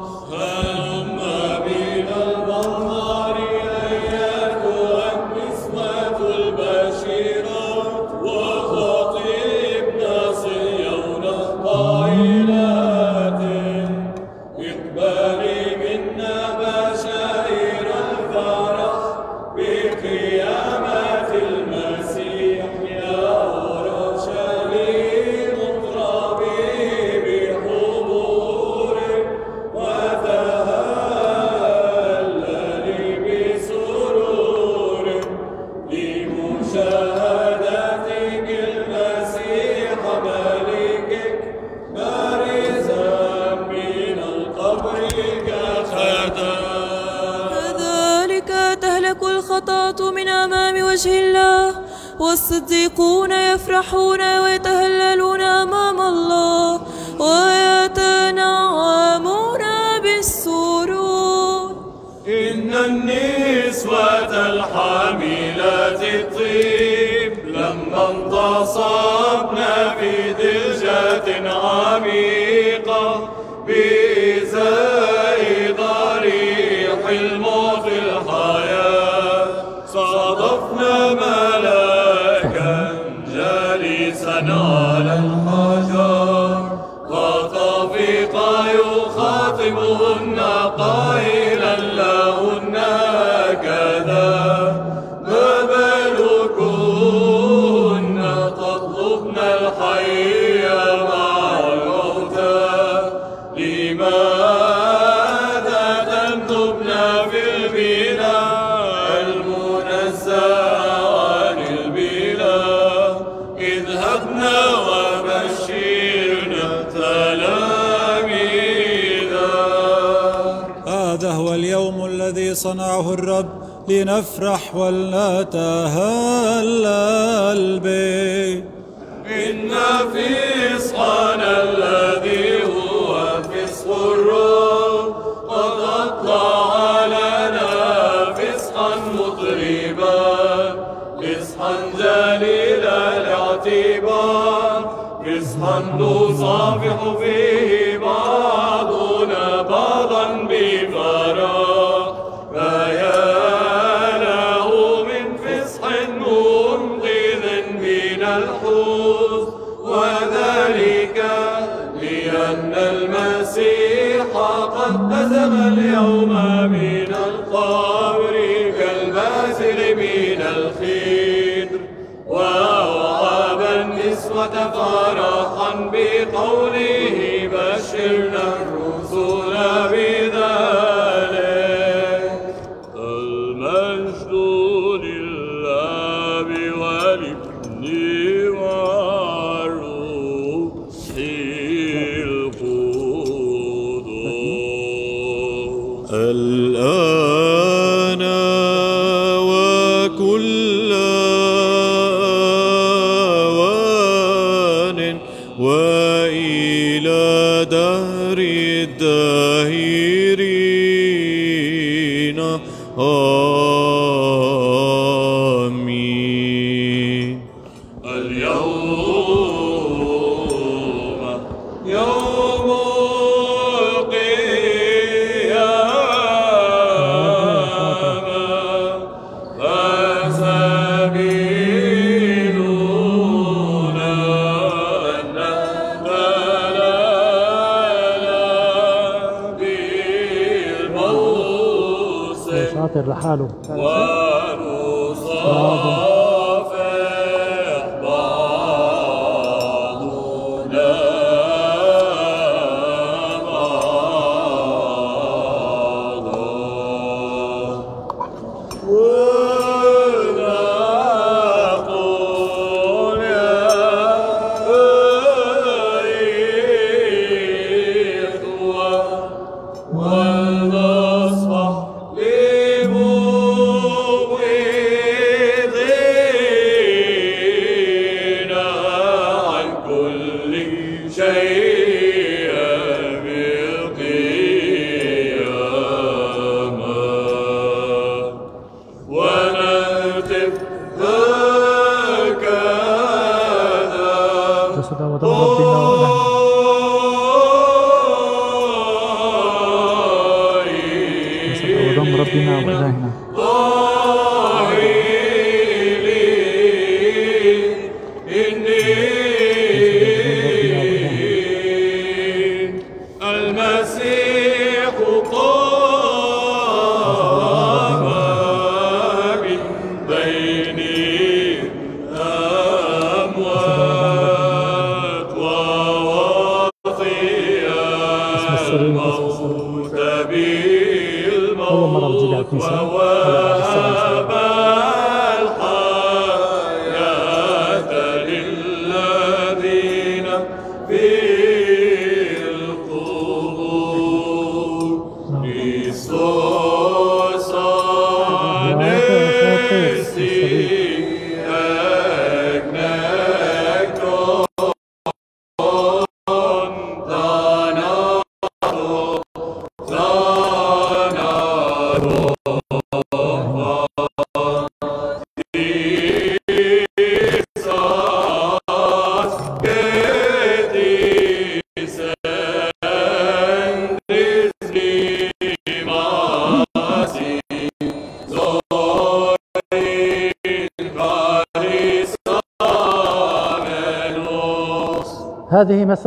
Speaker 13: يصدقون يفرحون ويتهللون أمام الله ويتنعمون بالسرور.
Speaker 3: إن النسوة الحاملات الطيب لما
Speaker 10: انتصر يرفعه الرب لنفرح ولنتهلل به.
Speaker 3: إن في فصحنا الذي هو فصح الرب قد أطلع لنا فصحا مطربا فصحا جليل الاعتبار فصحا نصافح فيه.
Speaker 1: حاله.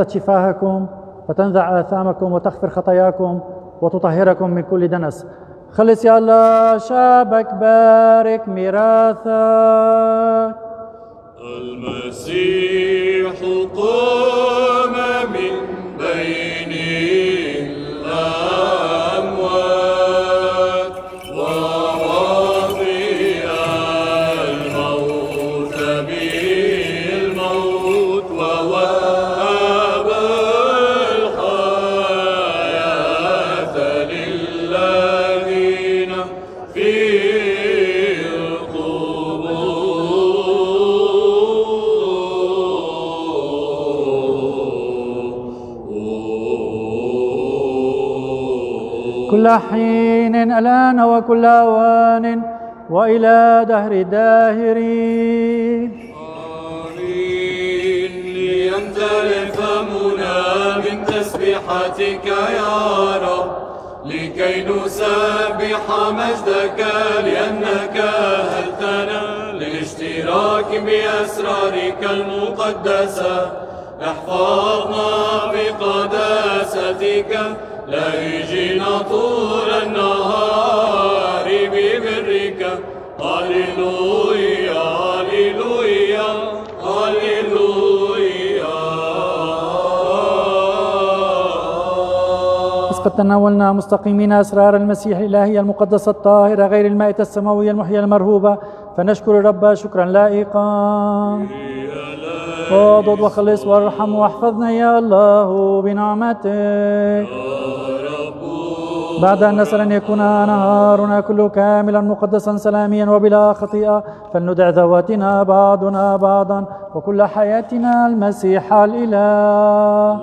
Speaker 1: شفاهكم وتنزع آثامكم وتغفر خطاياكم وتطهركم من كل دنس. خلص يا الله شعبك بارك ميراثك حين ألآن وكل أوان وإلى دهر الداهرين
Speaker 3: آمين. ليمتلئ فمنا من تسبيحتك يا رب لكي نسبح مجدك لأنك أهلتنا للاشتراك بأسرارك المقدسة إحفظنا بقداستك. لهجنا طول النهار ببرك. هللويا هللويا هللويا.
Speaker 1: قد تناولنا مستقيمين أسرار المسيح الإلهية المقدسة الطاهرة غير المائتة السماوية المحية المرهوبة فنشكر الرب شكرا لائقا. واضد وخلص وارحم واحفظنا يا الله بنعمتك. بعد أن نسأل أن يكون نهارنا كله كاملا مقدسا سلاميا وبلا خطيئة فلندع ذواتنا بعضنا بعضا وكل حياتنا المسيح الإله.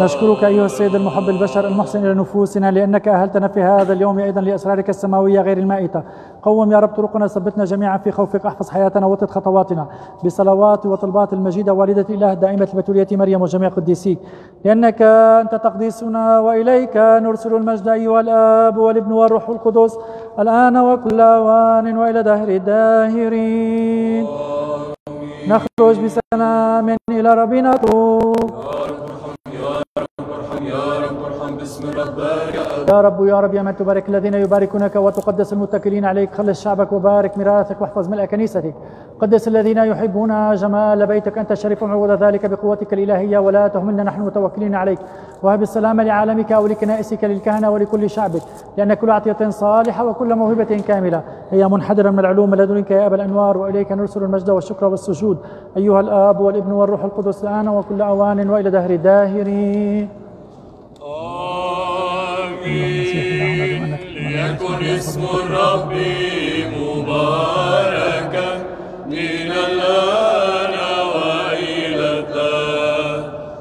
Speaker 1: نشكرك أيها السيد المحب البشر المحسن إلى نفوسنا لأنك أهلتنا في هذا اليوم أيضا لأسرارك السماوية غير المائتة. قوم يا رب طرقنا ثبتنا جميعا في خوفك أحفظ حياتنا وطد خطواتنا. بصلوات وطلبات المجيدة والدة الله دائمة البتولية مريم وجميع قديسيك لأنك أنت تقديسنا وإليك نرسل المجد أيها الآب والابن والروح القدس الآن وكل أوان وإلى دهر الداهرين. نخرج بسلام إلى ربنا. طوب
Speaker 3: يا رب
Speaker 1: يا رب يا من تبارك الذين يباركونك وتقدس المتكلين عليك خلص شعبك وبارك ميراثك واحفظ ملء كنيستك. قدس الذين يحبون جمال بيتك أنت شريف عوض ذلك بقوتك الإلهية ولا تهملنا نحن متوكلين عليك. وهب السلام لعالمك ولكنائسك للكهنة ولكل شعبك لأن كل عطية صالحة وكل موهبة كاملة هي منحدرة من العلوم لدنك يا أبا الأنوار وإليك نرسل المجد والشكر والسجود. أيها الآب والابن والروح القدس الآن وكل أوان وإلى دهر الداهرين
Speaker 3: آمين ليكن اسم الرب مباركا من الآن وإلى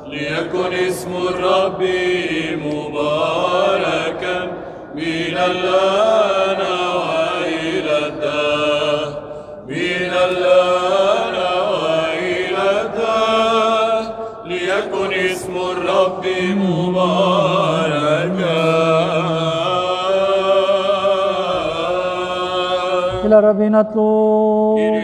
Speaker 3: ليكن اسم الرب مباركا من الآن وإلى من الآن
Speaker 1: إلى الرب نطلب.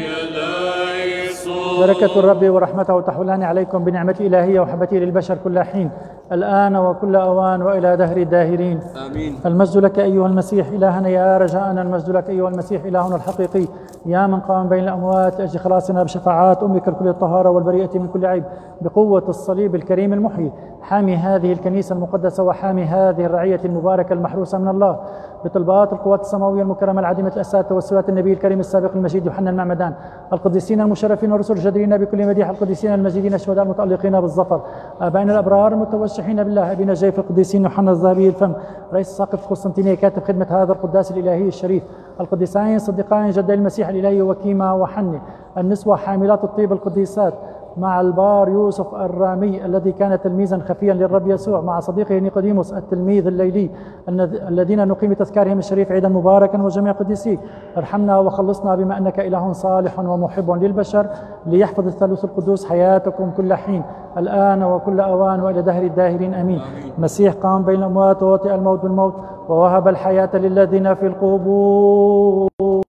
Speaker 1: بركة الرب ورحمته تحولان عليكم بنعمة إلهية وحبته للبشر كل حين الآن وكل أوان وإلى دهر الداهرين.
Speaker 12: آمين.
Speaker 1: المجد لك أيها المسيح إلهنا يا رجاءنا المجد لك أيها المسيح إلهنا الحقيقي. يا من قام بين الأموات لأجل خلاصنا بشفاعات أمك الكل الطهارة والبريئة من كل عيب بقوة الصليب الكريم المحيي. حامي هذه الكنيسة المقدسة وحامي هذه الرعية المباركة المحروسة من الله بطلبات القوات السماوية المكرمة العديمة الأسات توسلات النبي الكريم السابق المجيد يوحنا المعمدان القديسين المشرفين والرسل الجديرين بكل مديح القديسين المجيدين الشهداء المتألقين بالظفر آبائنا الأبرار المتوشحين بالله أبينا جيف القديسين يوحنا الذهبي الفم رئيس ساقف قسطنطينية كاتب خدمة هذا القداس الإلهي الشريف القديسين صديقان جدي المسيح الإلهي وكيما وحني النسوة حاملات الطيب القديسات مع البار يوسف الرامي الذي كان تلميذا خفيا للرب يسوع مع صديقه نيقوديموس التلميذ الليلي الذ- الذين نقيم تذكارهم الشريف عيدا مباركا وجميع قديسيه. ارحمنا وخلصنا بما أنك إله صالح ومحب للبشر ليحفظ الثالوث القدوس حياتكم كل حين الآن وكل أوان وإلى دهر الداهرين آمين. مسيح قام بين الاموات ووطئ الموت بالموت ووهب الحياة للذين في القبور.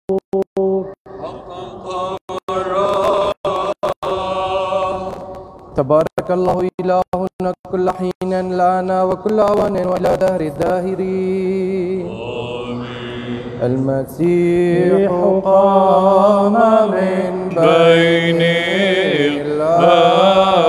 Speaker 3: تبارك الله إلهنا كل حين الآن وكل أوان وإلى دهر الداهرين. المسيح قام من بين الأموات.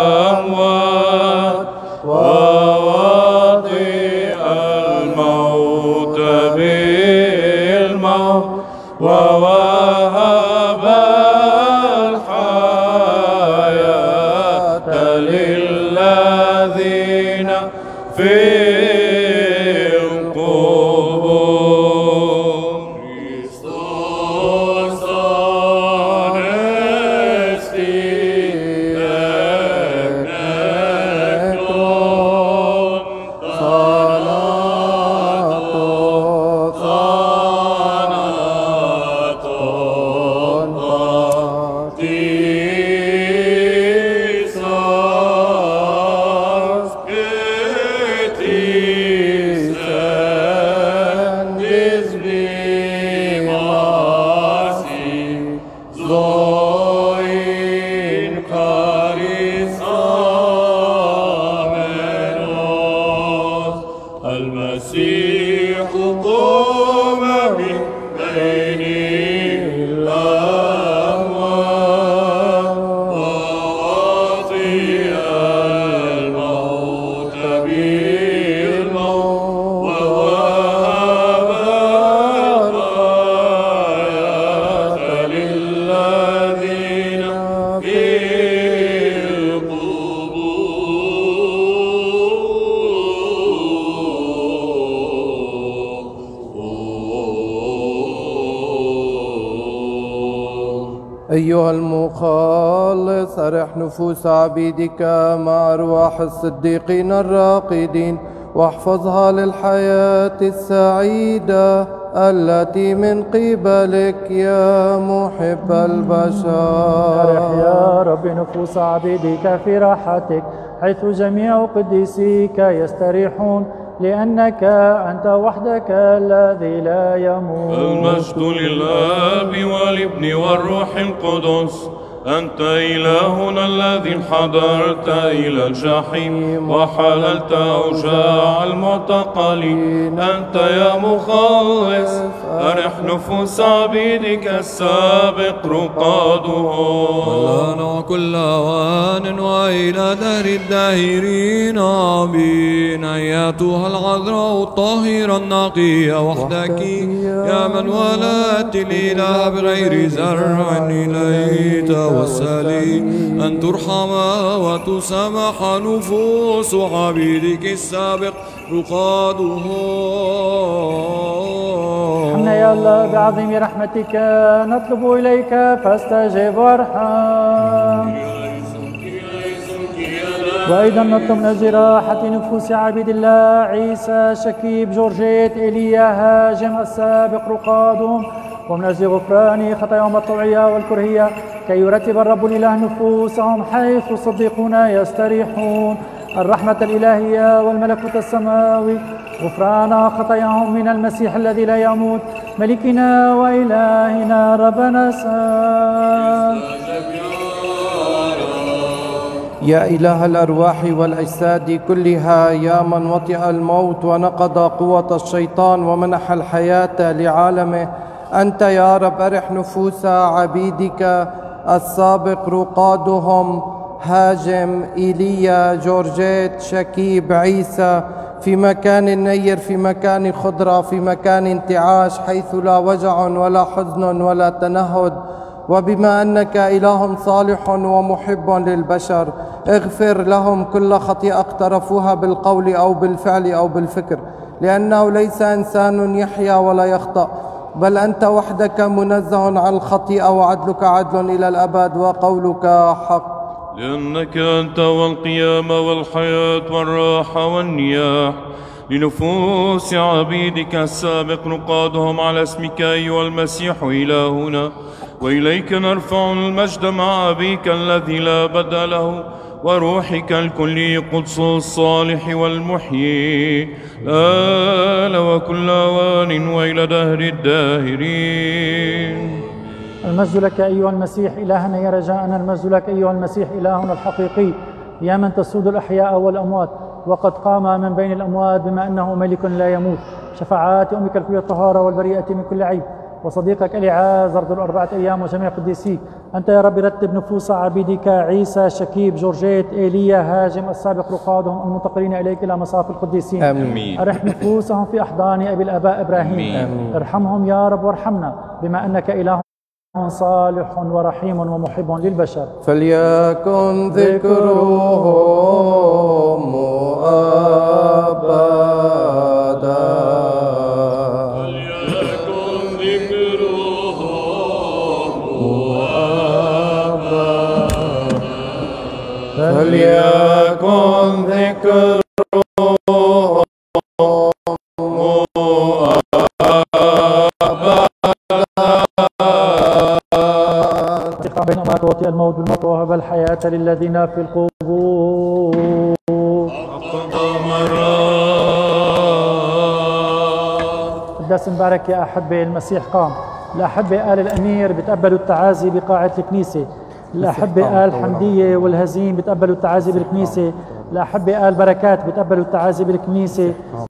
Speaker 3: المخلص أرح نفوس عبيدك مع أرواح الصديقين الراقدين. واحفظها للحياة السعيدة التي من قبلك يا محب
Speaker 1: أرح
Speaker 3: البشر
Speaker 1: يا رب نفوس عبيدك في راحتك حيث جميع قديسيك يستريحون. لأنك أنت وحدك الذي لا يموت.
Speaker 7: المجد للآب والابن والروح القدس. أنت إلهنا الذي انحدرت إلى الجحيم وحللت أوجاع المعتقلين. أنت يا مخلص أرح نفوس عبيدك السابق رقادهم.
Speaker 12: لنا كل أوان وإلى دهر الداهرين آمين. أياتها العذراء الطاهرة النقية وحدك يا من ولدت الإله بغير زرع إليه توسلي أن ترحم وتسامح نفوس عبيدك السابق رقادهم
Speaker 1: ارحمنا يا الله بعظيم رحمتك. نطلب إليك فاستجب وارحم. وأيضا نطلب من أجل راحة نفوس عبيد الله عيسى شكيب جورجيت إيليا هاجم السابق رقادهم ومن أجل غفران خطاياهم الطوعية والكرهية كي يرتب الرب الإله نفوسهم حيث الصديقون يستريحون. الرحمة الإلهية والملكوت السماوي غفران خطاياهم من المسيح الذي لا يموت. ملكنا وإلهنا ربنا سام
Speaker 14: يا إله الأرواح والأجساد كلها يا من وطئ الموت ونقض قوة الشيطان ومنح الحياة لعالمه. أنت يا رب أرح نفوس عبيدك السابق رقادهم هاجم إيليا جورجيت شكيب عيسى في مكان نير في مكان خضرة في مكان انتعاش حيث لا وجع ولا حزن ولا تنهد. وبما أنك إله صالح ومحب للبشر اغفر لهم كل خطيئة اقترفوها بالقول أو بالفعل أو بالفكر لأنه ليس إنسان يحيا ولا يخطأ. بل أنت وحدك منزه عن الخطيئة وعدلك عدل إلى الأبد وقولك حق.
Speaker 7: لأنك أنت والقيامة والحياة والراحة والنياح. لنفوس عبيدك السابق نقادهم على اسمك أيها المسيح إلهنا. وإليك نرفع المجد مع أبيك الذي لا بدل له. وروحك الكلي قدس الصالح والمحيي. آل وكل أوان وإلى دهر الداهرين.
Speaker 1: المجد لك أيها المسيح إلهنا يا رجاءنا المجد لك أيها المسيح إلهنا الحقيقي. يا من تسود الأحياء والأموات وقد قام من بين الأموات بما أنه ملك لا يموت. شفاعات أمك الكلية الطهارة والبريئة من كل عيب. وصديقك اليعازر ذو الأربعة أيام وجميع قديسيك أنت يا رب رتب نفوس عبيدك عيسى شكيب جورجيت إيليا هاجم السابق رقادهم المنتقلين إليك إلى مصاف القديسين.
Speaker 14: آمين.
Speaker 1: أرح نفوسهم في أحضان أبي الآباء إبراهيم.
Speaker 14: آمين.
Speaker 1: ارحمهم يا رب وارحمنا بما أنك إله صالح ورحيم ومحب للبشر.
Speaker 14: فليكن ذكرهم فليكن
Speaker 1: أمات الموت بالموت وهب الحياة للذين في القبور قداس مبارك يا أحبة المسيح قام الأحبة آل الأمير بتقبلوا التعازي بقاعة الكنيسة الأحبة آل حمدية والهزيم بتقبلوا التعازي بالكنيسة الأحبة آل بركات بتقبلوا التعازي بالكنيسة.